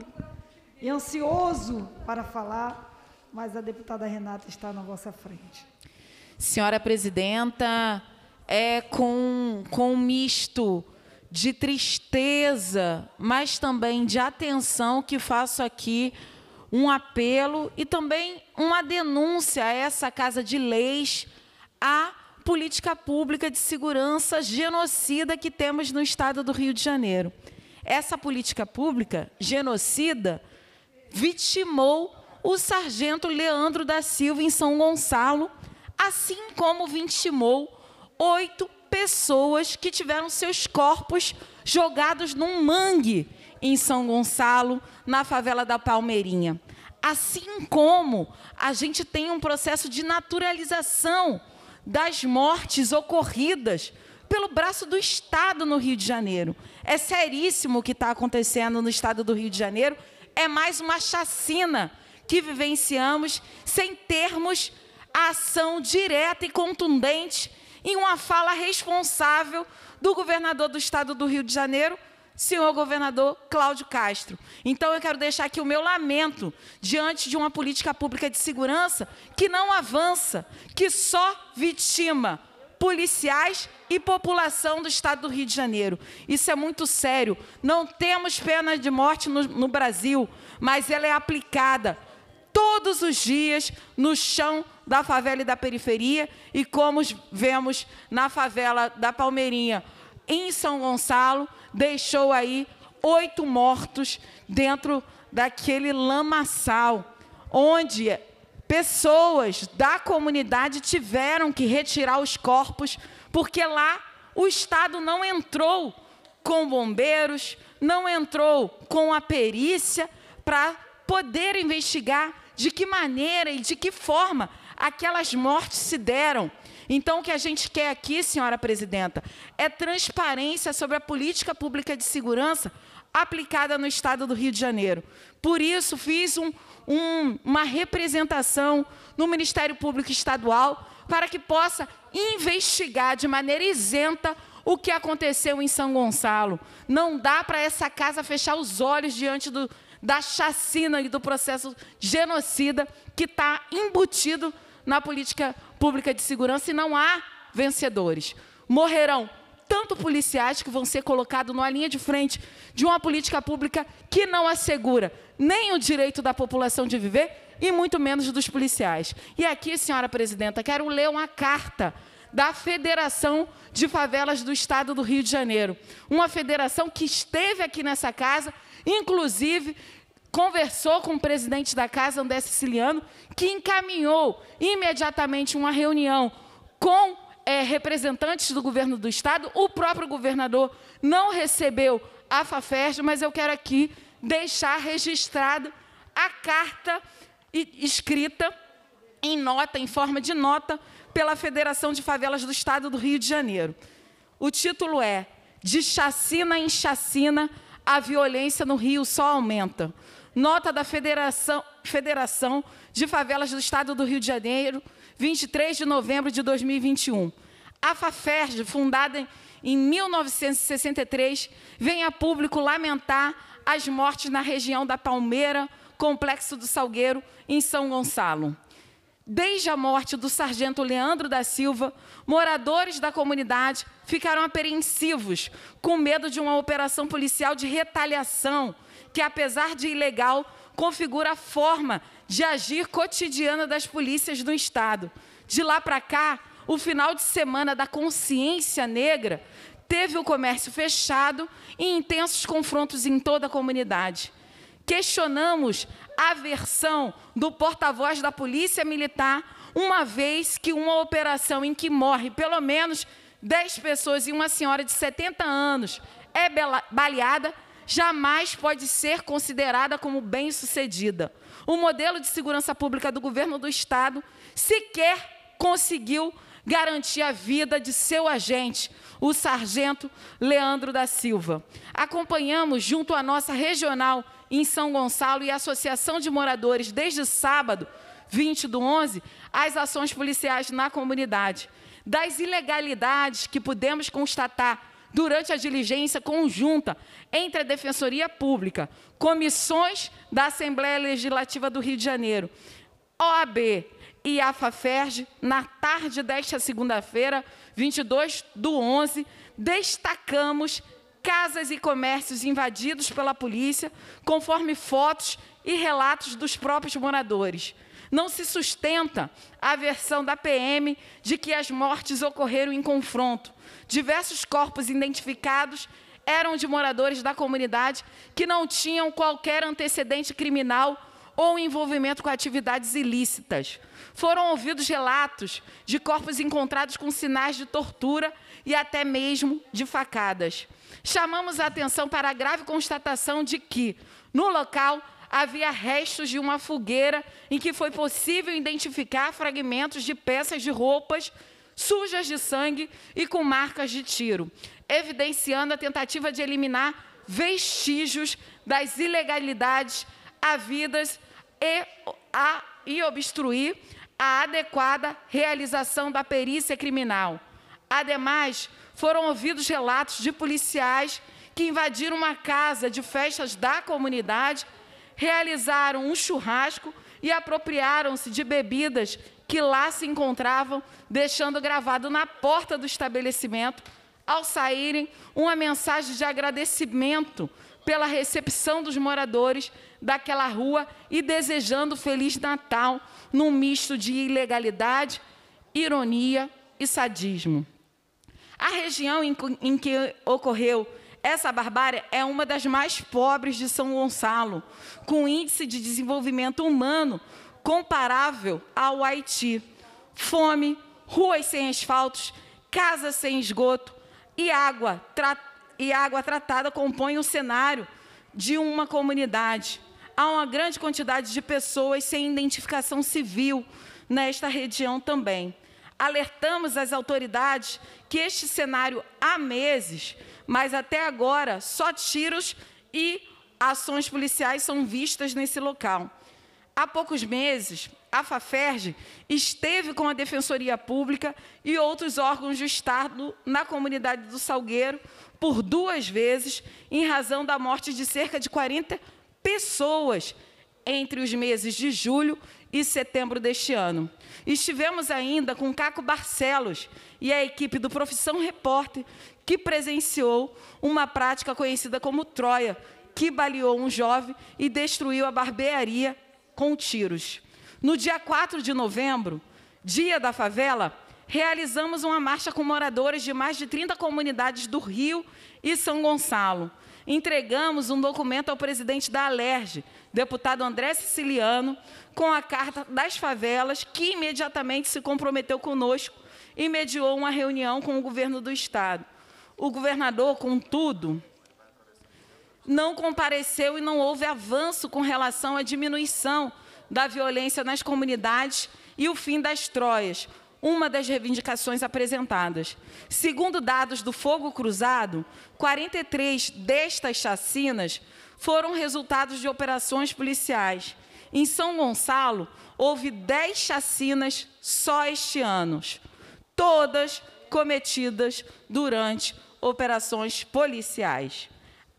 e ansioso para falar, mas a deputada Renata está na vossa frente. Senhora presidenta, é com, com um misto de tristeza, mas também de atenção que faço aqui um apelo e também uma denúncia a essa Casa de Leis, à política pública de segurança genocida que temos no estado do Rio de Janeiro. Essa política pública genocida vitimou o sargento Leandro da Silva em São Gonçalo, assim como vitimou oito pessoas que tiveram seus corpos jogados num mangue em São Gonçalo, na favela da Palmeirinha. Assim como a gente tem um processo de naturalização das mortes ocorridas pelo braço do Estado no Rio de Janeiro. É seríssimo o que está acontecendo no Estado do Rio de Janeiro. É mais uma chacina que vivenciamos sem termos a ação direta e contundente em uma fala responsável do governador do Estado do Rio de Janeiro, senhor governador Cláudio Castro. Então, eu quero deixar aqui o meu lamento diante de uma política pública de segurança que não avança, que só vitima policiais e população do estado do Rio de Janeiro. Isso é muito sério. Não temos pena de morte no, no Brasil, mas ela é aplicada todos os dias no chão da favela e da periferia e como vemos na favela da Palmeirinha, em São Gonçalo, deixou aí oito mortos dentro daquele lamaçal, onde pessoas da comunidade tiveram que retirar os corpos, porque lá o Estado não entrou com bombeiros, não entrou com a perícia para poder investigar de que maneira e de que forma aquelas mortes se deram. Então, o que a gente quer aqui, senhora presidenta, é transparência sobre a política pública de segurança aplicada no estado do Rio de Janeiro. Por isso, fiz um, um, uma representação no Ministério Público Estadual para que possa investigar de maneira isenta o que aconteceu em São Gonçalo. Não dá para essa casa fechar os olhos diante do, da chacina e do processo genocida que está embutido na política pública de segurança e não há vencedores. Morrerão tanto policiais que vão ser colocados numa linha de frente de uma política pública que não assegura nem o direito da população de viver e muito menos dos policiais. E aqui, senhora presidenta, quero ler uma carta da Federação de Favelas do Estado do Rio de Janeiro. Uma federação que esteve aqui nessa casa, inclusive conversou com o presidente da casa, André Siciliano, que encaminhou imediatamente uma reunião com é, representantes do governo do Estado. O próprio governador não recebeu a FAFERJ, mas eu quero aqui deixar registrado a carta escrita em nota, em forma de nota, pela Federação de Favelas do Estado do Rio de Janeiro. O título é De chacina em chacina, a violência no Rio só aumenta. Nota da Federação, Federação de Favelas do Estado do Rio de Janeiro, 23 de novembro de 2021. A FAFERJ, fundada em 1963, vem a público lamentar as mortes na região da Palmeira, Complexo do Salgueiro, em São Gonçalo. Desde a morte do sargento Leandro da Silva, moradores da comunidade ficaram apreensivos, com medo de uma operação policial de retaliação que, apesar de ilegal, configura a forma de agir cotidiana das polícias do Estado. De lá para cá, o final de semana da consciência negra teve o comércio fechado e intensos confrontos em toda a comunidade. Questionamos a versão do porta-voz da Polícia Militar, uma vez que uma operação em que morre pelo menos 10 pessoas e uma senhora de 70 anos é baleada jamais pode ser considerada como bem-sucedida. O modelo de segurança pública do governo do Estado sequer conseguiu garantir a vida de seu agente, o sargento Leandro da Silva. Acompanhamos, junto à nossa regional em São Gonçalo e a Associação de Moradores, desde sábado, 20 do 11, as ações policiais na comunidade. Das ilegalidades que pudemos constatar durante a diligência conjunta entre a Defensoria Pública, comissões da Assembleia Legislativa do Rio de Janeiro, OAB e a FAFERJ, na tarde desta segunda-feira, 22 do 11, destacamos casas e comércios invadidos pela polícia, conforme fotos e relatos dos próprios moradores. Não se sustenta a versão da PM de que as mortes ocorreram em confronto. Diversos corpos identificados eram de moradores da comunidade que não tinham qualquer antecedente criminal ou envolvimento com atividades ilícitas. Foram ouvidos relatos de corpos encontrados com sinais de tortura e até mesmo de facadas. Chamamos a atenção para a grave constatação de que, no local, havia restos de uma fogueira em que foi possível identificar fragmentos de peças de roupas sujas de sangue e com marcas de tiro, evidenciando a tentativa de eliminar vestígios das ilegalidades havidas e, a, e obstruir a adequada realização da perícia criminal. Ademais, foram ouvidos relatos de policiais que invadiram uma casa de festas da comunidade, realizaram um churrasco e apropriaram-se de bebidas que lá se encontravam, deixando gravado na porta do estabelecimento, ao saírem, uma mensagem de agradecimento pela recepção dos moradores daquela rua e desejando Feliz Natal num misto de ilegalidade, ironia e sadismo. A região em, que ocorreu essa barbárie é uma das mais pobres de São Gonçalo, com índice de desenvolvimento humano comparável ao Haiti. Fome, ruas sem asfaltos, casas sem esgoto e água, e água tratada compõem o cenário de uma comunidade. Há uma grande quantidade de pessoas sem identificação civil nesta região também. Alertamos as autoridades que este cenário há meses, mas até agora só tiros e ações policiais são vistas nesse local. Há poucos meses, a FAFERJ esteve com a Defensoria Pública e outros órgãos do Estado na comunidade do Salgueiro por duas vezes, em razão da morte de cerca de 40 pessoas entre os meses de julho e setembro deste ano. Estivemos ainda com Caco Barcelos e a equipe do Profissão Repórter, que presenciou uma prática conhecida como Troia, que baleou um jovem e destruiu a barbearia com tiros. No dia 4 de novembro, dia da favela, realizamos uma marcha com moradores de mais de 30 comunidades do Rio e São Gonçalo. Entregamos um documento ao presidente da Alerj, deputado André Siciliano, com a carta das favelas, que imediatamente se comprometeu conosco e mediou uma reunião com o governo do Estado. O governador, contudo, não compareceu e não houve avanço com relação à diminuição da violência nas comunidades e o fim das troias, uma das reivindicações apresentadas. Segundo dados do Fogo Cruzado, 43 destas chacinas foram resultados de operações policiais. Em São Gonçalo, houve 10 chacinas só este ano, todas cometidas durante operações policiais.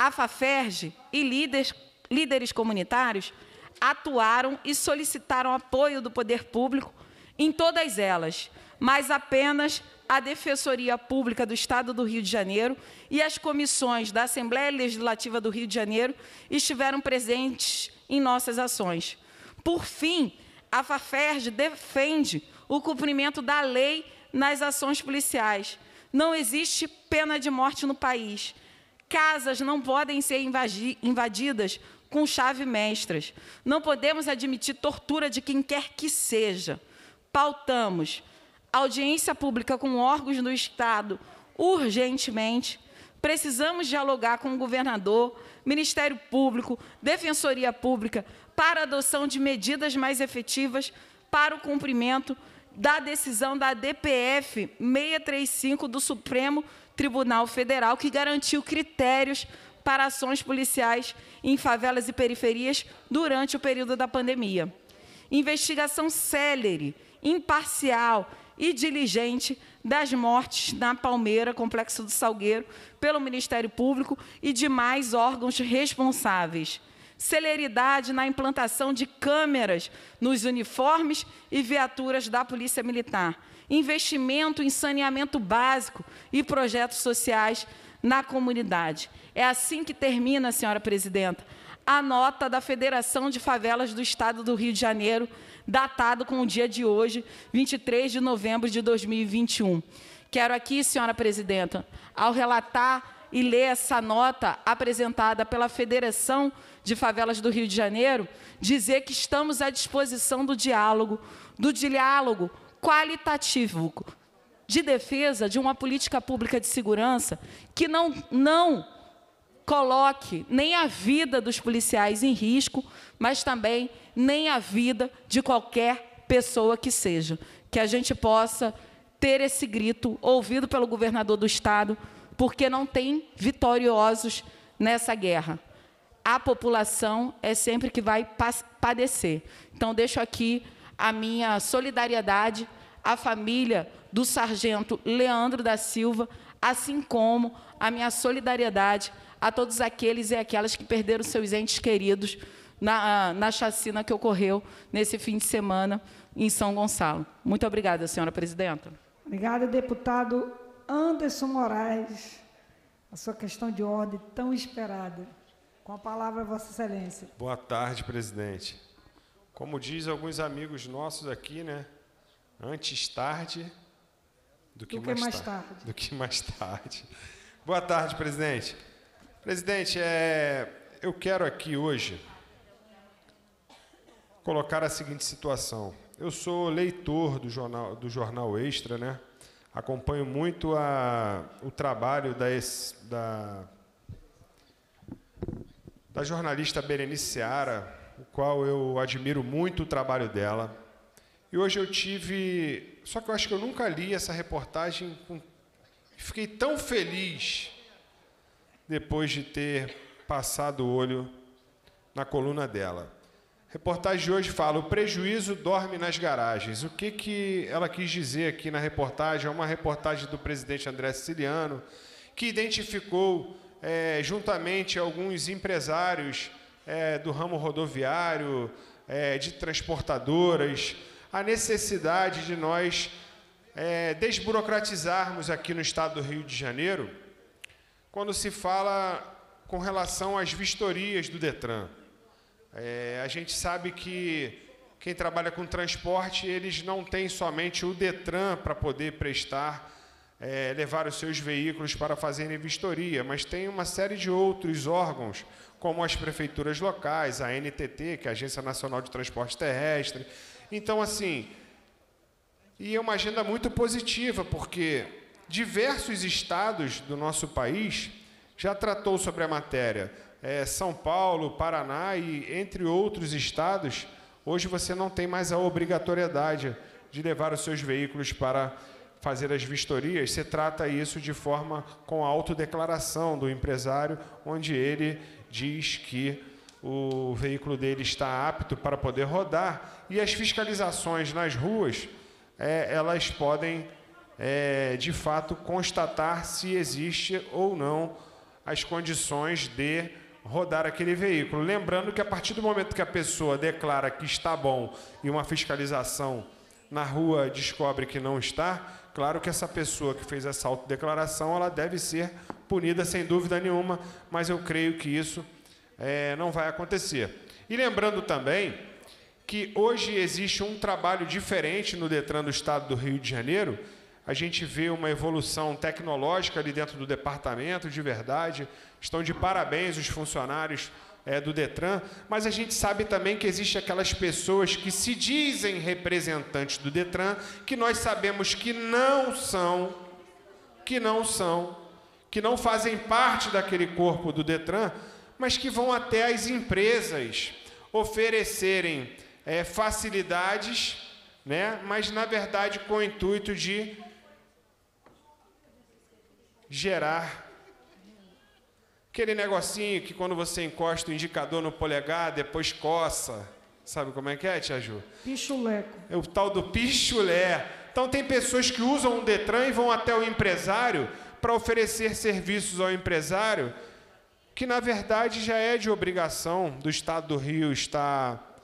A FAFERJ e líderes, líderes comunitários atuaram e solicitaram apoio do poder público em todas elas, mas apenas a Defensoria Pública do Estado do Rio de Janeiro e as comissões da Assembleia Legislativa do Rio de Janeiro estiveram presentes em nossas ações. Por fim, a FAFERJ defende o cumprimento da lei nas ações policiais. Não existe pena de morte no país. Casas não podem ser invadidas com chave mestras. Não podemos admitir tortura de quem quer que seja. Pautamos audiência pública com órgãos do Estado urgentemente. Precisamos dialogar com o governador, Ministério Público, Defensoria Pública, para adoção de medidas mais efetivas para o cumprimento da decisão da DPF 635 do Supremo Tribunal Federal, que garantiu critérios para ações policiais em favelas e periferias durante o período da pandemia. Investigação célere, imparcial e diligente das mortes na Palmeira, Complexo do Salgueiro, pelo Ministério Público e demais órgãos responsáveis. Celeridade na implantação de câmeras nos uniformes e viaturas da Polícia Militar. Investimento em saneamento básico e projetos sociais na comunidade. É assim que termina, senhora presidenta, a nota da Federação de Favelas do Estado do Rio de Janeiro, datado com o dia de hoje, 23 de novembro de 2021. Quero aqui, senhora presidenta, ao relatar e ler essa nota apresentada pela Federação de Favelas do Rio de Janeiro, dizer que estamos à disposição do diálogo, do diálogo qualitativo, de defesa de uma política pública de segurança que não, não coloque nem a vida dos policiais em risco, mas também nem a vida de qualquer pessoa que seja. Que a gente possa ter esse grito ouvido pelo governador do Estado, porque não tem vitoriosos nessa guerra. A população é sempre que vai padecer. Então, deixo aqui a minha solidariedade à família do sargento Leandro da Silva, assim como a minha solidariedade a todos aqueles e aquelas que perderam seus entes queridos na, na chacina que ocorreu nesse fim de semana em São Gonçalo. Muito obrigada, senhora presidenta. Obrigada, deputado Anderson Moraes. A sua questão de ordem tão esperada. Com a palavra, Vossa Excelência. Boa tarde, presidente. Como diz alguns amigos nossos aqui, né? Antes tarde do que, Do que mais, mais tarde. tarde. Do que mais tarde. Boa tarde, presidente. Presidente, é, eu quero aqui hoje colocar a seguinte situação. Eu sou leitor do jornal, do jornal Extra, né? Acompanho muito a, o trabalho da, da, da jornalista Berenice Seara, o qual eu admiro muito o trabalho dela. E hoje eu tive. Só que eu acho que eu nunca li essa reportagem. Com, fiquei tão feliz depois de ter passado o olho na coluna dela. A reportagem de hoje fala: o prejuízo dorme nas garagens. O que, que ela quis dizer aqui na reportagem? É uma reportagem do presidente André Siciliano, que identificou, eh, juntamente alguns empresários eh, do ramo rodoviário, eh, de transportadoras, a necessidade de nós eh, desburocratizarmos aqui no estado do Rio de Janeiro, quando se fala com relação às vistorias do Detran. É, a gente sabe que quem trabalha com transporte, eles não têm somente o Detran para poder prestar, é, levar os seus veículos para fazerem vistoria, mas tem uma série de outros órgãos, como as prefeituras locais, a NTT, que é a Agência Nacional de Transporte Terrestre. Então, assim, e é uma agenda muito positiva, porque diversos estados do nosso país já tratou sobre a matéria. É, São Paulo, Paraná e entre outros estados, hoje você não tem mais a obrigatoriedade de levar os seus veículos para fazer as vistorias. Você trata isso de forma com a autodeclaração do empresário, onde ele diz que o veículo dele está apto para poder rodar e as fiscalizações nas ruas é, elas podem é, de fato constatar se existe ou não as condições de rodar aquele veículo. Lembrando que a partir do momento que a pessoa declara que está bom e uma fiscalização na rua descobre que não está, claro que essa pessoa que fez essa autodeclaração ela deve ser punida sem dúvida nenhuma, mas eu creio que isso é, não vai acontecer. E lembrando também que hoje existe um trabalho diferente no Detran do Estado do Rio de Janeiro. A gente vê uma evolução tecnológica ali dentro do departamento, de verdade. Estão de parabéns os funcionários é, do Detran, mas a gente sabe também que existe aquelas pessoas que se dizem representantes do Detran, que nós sabemos que não são, que não são, que não fazem parte daquele corpo do Detran, mas que vão até as empresas oferecerem é, facilidades, né? mas na verdade com o intuito de gerar aquele negocinho que quando você encosta o indicador no polegar, depois coça. Sabe como é que é, Tia Ju? Pichuleco. É o tal do pichulé. Então tem pessoas que usam o Detran e vão até o empresário para oferecer serviços ao empresário que na verdade já é de obrigação do Estado do Rio estar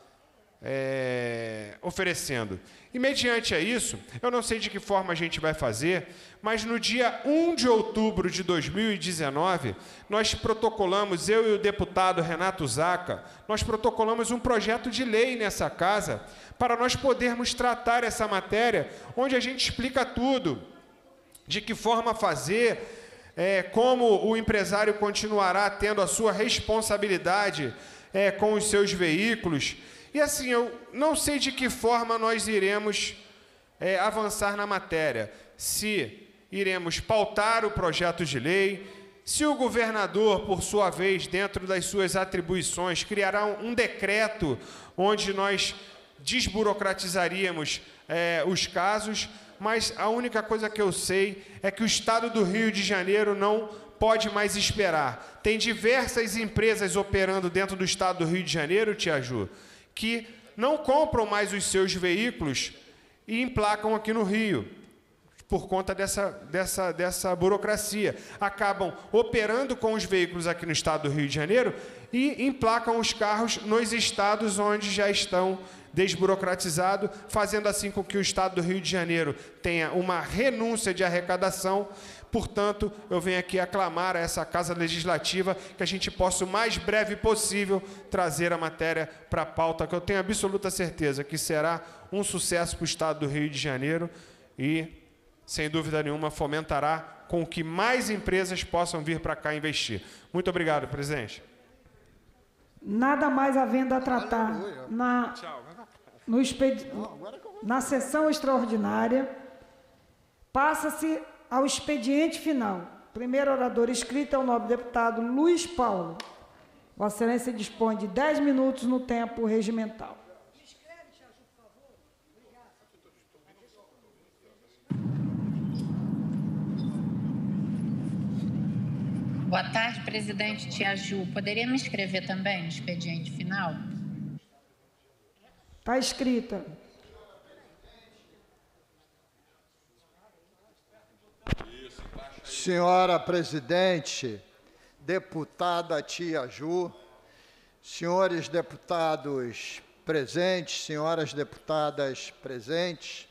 é, oferecendo. E mediante a isso, eu não sei de que forma a gente vai fazer, mas no dia 1 de outubro de 2019, nós protocolamos, eu e o deputado Renato Zaca, nós protocolamos um projeto de lei nessa casa para nós podermos tratar essa matéria, onde a gente explica tudo, de que forma fazer, é, como o empresário continuará tendo a sua responsabilidade é, com os seus veículos. E assim, eu não sei de que forma nós iremos é, avançar na matéria. Se iremos pautar o projeto de lei, se o governador, por sua vez, dentro das suas atribuições, criará um, decreto onde nós desburocratizaríamos é, os casos, mas a única coisa que eu sei é que o Estado do Rio de Janeiro não pode mais esperar. Tem diversas empresas operando dentro do Estado do Rio de Janeiro, Tia Ju, que não compram mais os seus veículos e emplacam aqui no Rio. por conta dessa, dessa, dessa burocracia. Acabam operando com os veículos aqui no estado do Rio de Janeiro e emplacam os carros nos estados onde já estão desburocratizados, fazendo assim com que o estado do Rio de Janeiro tenha uma renúncia de arrecadação. Portanto, eu venho aqui aclamar a essa Casa Legislativa que a gente possa, o mais breve possível, trazer a matéria para a pauta, que eu tenho absoluta certeza que será um sucesso para o estado do Rio de Janeiro e sem dúvida nenhuma, fomentará com que mais empresas possam vir para cá investir. Muito obrigado, presidente. Nada mais havendo a tratar na, no na sessão extraordinária, passa-se ao expediente final. Primeiro orador escrito é o nobre deputado Luiz Paulo. Vossa Excelência dispõe de 10 minutos no tempo regimental. Boa tarde, presidente Tia Ju. Poderia me escrever também no expediente final? Está escrita. Senhora presidente, deputada Tia Ju, senhores deputados presentes, senhoras deputadas presentes,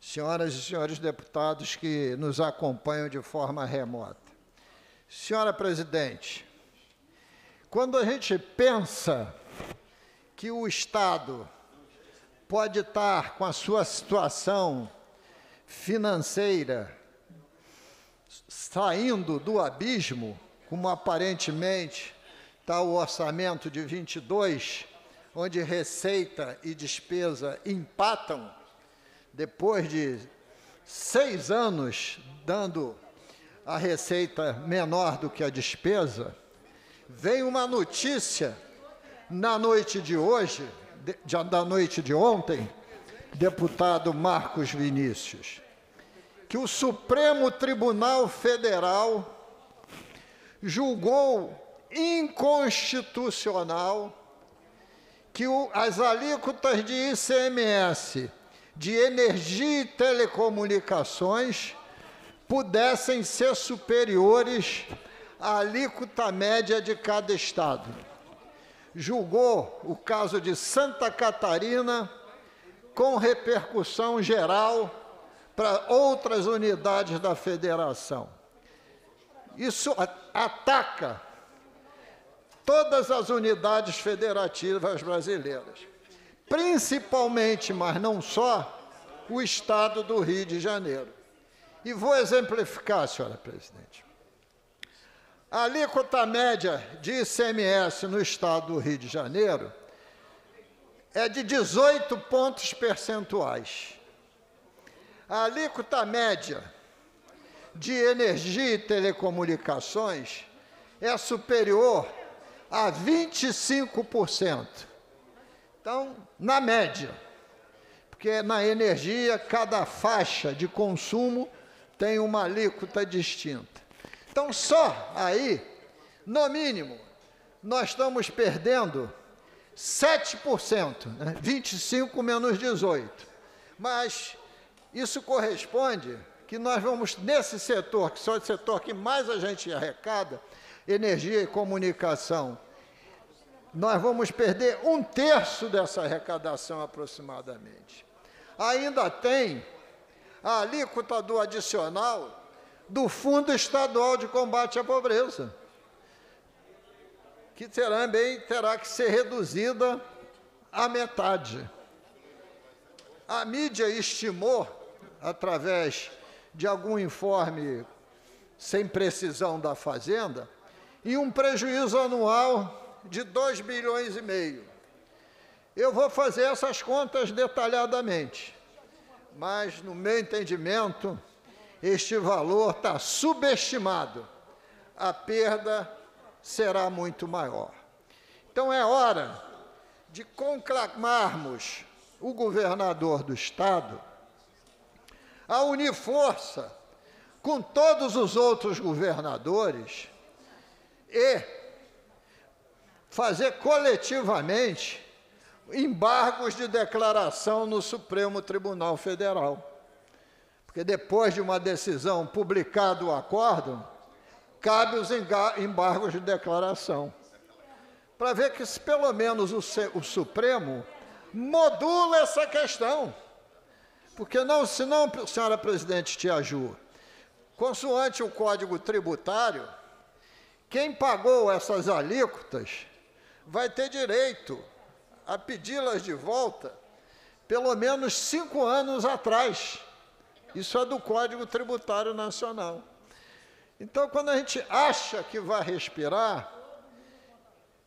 senhoras e senhores deputados que nos acompanham de forma remota. Senhora presidente, quando a gente pensa que o Estado pode estar com a sua situação financeira saindo do abismo, como aparentemente está o orçamento de 22, onde receita e despesa empatam, depois de seis anos dando a receita menor do que a despesa, vem uma notícia na noite de hoje, de, da noite de ontem, deputado Marcos Vinícius, que o Supremo Tribunal Federal julgou inconstitucional que o, as alíquotas de ICMS de energia e telecomunicações pudessem ser superiores à alíquota média de cada estado. Julgou o caso de Santa Catarina com repercussão geral para outras unidades da federação. Isso ataca todas as unidades federativas brasileiras, principalmente, mas não só, o estado do Rio de Janeiro. E vou exemplificar, senhora presidente. A alíquota média de ICMS no estado do Rio de Janeiro é de 18 pontos percentuais. A alíquota média de energia e telecomunicações é superior a 25%. Então, na média, porque na energia, cada faixa de consumo tem uma alíquota distinta. Então, só aí, no mínimo, nós estamos perdendo 7%, né? 25 menos 18. Mas isso corresponde que nós vamos, nesse setor, que só é o setor que mais a gente arrecada, energia e comunicação, nós vamos perder um terço dessa arrecadação aproximadamente. Ainda tem a alíquota do adicional do Fundo Estadual de Combate à Pobreza, que também terá que ser reduzida à metade. A mídia estimou, através de algum informe sem precisão da Fazenda, em um prejuízo anual de 2 bilhões e meio. Eu vou fazer essas contas detalhadamente mas, no meu entendimento, este valor está subestimado. A perda será muito maior. Então, é hora de conclamarmos o governador do Estado a unir força com todos os outros governadores e fazer coletivamente embargos de declaração no Supremo Tribunal Federal. Porque depois de uma decisão publicado o acórdão, cabe os embargos de declaração. Para ver que se pelo menos o, Se- o Supremo modula essa questão. Porque não, senão, senhora presidente Tiaju, consoante o Código Tributário, quem pagou essas alíquotas vai ter direito a pedi-las de volta pelo menos cinco anos atrás. Isso é do Código Tributário Nacional. Então, quando a gente acha que vai respirar,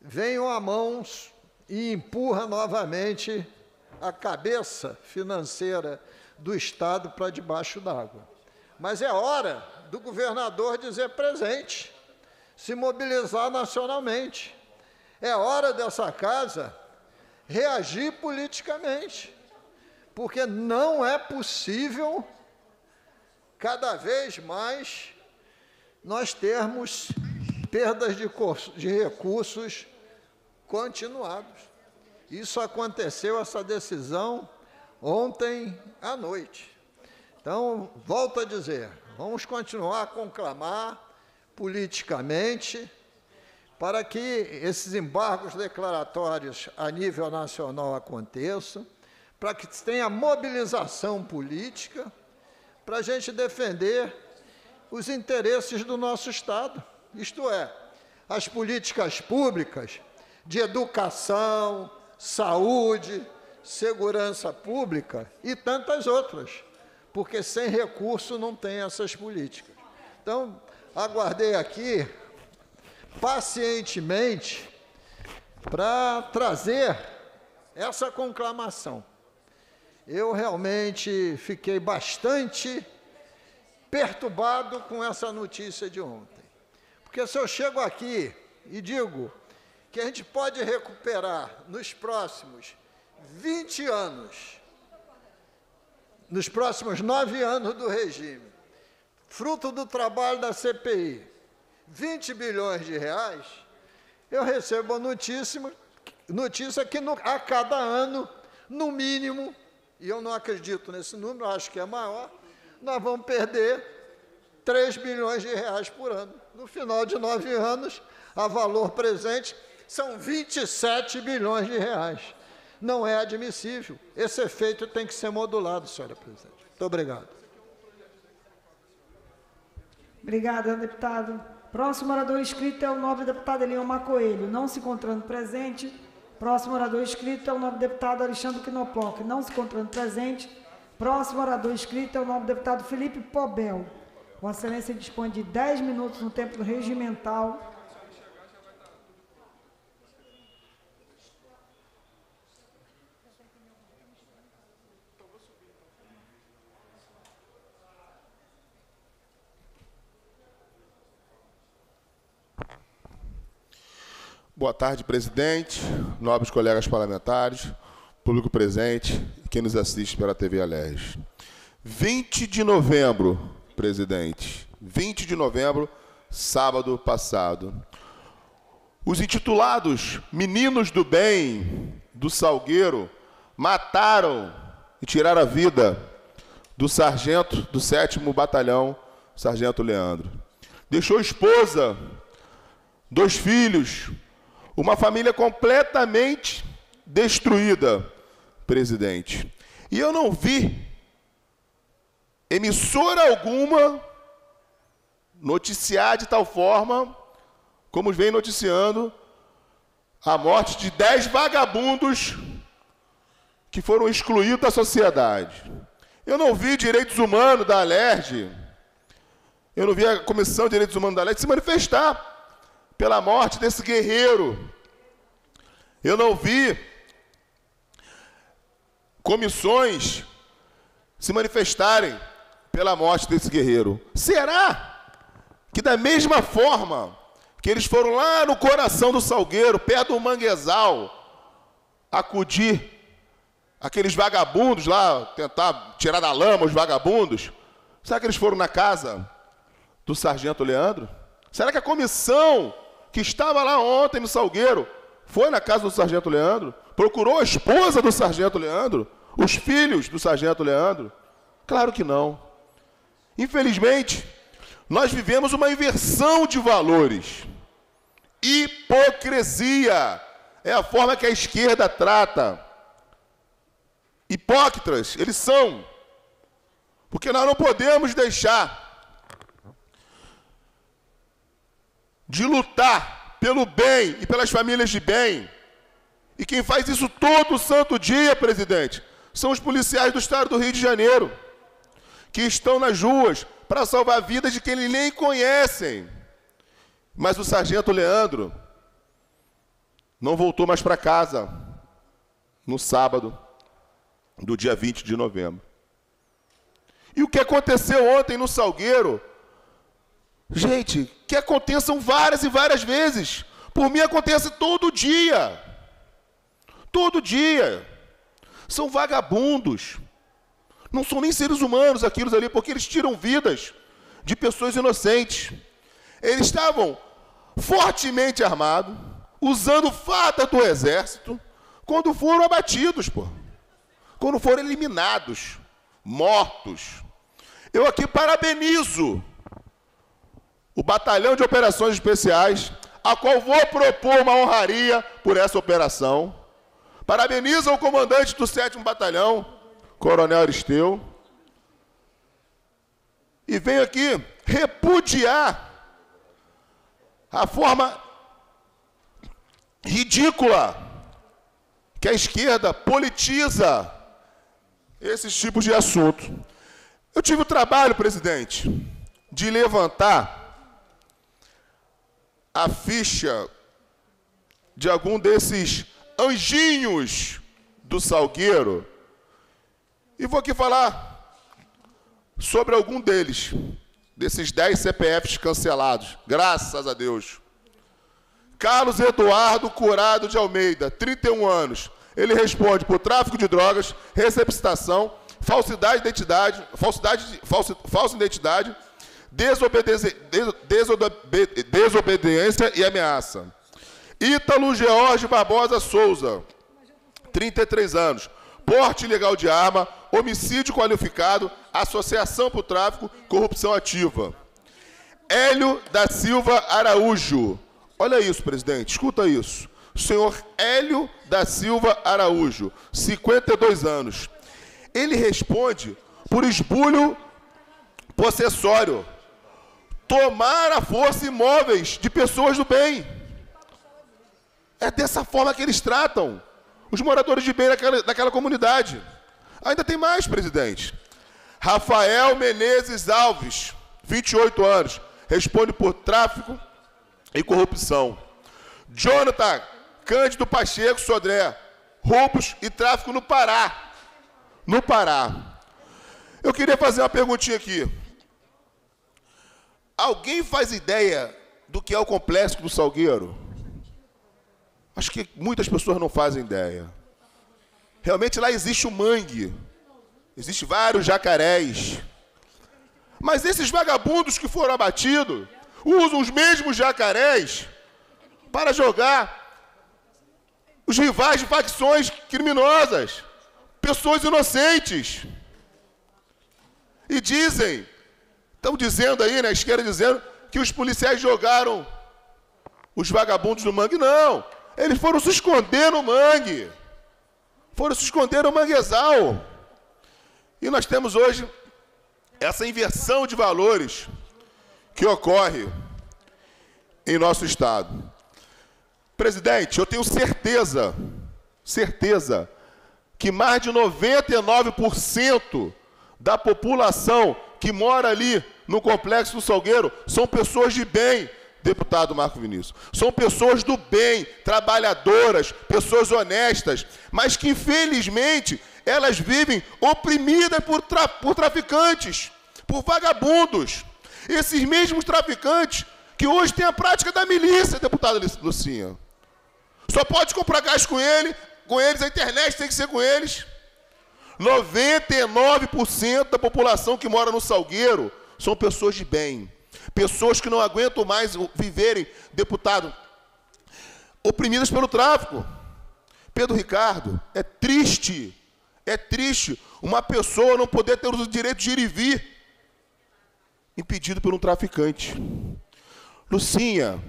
vem uma mão e empurra novamente a cabeça financeira do Estado para debaixo d'água. Mas é hora do governador dizer presente, se mobilizar nacionalmente. É hora dessa casa reagir politicamente, porque não é possível cada vez mais nós termos perdas de, de recursos continuados. Isso aconteceu, essa decisão, ontem à noite. Então, volto a dizer, vamos continuar a conclamar politicamente para que esses embargos declaratórios a nível nacional aconteçam, para que tenha mobilização política, para a gente defender os interesses do nosso Estado, isto é, as políticas públicas de educação, saúde, segurança pública e tantas outras, porque sem recurso não tem essas políticas. Então, aguardei aqui pacientemente para trazer essa conclamação. Eu realmente fiquei bastante perturbado com essa notícia de ontem. Porque se eu chego aqui e digo que a gente pode recuperar nos próximos 20 anos, nos próximos nove anos do regime, fruto do trabalho da CPI, 20 bilhões de reais, eu recebo a notícia, notícia que no- a cada ano, no mínimo, e eu não acredito nesse número, acho que é maior, nós vamos perder 3 bilhões de reais por ano. No final de nove anos, a valor presente, são 27 bilhões de reais. Não é admissível. Esse efeito tem que ser modulado, senhora presidente. Muito obrigado. Obrigada, deputado. Próximo orador inscrito é o nobre deputado Eliomar Coelho, não se encontrando presente. Próximo orador inscrito é o nobre deputado Alexandre Quinoploc, não se encontrando presente. Próximo orador inscrito é o nobre deputado Felipe Pobel. Vossa Excelência dispõe de 10 minutos no tempo regimental. Boa tarde, presidente, nobres colegas parlamentares, público presente e quem nos assiste pela TV Alerj. 20 de novembro, presidente, 20 de novembro, sábado passado. Os intitulados Meninos do Bem do Salgueiro mataram e tiraram a vida do sargento do 7 Batalhão, Sargento Leandro. Deixou esposa, dois filhos, uma família completamente destruída, presidente. E eu não vi emissora alguma noticiar de tal forma como vem noticiando a morte de dez vagabundos que foram excluídos da sociedade. Eu não vi direitos humanos da Alerj, eu não vi a Comissão de Direitos Humanos da Alerj se manifestar pela morte desse guerreiro. Eu não vi comissões se manifestarem pela morte desse guerreiro. Será que da mesma forma que eles foram lá no coração do Salgueiro, perto do manguezal, acudir aqueles vagabundos lá, tentar tirar da lama os vagabundos, será que eles foram na casa do sargento Leandro? Será que a comissão que estava lá ontem no Salgueiro foi na casa do sargento Leandro? Procurou a esposa do sargento Leandro? Os filhos do sargento Leandro? Claro que não. Infelizmente, nós vivemos uma inversão de valores. Hipocrisia é a forma que a esquerda trata. Hipócritas, eles são. Porque nós não podemos deixar de lutar pelo bem e pelas famílias de bem. E quem faz isso todo santo dia, presidente, são os policiais do estado do Rio de Janeiro, que estão nas ruas para salvar vidas de quem eles nem conhecem. Mas o sargento Leandro não voltou mais para casa no sábado do dia 20 de novembro. E o que aconteceu ontem no Salgueiro Gente, que aconteçam várias e várias vezes. Por mim acontece todo dia. Todo dia. São vagabundos. Não são nem seres humanos aqueles ali, porque eles tiram vidas de pessoas inocentes. Eles estavam fortemente armados, usando farda do exército, quando foram abatidos, pô. Quando foram eliminados, mortos. Eu aqui parabenizo o Batalhão de Operações Especiais, a qual vou propor uma honraria por essa operação. Parabenizo o comandante do 7 Batalhão, Coronel Aristeu. E venho aqui repudiar a forma ridícula que a esquerda politiza esses tipos de assunto. Eu tive o trabalho, presidente, de levantar a ficha de algum desses anjinhos do Salgueiro e vou aqui falar sobre algum deles, desses 10 CPFs cancelados, graças a Deus. Carlos Eduardo Curado de Almeida, 31 anos. Ele responde por tráfico de drogas, receptação, falsidade de identidade, falsidade, falsa, falsa identidade, desobediência, e ameaça. Ítalo George Barbosa Souza, 33 anos. Porte ilegal de arma, homicídio qualificado, associação para o tráfico, corrupção ativa. Hélio da Silva Araújo. Olha isso, presidente, escuta isso. Senhor Hélio da Silva Araújo, 52 anos. Ele responde por esbulho possessório tomar a força imóveis de pessoas do bem. É dessa forma que eles tratam os moradores de bem daquela, daquela comunidade. Ainda tem mais, presidente. Rafael Menezes Alves, 28 anos, responde por tráfico e corrupção. Jonathan Cândido Pacheco Sodré, roubos e tráfico no Pará. No Pará. Eu queria fazer uma perguntinha aqui. Alguém faz ideia do que é o complexo do Salgueiro? Acho que muitas pessoas não fazem ideia. Realmente lá existe o mangue. Existem vários jacarés. Mas esses vagabundos que foram abatidos usam os mesmos jacarés para jogar os rivais de facções criminosas, pessoas inocentes. E dizem Estão dizendo aí, né, a esquerda dizendo, que os policiais jogaram os vagabundos no mangue. Não, eles foram se esconder no mangue. Foram se esconder no manguezal. E nós temos hoje essa inversão de valores que ocorre em nosso Estado. Presidente, eu tenho certeza, certeza, que mais de 99% da população que mora ali no Complexo do Salgueiro são pessoas de bem, deputado Marco Vinícius. São pessoas do bem, trabalhadoras, pessoas honestas, mas que infelizmente elas vivem oprimidas por, tra por traficantes, por vagabundos. Esses mesmos traficantes que hoje têm a prática da milícia, deputado Lucinha. Só pode comprar gás com ele, com eles, a internet tem que ser com eles. 99% da população que mora no Salgueiro são pessoas de bem. Pessoas que não aguentam mais viverem, deputado, oprimidas pelo tráfico. Pedro Ricardo, é triste, é triste uma pessoa não poder ter o direito de ir e vir. impedido por um traficante. Lucinha,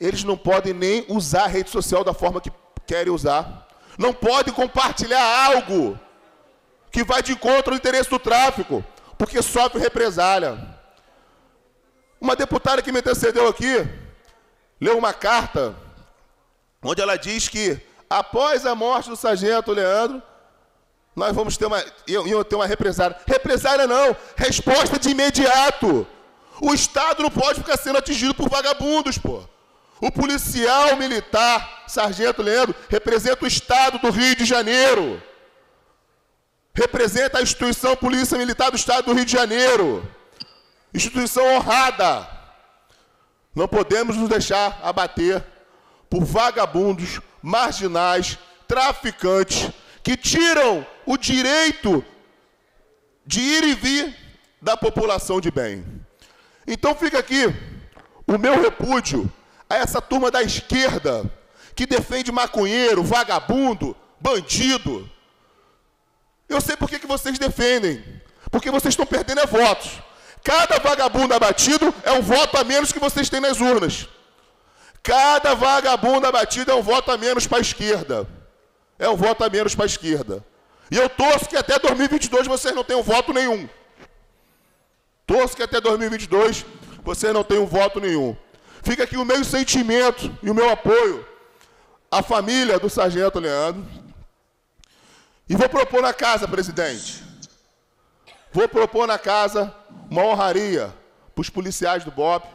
eles não podem nem usar a rede social da forma que querem usar. Não podem compartilhar algo que vai de encontro ao interesse do tráfico, porque sofre represália. Uma deputada que me antecedeu aqui leu uma carta onde ela diz que após a morte do sargento Leandro, nós vamos ter uma, iam ter uma represália. Represália não, resposta de imediato. O Estado não pode ficar sendo atingido por vagabundos, pô. O policial militar, sargento Leandro, representa o Estado do Rio de Janeiro. Representa a instituição Polícia Militar do Estado do Rio de Janeiro. Instituição honrada. Não podemos nos deixar abater por vagabundos, marginais, traficantes, que tiram o direito de ir e vir da população de bem. Então fica aqui o meu repúdio a essa turma da esquerda que defende maconheiro, vagabundo, bandido. Eu sei por que, vocês defendem. Porque vocês estão perdendo é votos. Cada vagabundo abatido é um voto a menos que vocês têm nas urnas. Cada vagabundo abatido é um voto a menos para a esquerda. É um voto a menos para a esquerda. E eu torço que até 2022 vocês não tenham voto nenhum. Torço que até 2022 vocês não tenham voto nenhum. Fica aqui o meu sentimento e o meu apoio à família do Sargento Leandro. E vou propor na casa, presidente. Vou propor na casa uma honraria para os policiais do BOP,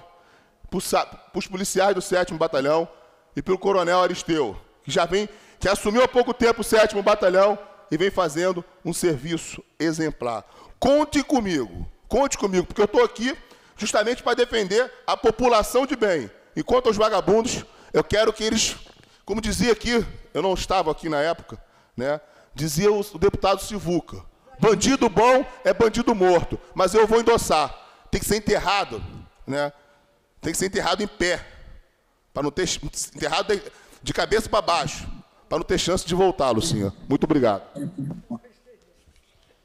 para os policiais do 7 Batalhão e pelo Coronel Aristeu, que já vem, que assumiu há pouco tempo o 7 Batalhão e vem fazendo um serviço exemplar. Conte comigo, conte comigo, porque eu estou aqui justamente para defender a população de bem. Enquanto os vagabundos, eu quero que eles, como dizia aqui, eu não estava aqui na época, né? Dizia o, deputado Sivuca, bandido bom é bandido morto, mas eu vou endossar, tem que ser enterrado, né? Tem que ser enterrado em pé, para não ter enterrado de, de cabeça para baixo, para não ter chance de voltar, Lucinha. Muito obrigado.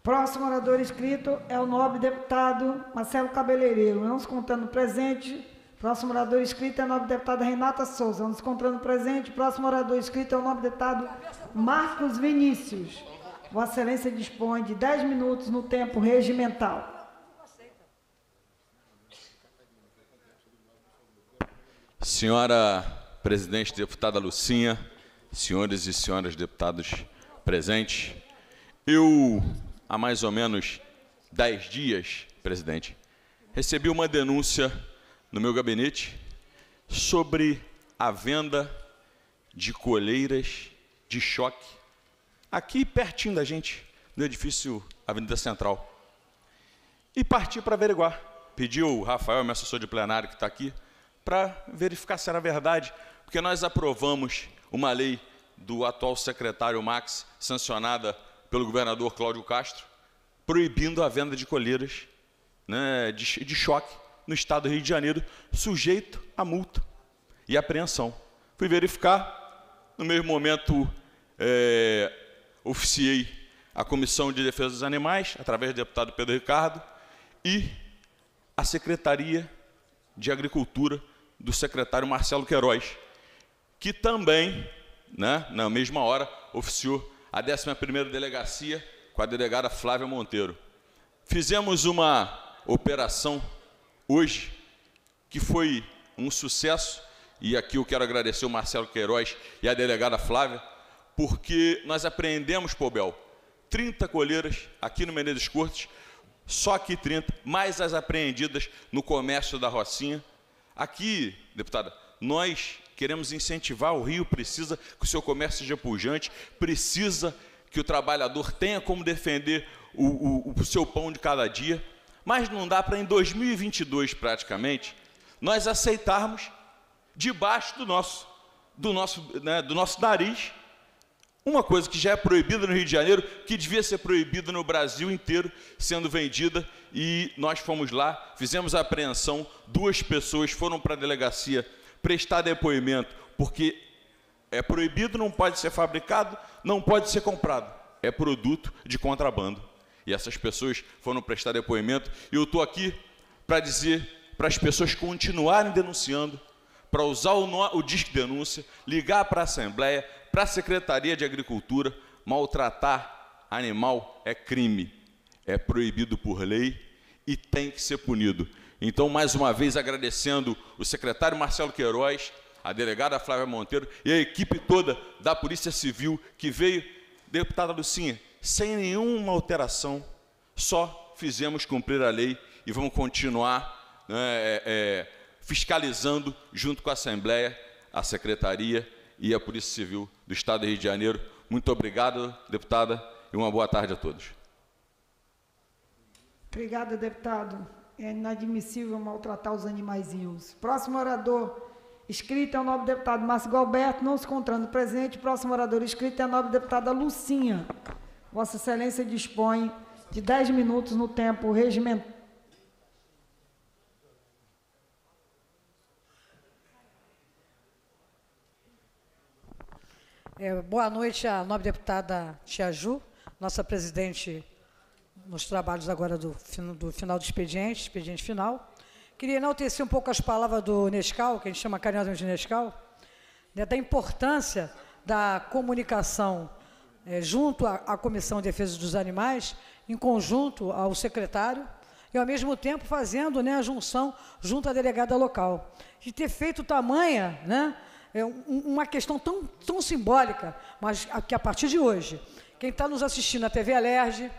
Próximo orador inscrito é o nobre deputado Marcelo Cabeleireiro. Não se contando presente. Próximo orador inscrito é o nobre deputado Renata Souza. Não se contando presente. Próximo orador inscrito é o nobre deputado Marcos Vinícius. Vossa Excelência dispõe de 10 minutos no tempo regimental. Senhora presidente deputada Lucinha, senhores e senhoras deputados presentes, eu há mais ou menos dez dias, presidente, recebi uma denúncia no meu gabinete sobre a venda de coleiras de choque aqui pertinho da gente, no edifício Avenida Central. E parti para averiguar. Pedi o Rafael, meu assessor de plenário que está aqui, para verificar se era verdade, porque nós aprovamos uma lei do atual secretário Max, sancionada pelo governador Cláudio Castro, proibindo a venda de colheiras né, de, de choque no estado do Rio de Janeiro, sujeito a multa e apreensão. Fui verificar, no mesmo momento é, oficiei a Comissão de Defesa dos Animais, através do deputado Pedro Ricardo, e a Secretaria de Agricultura do secretário Marcelo Queiroz, que também, né, na mesma hora, oficiou a 11ª Delegacia com a delegada Flávia Monteiro. Fizemos uma operação hoje que foi um sucesso, e aqui eu quero agradecer o Marcelo Queiroz e a delegada Flávia, porque nós apreendemos, Pobel, 30 colheiras aqui no Menezes Cortes, só aqui 30, mais as apreendidas no comércio da Rocinha. Aqui, deputada, nós queremos incentivar, o Rio precisa que o seu comércio seja pujante, precisa que o trabalhador tenha como defender o, o, o seu pão de cada dia, mas não dá para em 2022 praticamente nós aceitarmos debaixo do nosso, do nosso, né, do nosso nariz uma coisa que já é proibida no Rio de Janeiro, que devia ser proibida no Brasil inteiro, sendo vendida, e nós fomos lá, fizemos a apreensão, duas pessoas foram para a delegacia prestar depoimento, porque é proibido, não pode ser fabricado, não pode ser comprado. É produto de contrabando. E essas pessoas foram prestar depoimento. E eu estou aqui para dizer para as pessoas continuarem denunciando, para usar o, no, o disque denúncia, ligar para a Assembleia, para a Secretaria de Agricultura, maltratar animal é crime, é proibido por lei e tem que ser punido. Então, mais uma vez, agradecendo o secretário Marcelo Queiroz, a delegada Flávia Monteiro e a equipe toda da Polícia Civil que veio, deputada Lucinha, sem nenhuma alteração, só fizemos cumprir a lei e vamos continuar né, é, é, fiscalizando junto com a Assembleia, a Secretaria e a Polícia Civil do Estado do Rio de Janeiro. Muito obrigado, deputada, e uma boa tarde a todos. Obrigada, deputado. É inadmissível maltratar os animaizinhos. Próximo orador, escrito é o nobre deputado Márcio Galberto, não se encontrando presente. Próximo orador escrito é a nobre deputada Lucinha. Vossa Excelência dispõe de 10 minutos no tempo regimental. É, boa noite à nobre deputada Tia Ju, nossa presidente nos trabalhos agora do, do final do expediente, expediente final. Queria enaltecer um pouco as palavras do Nescau, que a gente chama carinhosamente de Nescau, né, da importância da comunicação é, junto à, à Comissão de Defesa dos Animais, em conjunto ao secretário, e ao mesmo tempo fazendo né, a junção junto à delegada local. De ter feito tamanha né, é uma questão tão, tão simbólica, mas que a partir de hoje, quem está nos assistindo na TV Alerge,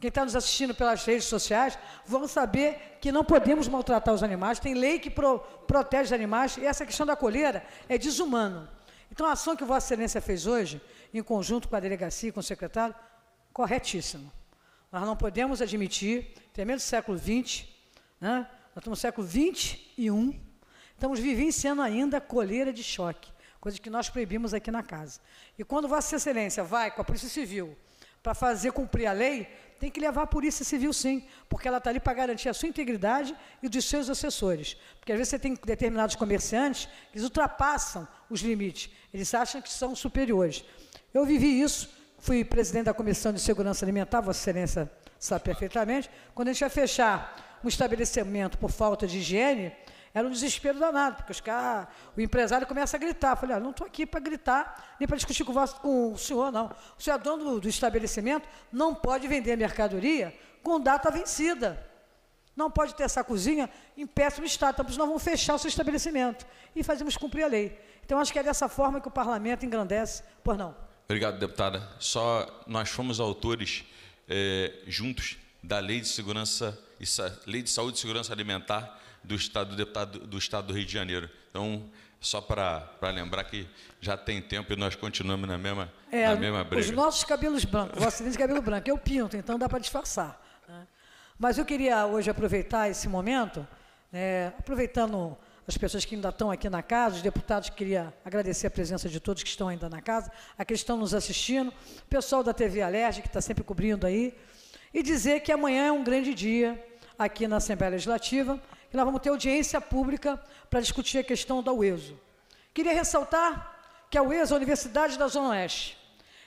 quem está nos assistindo pelas redes sociais, vão saber que não podemos maltratar os animais, tem lei que pro, protege os animais, e essa questão da coleira é desumano. Então, a ação que Vossa Excelência fez hoje, em conjunto com a delegacia e com o secretário, corretíssima. Nós não podemos admitir, até do século XX, né? nós estamos no século XXI, Estamos vivenciando ainda coleira de choque, coisa que nós proibimos aqui na casa. E quando Vossa Excelência vai com a Polícia Civil para fazer cumprir a lei, tem que levar a Polícia Civil sim, porque ela está ali para garantir a sua integridade e dos seus assessores. Porque às vezes você tem determinados comerciantes que ultrapassam os limites, eles acham que são superiores. Eu vivi isso, fui presidente da Comissão de Segurança Alimentar, Vossa Excelência sabe perfeitamente, quando a gente ia fechar um estabelecimento por falta de higiene, era um desespero danado, porque os cara, o empresário começa a gritar. Falei, ah, não estou aqui para gritar, nem para discutir com, com, o senhor, não. O senhor é dono do, do estabelecimento, não pode vender mercadoria com data vencida. Não pode ter essa cozinha em péssimo estado, então nós vamos fechar o seu estabelecimento e fazemos cumprir a lei. Então, acho que é dessa forma que o parlamento engrandece. Pois não. Obrigado, deputada. Só nós fomos autores é, juntos da Lei de Segurança, Lei de Saúde e Segurança Alimentar do Estado, do deputado do Estado do Rio de Janeiro. Então, só para lembrar que já tem tempo e nós continuamos na mesma, é, na mesma briga. Os nossos cabelos brancos, o acidente de cabelo branco, eu pinto, então dá para disfarçar. Né? Mas eu queria hoje aproveitar esse momento, é, aproveitando as pessoas que ainda estão aqui na casa, os deputados, queria agradecer a presença de todos que estão ainda na casa, a que estão nos assistindo, o pessoal da TV Alerj, que está sempre cobrindo aí, e dizer que amanhã é um grande dia aqui na Assembleia Legislativa, que nós vamos ter audiência pública para discutir a questão da UESO. Queria ressaltar que a UESO é a Universidade da Zona Oeste.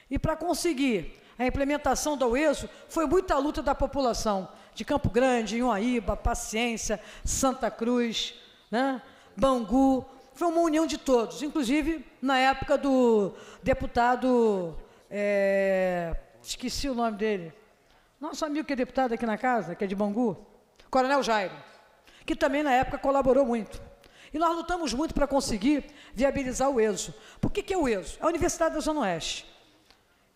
E para conseguir a implementação da UESO, foi muita luta da população de Campo Grande, Iuaíba, Paciência, Santa Cruz, né? Bangu. Foi uma união de todos, inclusive na época do deputado. É, esqueci o nome dele. Nosso amigo que é deputado aqui na casa, que é de Bangu, Coronel Jairo que também na época colaborou muito. E nós lutamos muito para conseguir viabilizar o ESO. Por que, que é o ESO? É a Universidade da Zona Oeste.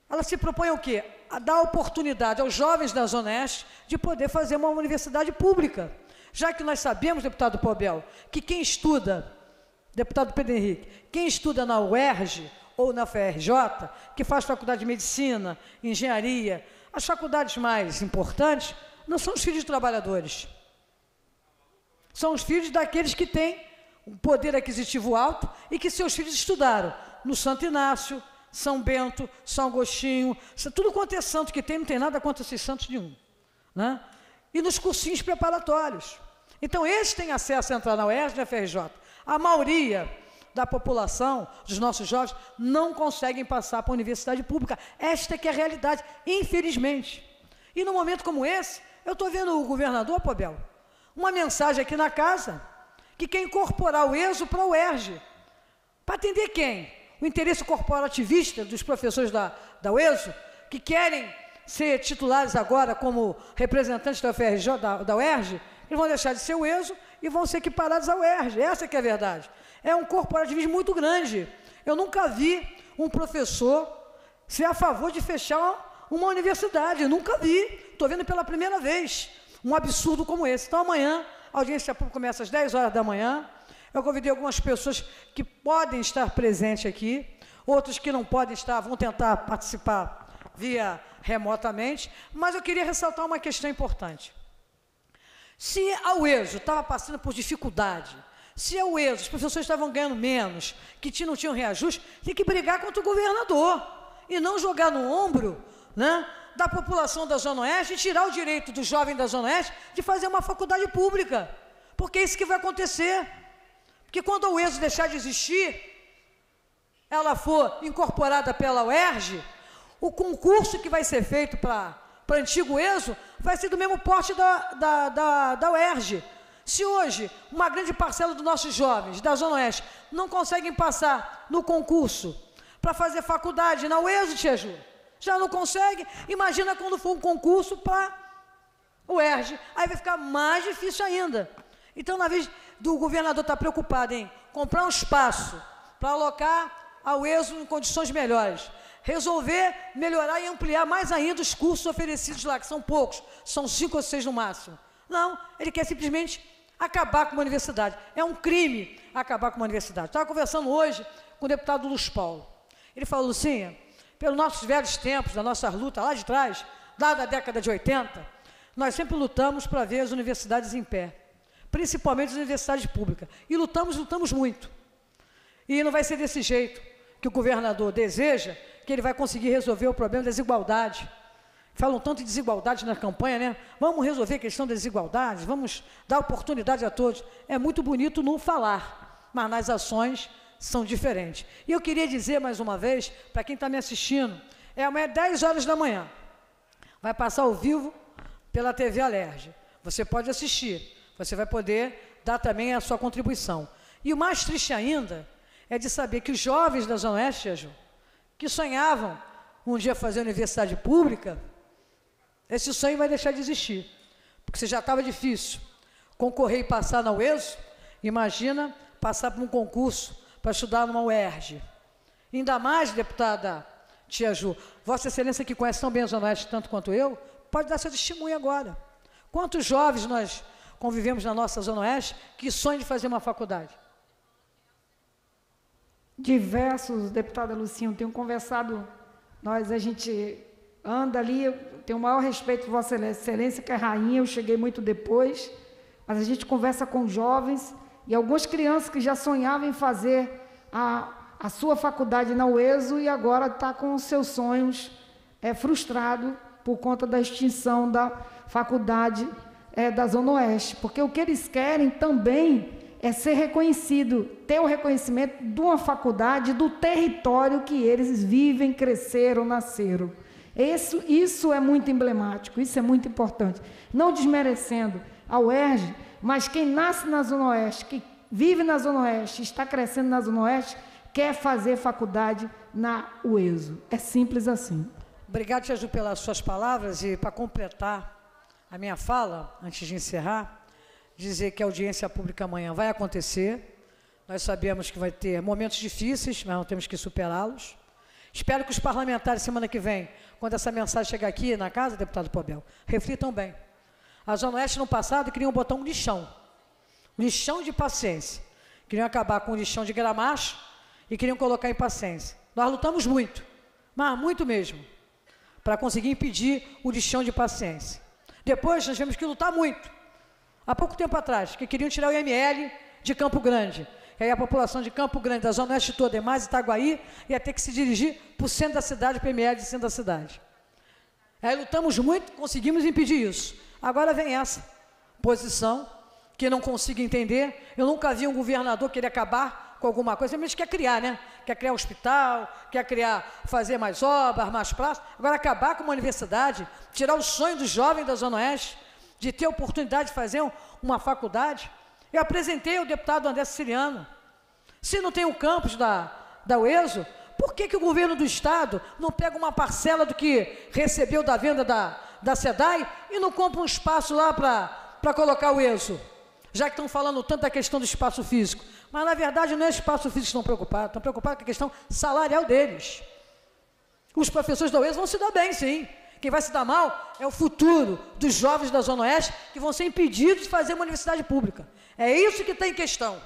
Ela se propõe o quê? A dar oportunidade aos jovens da Zona Oeste de poder fazer uma universidade pública. Já que nós sabemos, deputado Pobel, que quem estuda, deputado Pedro Henrique, quem estuda na UERJ ou na FRJ, que faz faculdade de medicina, engenharia, as faculdades mais importantes, não são os filhos de trabalhadores. São os filhos daqueles que têm um poder aquisitivo alto e que seus filhos estudaram no Santo Inácio, São Bento, São Agostinho, tudo quanto é santo que tem, não tem nada contra esses santos nenhum. Né? E nos cursinhos preparatórios. Então, esses têm acesso a entrar na UERJ e na FRJ. A maioria da população, dos nossos jovens, não conseguem passar para a universidade pública. Esta é que é a realidade, infelizmente. E num momento como esse, eu estou vendo o governador, Pobel, uma mensagem aqui na casa que quer incorporar o ESO para o ERJ. Para atender quem? O interesse corporativista dos professores da, da UESO, que querem ser titulares agora como representantes da UFRJ, da, da UERJ, eles vão deixar de ser o ESO e vão ser equiparados ao UERJ. Essa que é a verdade. É um corporativismo muito grande. Eu nunca vi um professor ser a favor de fechar uma universidade. Eu nunca vi. Estou vendo pela primeira vez um absurdo como esse. Então, amanhã, a audiência pública começa às 10 horas da manhã. Eu convidei algumas pessoas que podem estar presentes aqui, outros que não podem estar, vão tentar participar via remotamente, mas eu queria ressaltar uma questão importante. Se a UESO estava passando por dificuldade, se a UESO, os professores estavam ganhando menos, que não tinham reajuste, tem que brigar contra o governador e não jogar no ombro né, da população da Zona Oeste e tirar o direito do jovem da Zona Oeste de fazer uma faculdade pública. Porque é isso que vai acontecer. Porque quando a UESO deixar de existir, ela for incorporada pela UERJ, o concurso que vai ser feito para o antigo ESO vai ser do mesmo porte da, da, da, da UERJ. Se hoje uma grande parcela dos nossos jovens da Zona Oeste não conseguem passar no concurso para fazer faculdade na UESO, Tia Ju, já não consegue, imagina quando for um concurso para o ERJ, aí vai ficar mais difícil ainda. Então, na vez do governador estar tá preocupado em comprar um espaço para alocar ao ESO em condições melhores, resolver melhorar e ampliar mais ainda os cursos oferecidos lá, que são poucos, são cinco ou seis no máximo. Não, ele quer simplesmente acabar com uma universidade. É um crime acabar com uma universidade. Estava conversando hoje com o deputado Luz Paulo. Ele falou, Lucinha, pelos nossos velhos tempos, da nossa luta lá de trás, lá da década de 80, nós sempre lutamos para ver as universidades em pé principalmente as universidades públicas. E lutamos, lutamos muito. E não vai ser desse jeito que o governador deseja que ele vai conseguir resolver o problema da desigualdade. Falam tanto de desigualdade na campanha, né? Vamos resolver a questão das desigualdades, vamos dar oportunidade a todos. É muito bonito não falar, mas nas ações são diferentes. E eu queria dizer mais uma vez, para quem está me assistindo, é amanhã 10 horas da manhã. Vai passar ao vivo pela TV Alerj. Você pode assistir. Você vai poder dar também a sua contribuição. E o mais triste ainda é de saber que os jovens da Zona Oeste, que sonhavam um dia fazer universidade pública, esse sonho vai deixar de existir. Porque se já estava difícil concorrer e passar na UESO, imagina passar por um concurso para estudar numa UERJ. Ainda mais, deputada Tia Ju, Vossa Excelência que conhece tão bem a Zona Oeste tanto quanto eu, pode dar seu testemunho agora. Quantos jovens nós convivemos na nossa Zona Oeste, que sonham de fazer uma faculdade? Diversos, deputada Lucinho, tenho conversado, nós, a gente anda ali, eu tenho o maior respeito por Vossa Excelência, que é rainha, eu cheguei muito depois, mas a gente conversa com jovens e algumas crianças que já sonhavam em fazer a, a sua faculdade na UESO e agora está com os seus sonhos é, frustrado por conta da extinção da faculdade é, da Zona Oeste, porque o que eles querem também é ser reconhecido, ter o reconhecimento de uma faculdade do território que eles vivem, cresceram, nasceram. Isso, isso é muito emblemático, isso é muito importante. Não desmerecendo a UERJ, mas quem nasce na Zona Oeste, que vive na Zona Oeste, está crescendo na Zona Oeste, quer fazer faculdade na UESO. É simples assim. Obrigado, Tia Ju, pelas suas palavras e para completar a minha fala, antes de encerrar, dizer que a audiência pública amanhã vai acontecer. Nós sabemos que vai ter momentos difíceis, mas não temos que superá-los. Espero que os parlamentares, semana que vem, quando essa mensagem chegar aqui na casa, deputado Pobel, reflitam bem. A Zona Oeste, no passado, queriam botar um lixão. Lixão de paciência. Queriam acabar com o lixão de gramacho e queriam colocar em paciência. Nós lutamos muito, mas muito mesmo, para conseguir impedir o lixão de paciência. Depois nós tivemos que lutar muito. Há pouco tempo atrás, que queriam tirar o IML de Campo Grande. E aí a população de Campo Grande, da Zona Oeste toda, e mais Itaguaí, ia ter que se dirigir para o centro da cidade, para o IML de centro da cidade. Aí lutamos muito, conseguimos impedir isso. Agora vem essa posição que não consigo entender. Eu nunca vi um governador querer acabar com alguma coisa, mas quer criar, né? Quer criar hospital, quer criar, fazer mais obras, mais praças. Agora acabar com uma universidade, tirar o sonho do jovem da Zona Oeste de ter a oportunidade de fazer um- uma faculdade. Eu apresentei ao deputado André Siciliano. Se não tem o campus da, da UESO, por que, que o governo do Estado não pega uma parcela do que recebeu da venda da, da SEDAI e não compra um espaço lá para colocar o ESO? Já que estão falando tanto da questão do espaço físico. Mas, na verdade, não é espaço físico que estão preocupados, estão preocupados com a questão salarial deles. Os professores da UES vão se dar bem, sim. Quem vai se dar mal é o futuro dos jovens da Zona Oeste que vão ser impedidos de fazer uma universidade pública. É isso que está em questão.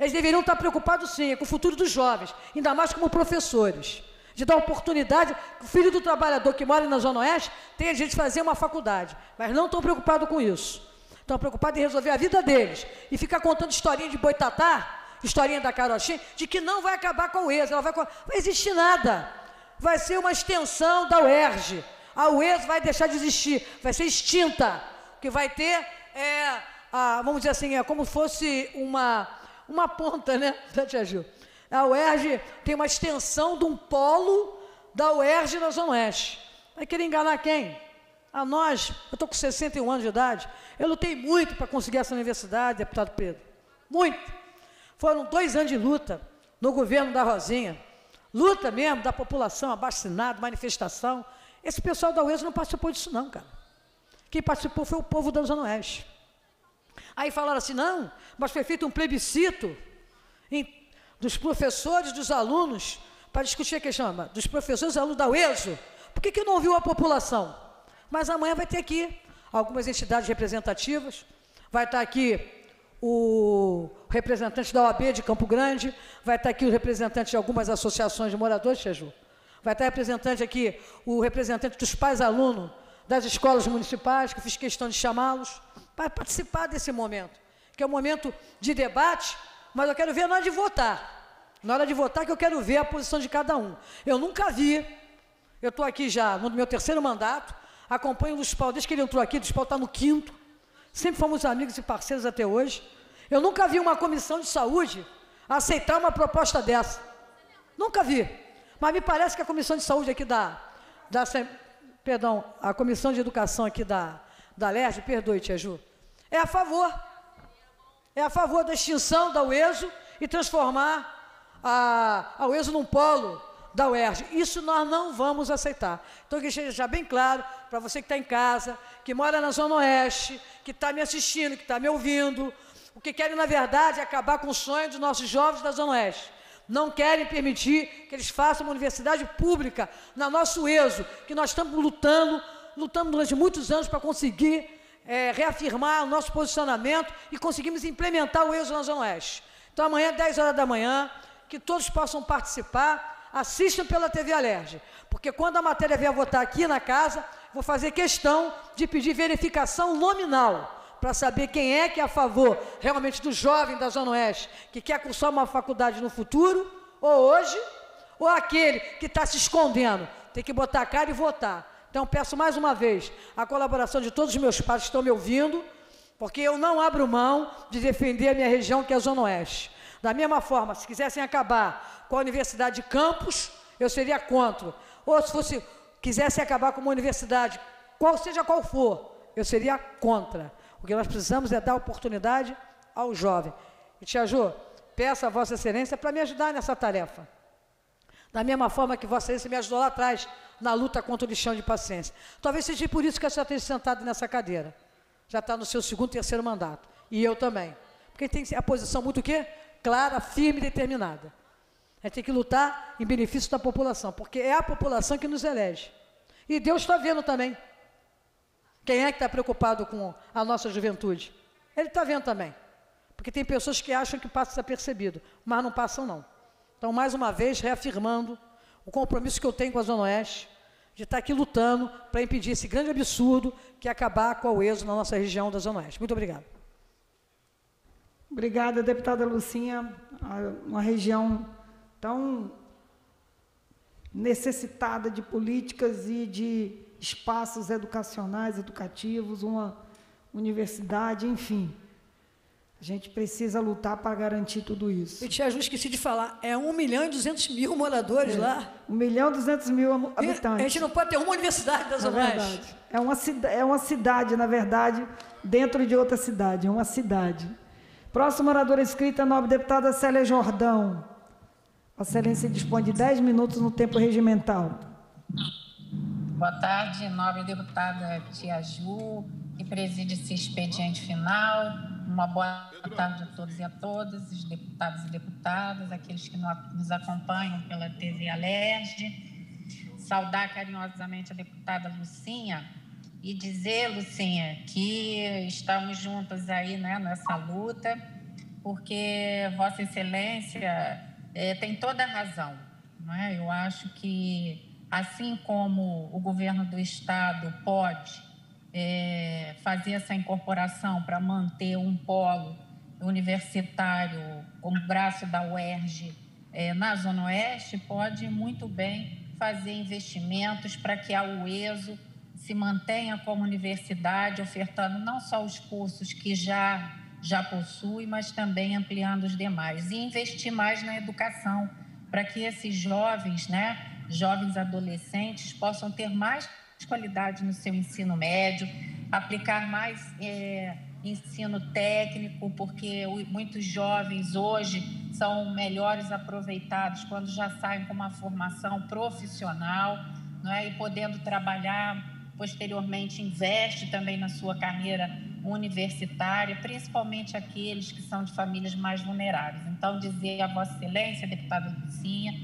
Eles deveriam estar preocupados, sim, com o futuro dos jovens, ainda mais como professores. De dar oportunidade que o filho do trabalhador que mora na Zona Oeste tenha jeito de fazer uma faculdade. Mas não estão preocupados com isso. Estão preocupados em resolver a vida deles. E ficar contando historinha de boitatá, historinha da carochinha, de que não vai acabar com o UES. Ela vai, vai existir nada. Vai ser uma extensão da UERJ. A UES vai deixar de existir, vai ser extinta. Que vai ter é, a, vamos dizer assim, é como fosse uma, uma ponta, né, da Tia Ju. A UERJ tem uma extensão de um polo da UERJ na Zona Oeste. Vai querer enganar quem? A nós, eu estou com 61 anos de idade, eu lutei muito para conseguir essa universidade, deputado Pedro. Muito. Foram dois anos de luta no governo da Rosinha. Luta mesmo da população, abaixinada, manifestação. Esse pessoal da UES não participou disso, não, cara. Quem participou foi o povo da Zona Oeste. Aí falaram assim: não, mas foi feito um plebiscito em- dos professores, dos alunos, para discutir a questão dos professores e alunos da UESO. Por que, que não ouviu a população? Mas amanhã vai ter aqui algumas entidades representativas, vai estar aqui o representante da OAB de Campo Grande, vai estar aqui o representante de algumas associações de moradores, Cheju. Vai estar representante aqui, o representante dos pais alunos das escolas municipais, que eu fiz questão de chamá-los, para participar desse momento, que é um momento de debate, mas eu quero ver na hora de votar. Na hora de votar que eu quero ver a posição de cada um. Eu nunca vi, eu estou aqui já no meu terceiro mandato, acompanho o Luiz Paulo, desde que ele entrou aqui, o Luiz Paulo está no quinto, sempre fomos amigos e parceiros até hoje. Eu nunca vi uma comissão de saúde aceitar uma proposta dessa. Nunca vi. Mas me parece que a comissão de saúde aqui da, da perdão, a comissão de educação aqui da, da LERJ, perdoe, Tia Ju, é a favor. É a favor da extinção da UESO e transformar a, a UESO num polo da UERJ. Isso nós não vamos aceitar. Então, que esteja bem claro para você que está em casa, que mora na Zona Oeste, que está me assistindo, que está me ouvindo, o que querem, na verdade, é acabar com o sonho dos nossos jovens da Zona Oeste. Não querem permitir que eles façam uma universidade pública na nosso ESO, que nós estamos lutando, lutamos durante muitos anos para conseguir é, reafirmar o nosso posicionamento e conseguimos implementar o ESO na Zona Oeste. Então, amanhã, 10 horas da manhã, que todos possam participar, assistam pela TV Alerj, porque quando a matéria vier votar aqui na casa, vou fazer questão de pedir verificação nominal, para saber quem é que é a favor realmente do jovem da Zona Oeste, que quer cursar uma faculdade no futuro, ou hoje, ou aquele que está se escondendo. Tem que botar a cara e votar. Então, peço mais uma vez a colaboração de todos os meus pais que estão me ouvindo, porque eu não abro mão de defender a minha região, que é a Zona Oeste. Da mesma forma, se quisessem acabar com a Universidade de Campos, eu seria contra. Ou se fosse, quisessem acabar com uma universidade, qual seja qual for, eu seria contra. O que nós precisamos é dar oportunidade ao jovem. E, Tia Jô, peço a Vossa Excelência para me ajudar nessa tarefa. Da mesma forma que Vossa Excelência me ajudou lá atrás na luta contra o lixão de paciência. Talvez seja por isso que a senhora esteja sentada nessa cadeira. Já está no seu segundo, terceiro mandato. E eu também. Porque tem a posição muito o quê? Clara, firme e determinada. A gente tem que lutar em benefício da população, porque é a população que nos elege. E Deus está vendo também. Quem é que está preocupado com a nossa juventude? Ele está vendo também. Porque tem pessoas que acham que passa desapercebido, mas não passam não. Então, mais uma vez, reafirmando o compromisso que eu tenho com a Zona Oeste, de estar aqui lutando para impedir esse grande absurdo que é acabar com a UESO na nossa região da Zona Oeste. Muito obrigado. Obrigada, deputada Lucinha. A- Uma região tão necessitada de políticas e de espaços educacionais, educativos, uma universidade, enfim. A gente precisa lutar para garantir tudo isso. E Tia Ju, esqueci de falar, é 1 milhão e 200 mil moradores É, lá. 1 milhão e 200 mil am- E habitantes. A gente não pode ter uma universidade da É verdade. É uma, é uma cidade, na verdade, dentro de outra cidade. É uma cidade. Próxima oradora inscrita, a nobre deputada Célia Jordão. Vossa Excelência dispõe de 10 minutos no tempo regimental. Boa tarde, nobre deputada Tia Ju, que preside esse expediente final. Uma boa tarde a todos e a todas, os deputados e deputadas, aqueles que no- nos acompanham pela TV Alerj. Saudar carinhosamente a deputada Lucinha e dizer, Lucinha, que estamos juntas aí né, nessa luta, porque Vossa Excelência eh, tem toda a razão. É? Eu acho que, assim como o governo do Estado pode eh, fazer essa incorporação para manter um polo universitário como braço da UERJ eh, na Zona Oeste, pode muito bem fazer investimentos para que a UESO se mantenha como universidade, ofertando não só os cursos que já, já possui, mas também ampliando os demais. E investir mais na educação, para que esses jovens, né, jovens adolescentes, possam ter mais qualidade no seu ensino médio, aplicar mais eh, ensino técnico, porque muitos jovens hoje são melhores aproveitados quando já saem com uma formação profissional, não é? e podendo trabalhar posteriormente investe também na sua carreira universitária, principalmente aqueles que são de famílias mais vulneráveis. Então, dizer a Vossa Excelência, deputada Lucinha,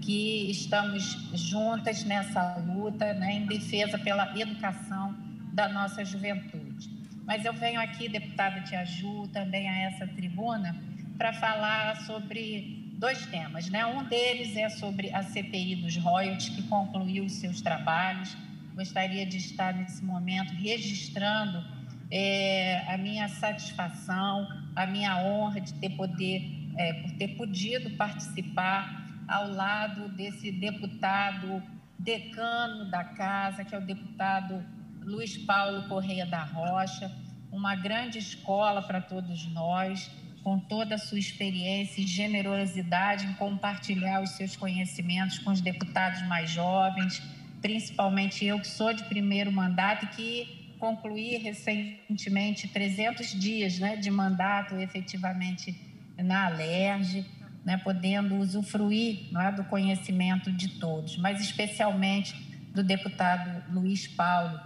que estamos juntas nessa luta né, em defesa pela educação da nossa juventude. Mas eu venho aqui, deputada Tia Ju, também a essa tribuna, para falar sobre dois temas. Né? Um deles é sobre a CPI dos royalties, que concluiu os seus trabalhos. Gostaria de estar nesse momento registrando eh, a minha satisfação, a minha honra de ter poder, eh, por ter podido participar ao lado desse deputado decano da casa, que é o deputado Luiz Paulo Correia da Rocha, uma grande escola para todos nós, com toda a sua experiência e generosidade em compartilhar os seus conhecimentos com os deputados mais jovens, principalmente eu que sou de primeiro mandato e que concluí recentemente 300 dias né, de mandato efetivamente na Alerj, né, podendo usufruir é, do conhecimento de todos, mas especialmente do deputado Luiz Paulo,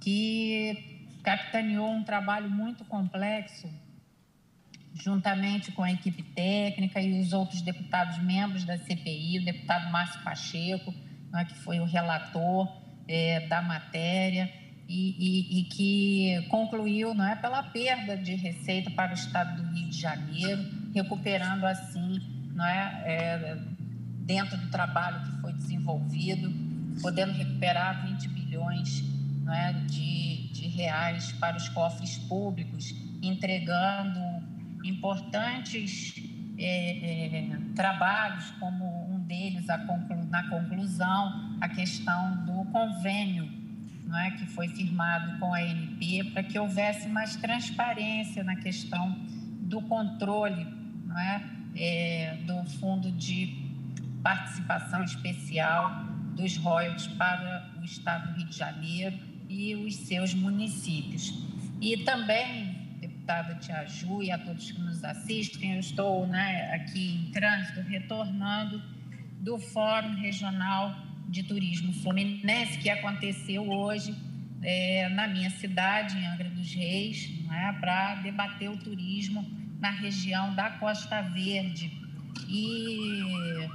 que capitaneou um trabalho muito complexo, juntamente com a equipe técnica e os outros deputados membros da CPI, o deputado Márcio Pacheco, é, que foi o relator eh, da matéria, e, e- e que concluiu não é, pela perda de receita para o estado do Rio de Janeiro, recuperando assim, não é, eh, dentro do trabalho que foi desenvolvido, podendo recuperar 20 bilhões é, de, de reais para os cofres públicos, entregando importantes eh, eh, trabalhos, como um deles conclu- na conclusão, a questão do convênio é, que foi firmado com a ANP, para que houvesse mais transparência na questão do controle não é, do Fundo de Participação Especial dos royalties para o Estado do Rio de Janeiro e os seus municípios. E também, deputada Tia Ju e a todos que nos assistem, eu estou né, aqui em trânsito retornando do Fórum Regional de Turismo Fluminense, que aconteceu hoje eh, na minha cidade, em Angra dos Reis, né, para debater o turismo na região da Costa Verde. E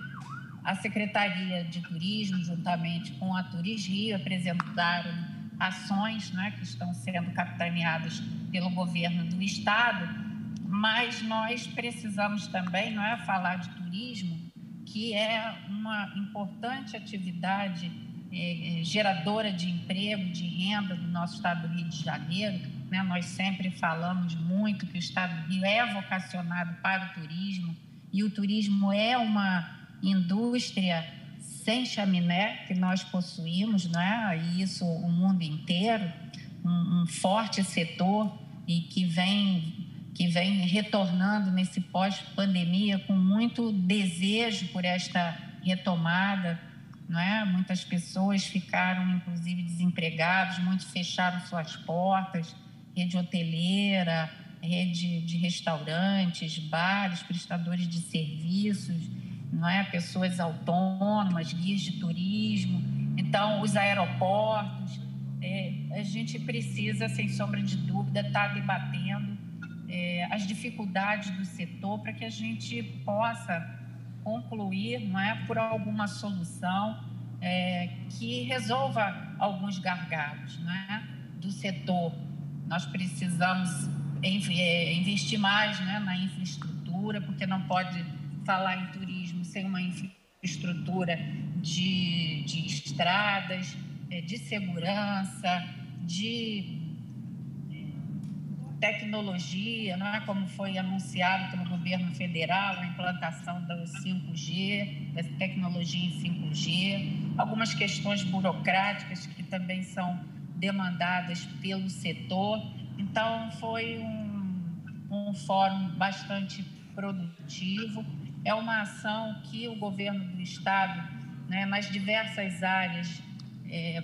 a Secretaria de Turismo, juntamente com a Turis Rio, apresentaram ações né, que estão sendo capitaneadas pelo governo do Estado, mas nós precisamos também não é, falar de turismo, que é uma importante atividade eh, geradora de emprego, de renda do nosso Estado do Rio de Janeiro. Né? Nós sempre falamos muito que o Estado do Rio é vocacionado para o turismo, e o turismo é uma indústria sem chaminé que nós possuímos, né? e isso o mundo inteiro, um, um forte setor e que vem que vem retornando nesse pós-pandemia com muito desejo por esta retomada, não é? Muitas pessoas ficaram, inclusive, desempregadas, muitos fecharam suas portas, rede hoteleira, rede de restaurantes, bares, prestadores de serviços, não é? Pessoas autônomas, guias de turismo, então os aeroportos. É, a gente precisa, sem sombra de dúvida, estar tá debatendo é, as dificuldades do setor para que a gente possa concluir, não é, por alguma solução é, que resolva alguns gargalos, não é, do setor. Nós precisamos é, investir mais, né, na infraestrutura, porque não pode falar em turismo sem uma infraestrutura de, de estradas, é, de segurança, de tecnologia, não é como foi anunciado pelo governo federal, a implantação do 5G, da tecnologia em 5G, algumas questões burocráticas que também são demandadas pelo setor. Então, foi um, um fórum bastante produtivo. É uma ação que o governo do Estado, né, nas diversas áreas é,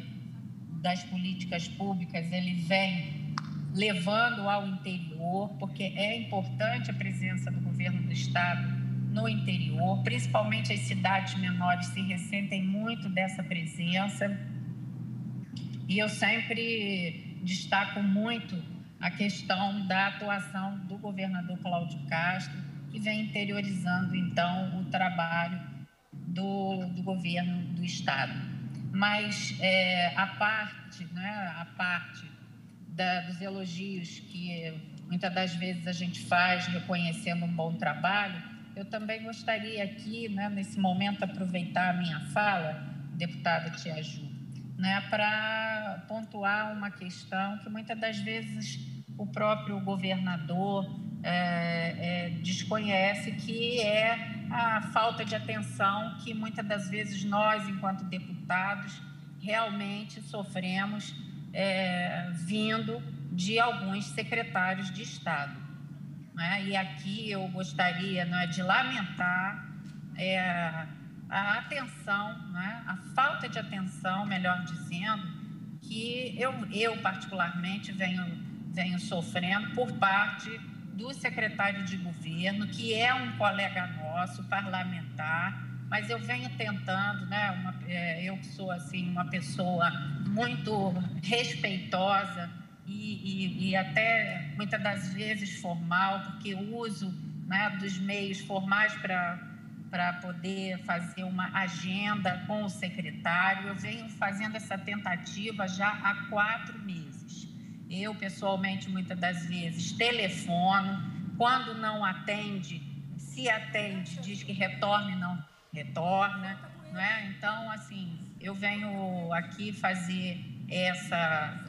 das políticas públicas, ele vem levando ao interior, porque é importante a presença do governo do estado no interior, principalmente as cidades menores se ressentem muito dessa presença. E eu sempre destaco muito a questão da atuação do governador Cláudio Castro, que vem interiorizando então o trabalho do, do governo do estado. Mas é, a parte, né, a parte da, dos elogios que muitas das vezes a gente faz reconhecendo um bom trabalho, eu também gostaria aqui, né, nesse momento, aproveitar a minha fala, deputada Tia Ju, né, para pontuar uma questão que muitas das vezes o próprio governador é, é, desconhece, que é a falta de atenção que muitas das vezes nós, enquanto deputados, realmente sofremos é, vindo de alguns secretários de Estado. Né? E aqui eu gostaria né, de lamentar é, a atenção, né, a falta de atenção, melhor dizendo, que eu, eu particularmente venho, venho sofrendo por parte do secretário de governo, que é um colega nosso, parlamentar, mas eu venho tentando, né? Uma, é, eu sou assim uma pessoa muito respeitosa e, e, e, até muitas das vezes formal, porque uso né, dos meios formais para para poder fazer uma agenda com o secretário. Eu venho fazendo essa tentativa já há quatro meses. Eu, pessoalmente, muitas das vezes telefono, quando não atende, se atende, diz que retorne, não retorna, não é? Então, assim, eu venho aqui fazer essa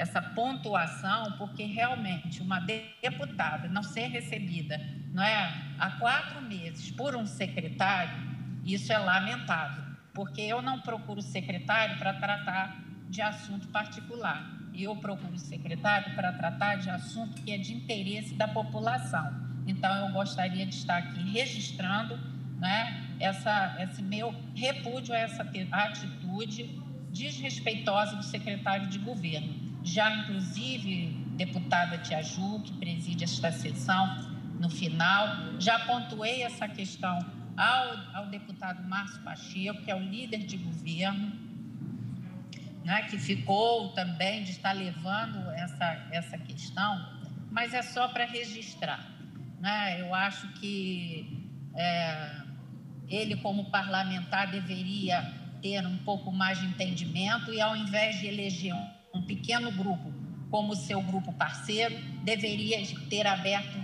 essa pontuação porque realmente uma deputada não ser recebida, não é, há quatro meses por um secretário, isso é lamentável, porque eu não procuro secretário para tratar de assunto particular, eu procuro secretário para tratar de assunto que é de interesse da população. Então, eu gostaria de estar aqui registrando né, essa, esse meu repúdio a essa atitude desrespeitosa do secretário de governo. Já, inclusive, deputada Tia Ju, que preside esta sessão no final, já pontuei essa questão ao, ao deputado Márcio Pacheco, que é o líder de governo, né, que ficou também de estar levando essa, essa questão, mas é só para registrar. Né? Eu acho que é, ele, como parlamentar, deveria ter um pouco mais de entendimento e, ao invés de eleger um, um pequeno grupo como seu grupo parceiro, deveria ter aberto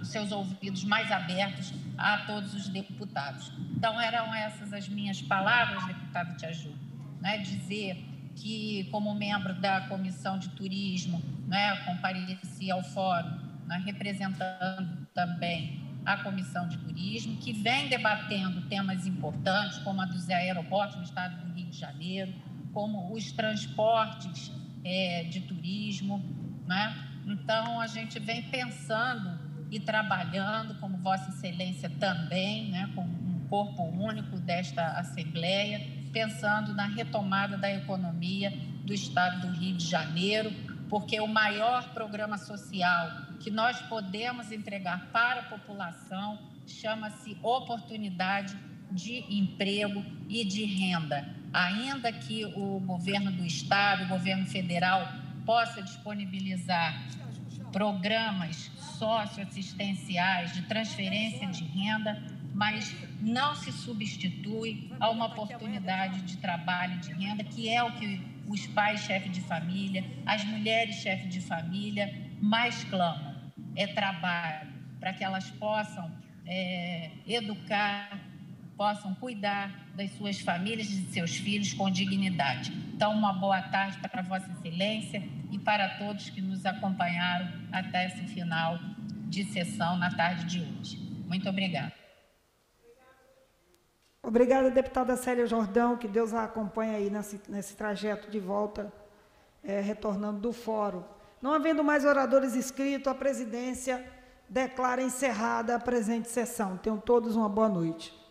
os seus ouvidos mais abertos a todos os deputados. Então, eram essas as minhas palavras, deputado Tiaju, né? dizer que, como membro da Comissão de Turismo, né, compareci ao fórum, né, representando também a Comissão de Turismo, que vem debatendo temas importantes, como a dos aeroportos no estado do Rio de Janeiro, como os transportes é, de turismo. Né? Então, a gente vem pensando e trabalhando, como Vossa Excelência também, né, com um corpo único desta Assembleia, pensando na retomada da economia do Estado do Rio de Janeiro, porque o maior programa social que nós podemos entregar para a população chama-se oportunidade de emprego e de renda. Ainda que o governo do estado, o governo federal possa disponibilizar programas socioassistenciais de transferência de renda, mas não se substitui a uma oportunidade de trabalho de renda, que é o que os pais chefes de família, as mulheres chefes de família mais clamam. É trabalho para que elas possam é, educar, possam cuidar das suas famílias e de seus filhos com dignidade. Então, uma boa tarde para Vossa Excelência e para todos que nos acompanharam até esse final de sessão na tarde de hoje. Muito obrigada. Obrigada, deputada Célia Jordão, que Deus a acompanhe aí nesse, nesse trajeto de volta, é, retornando do fórum. Não havendo mais oradores inscritos, a presidência declara encerrada a presente sessão. Tenham todos uma boa noite.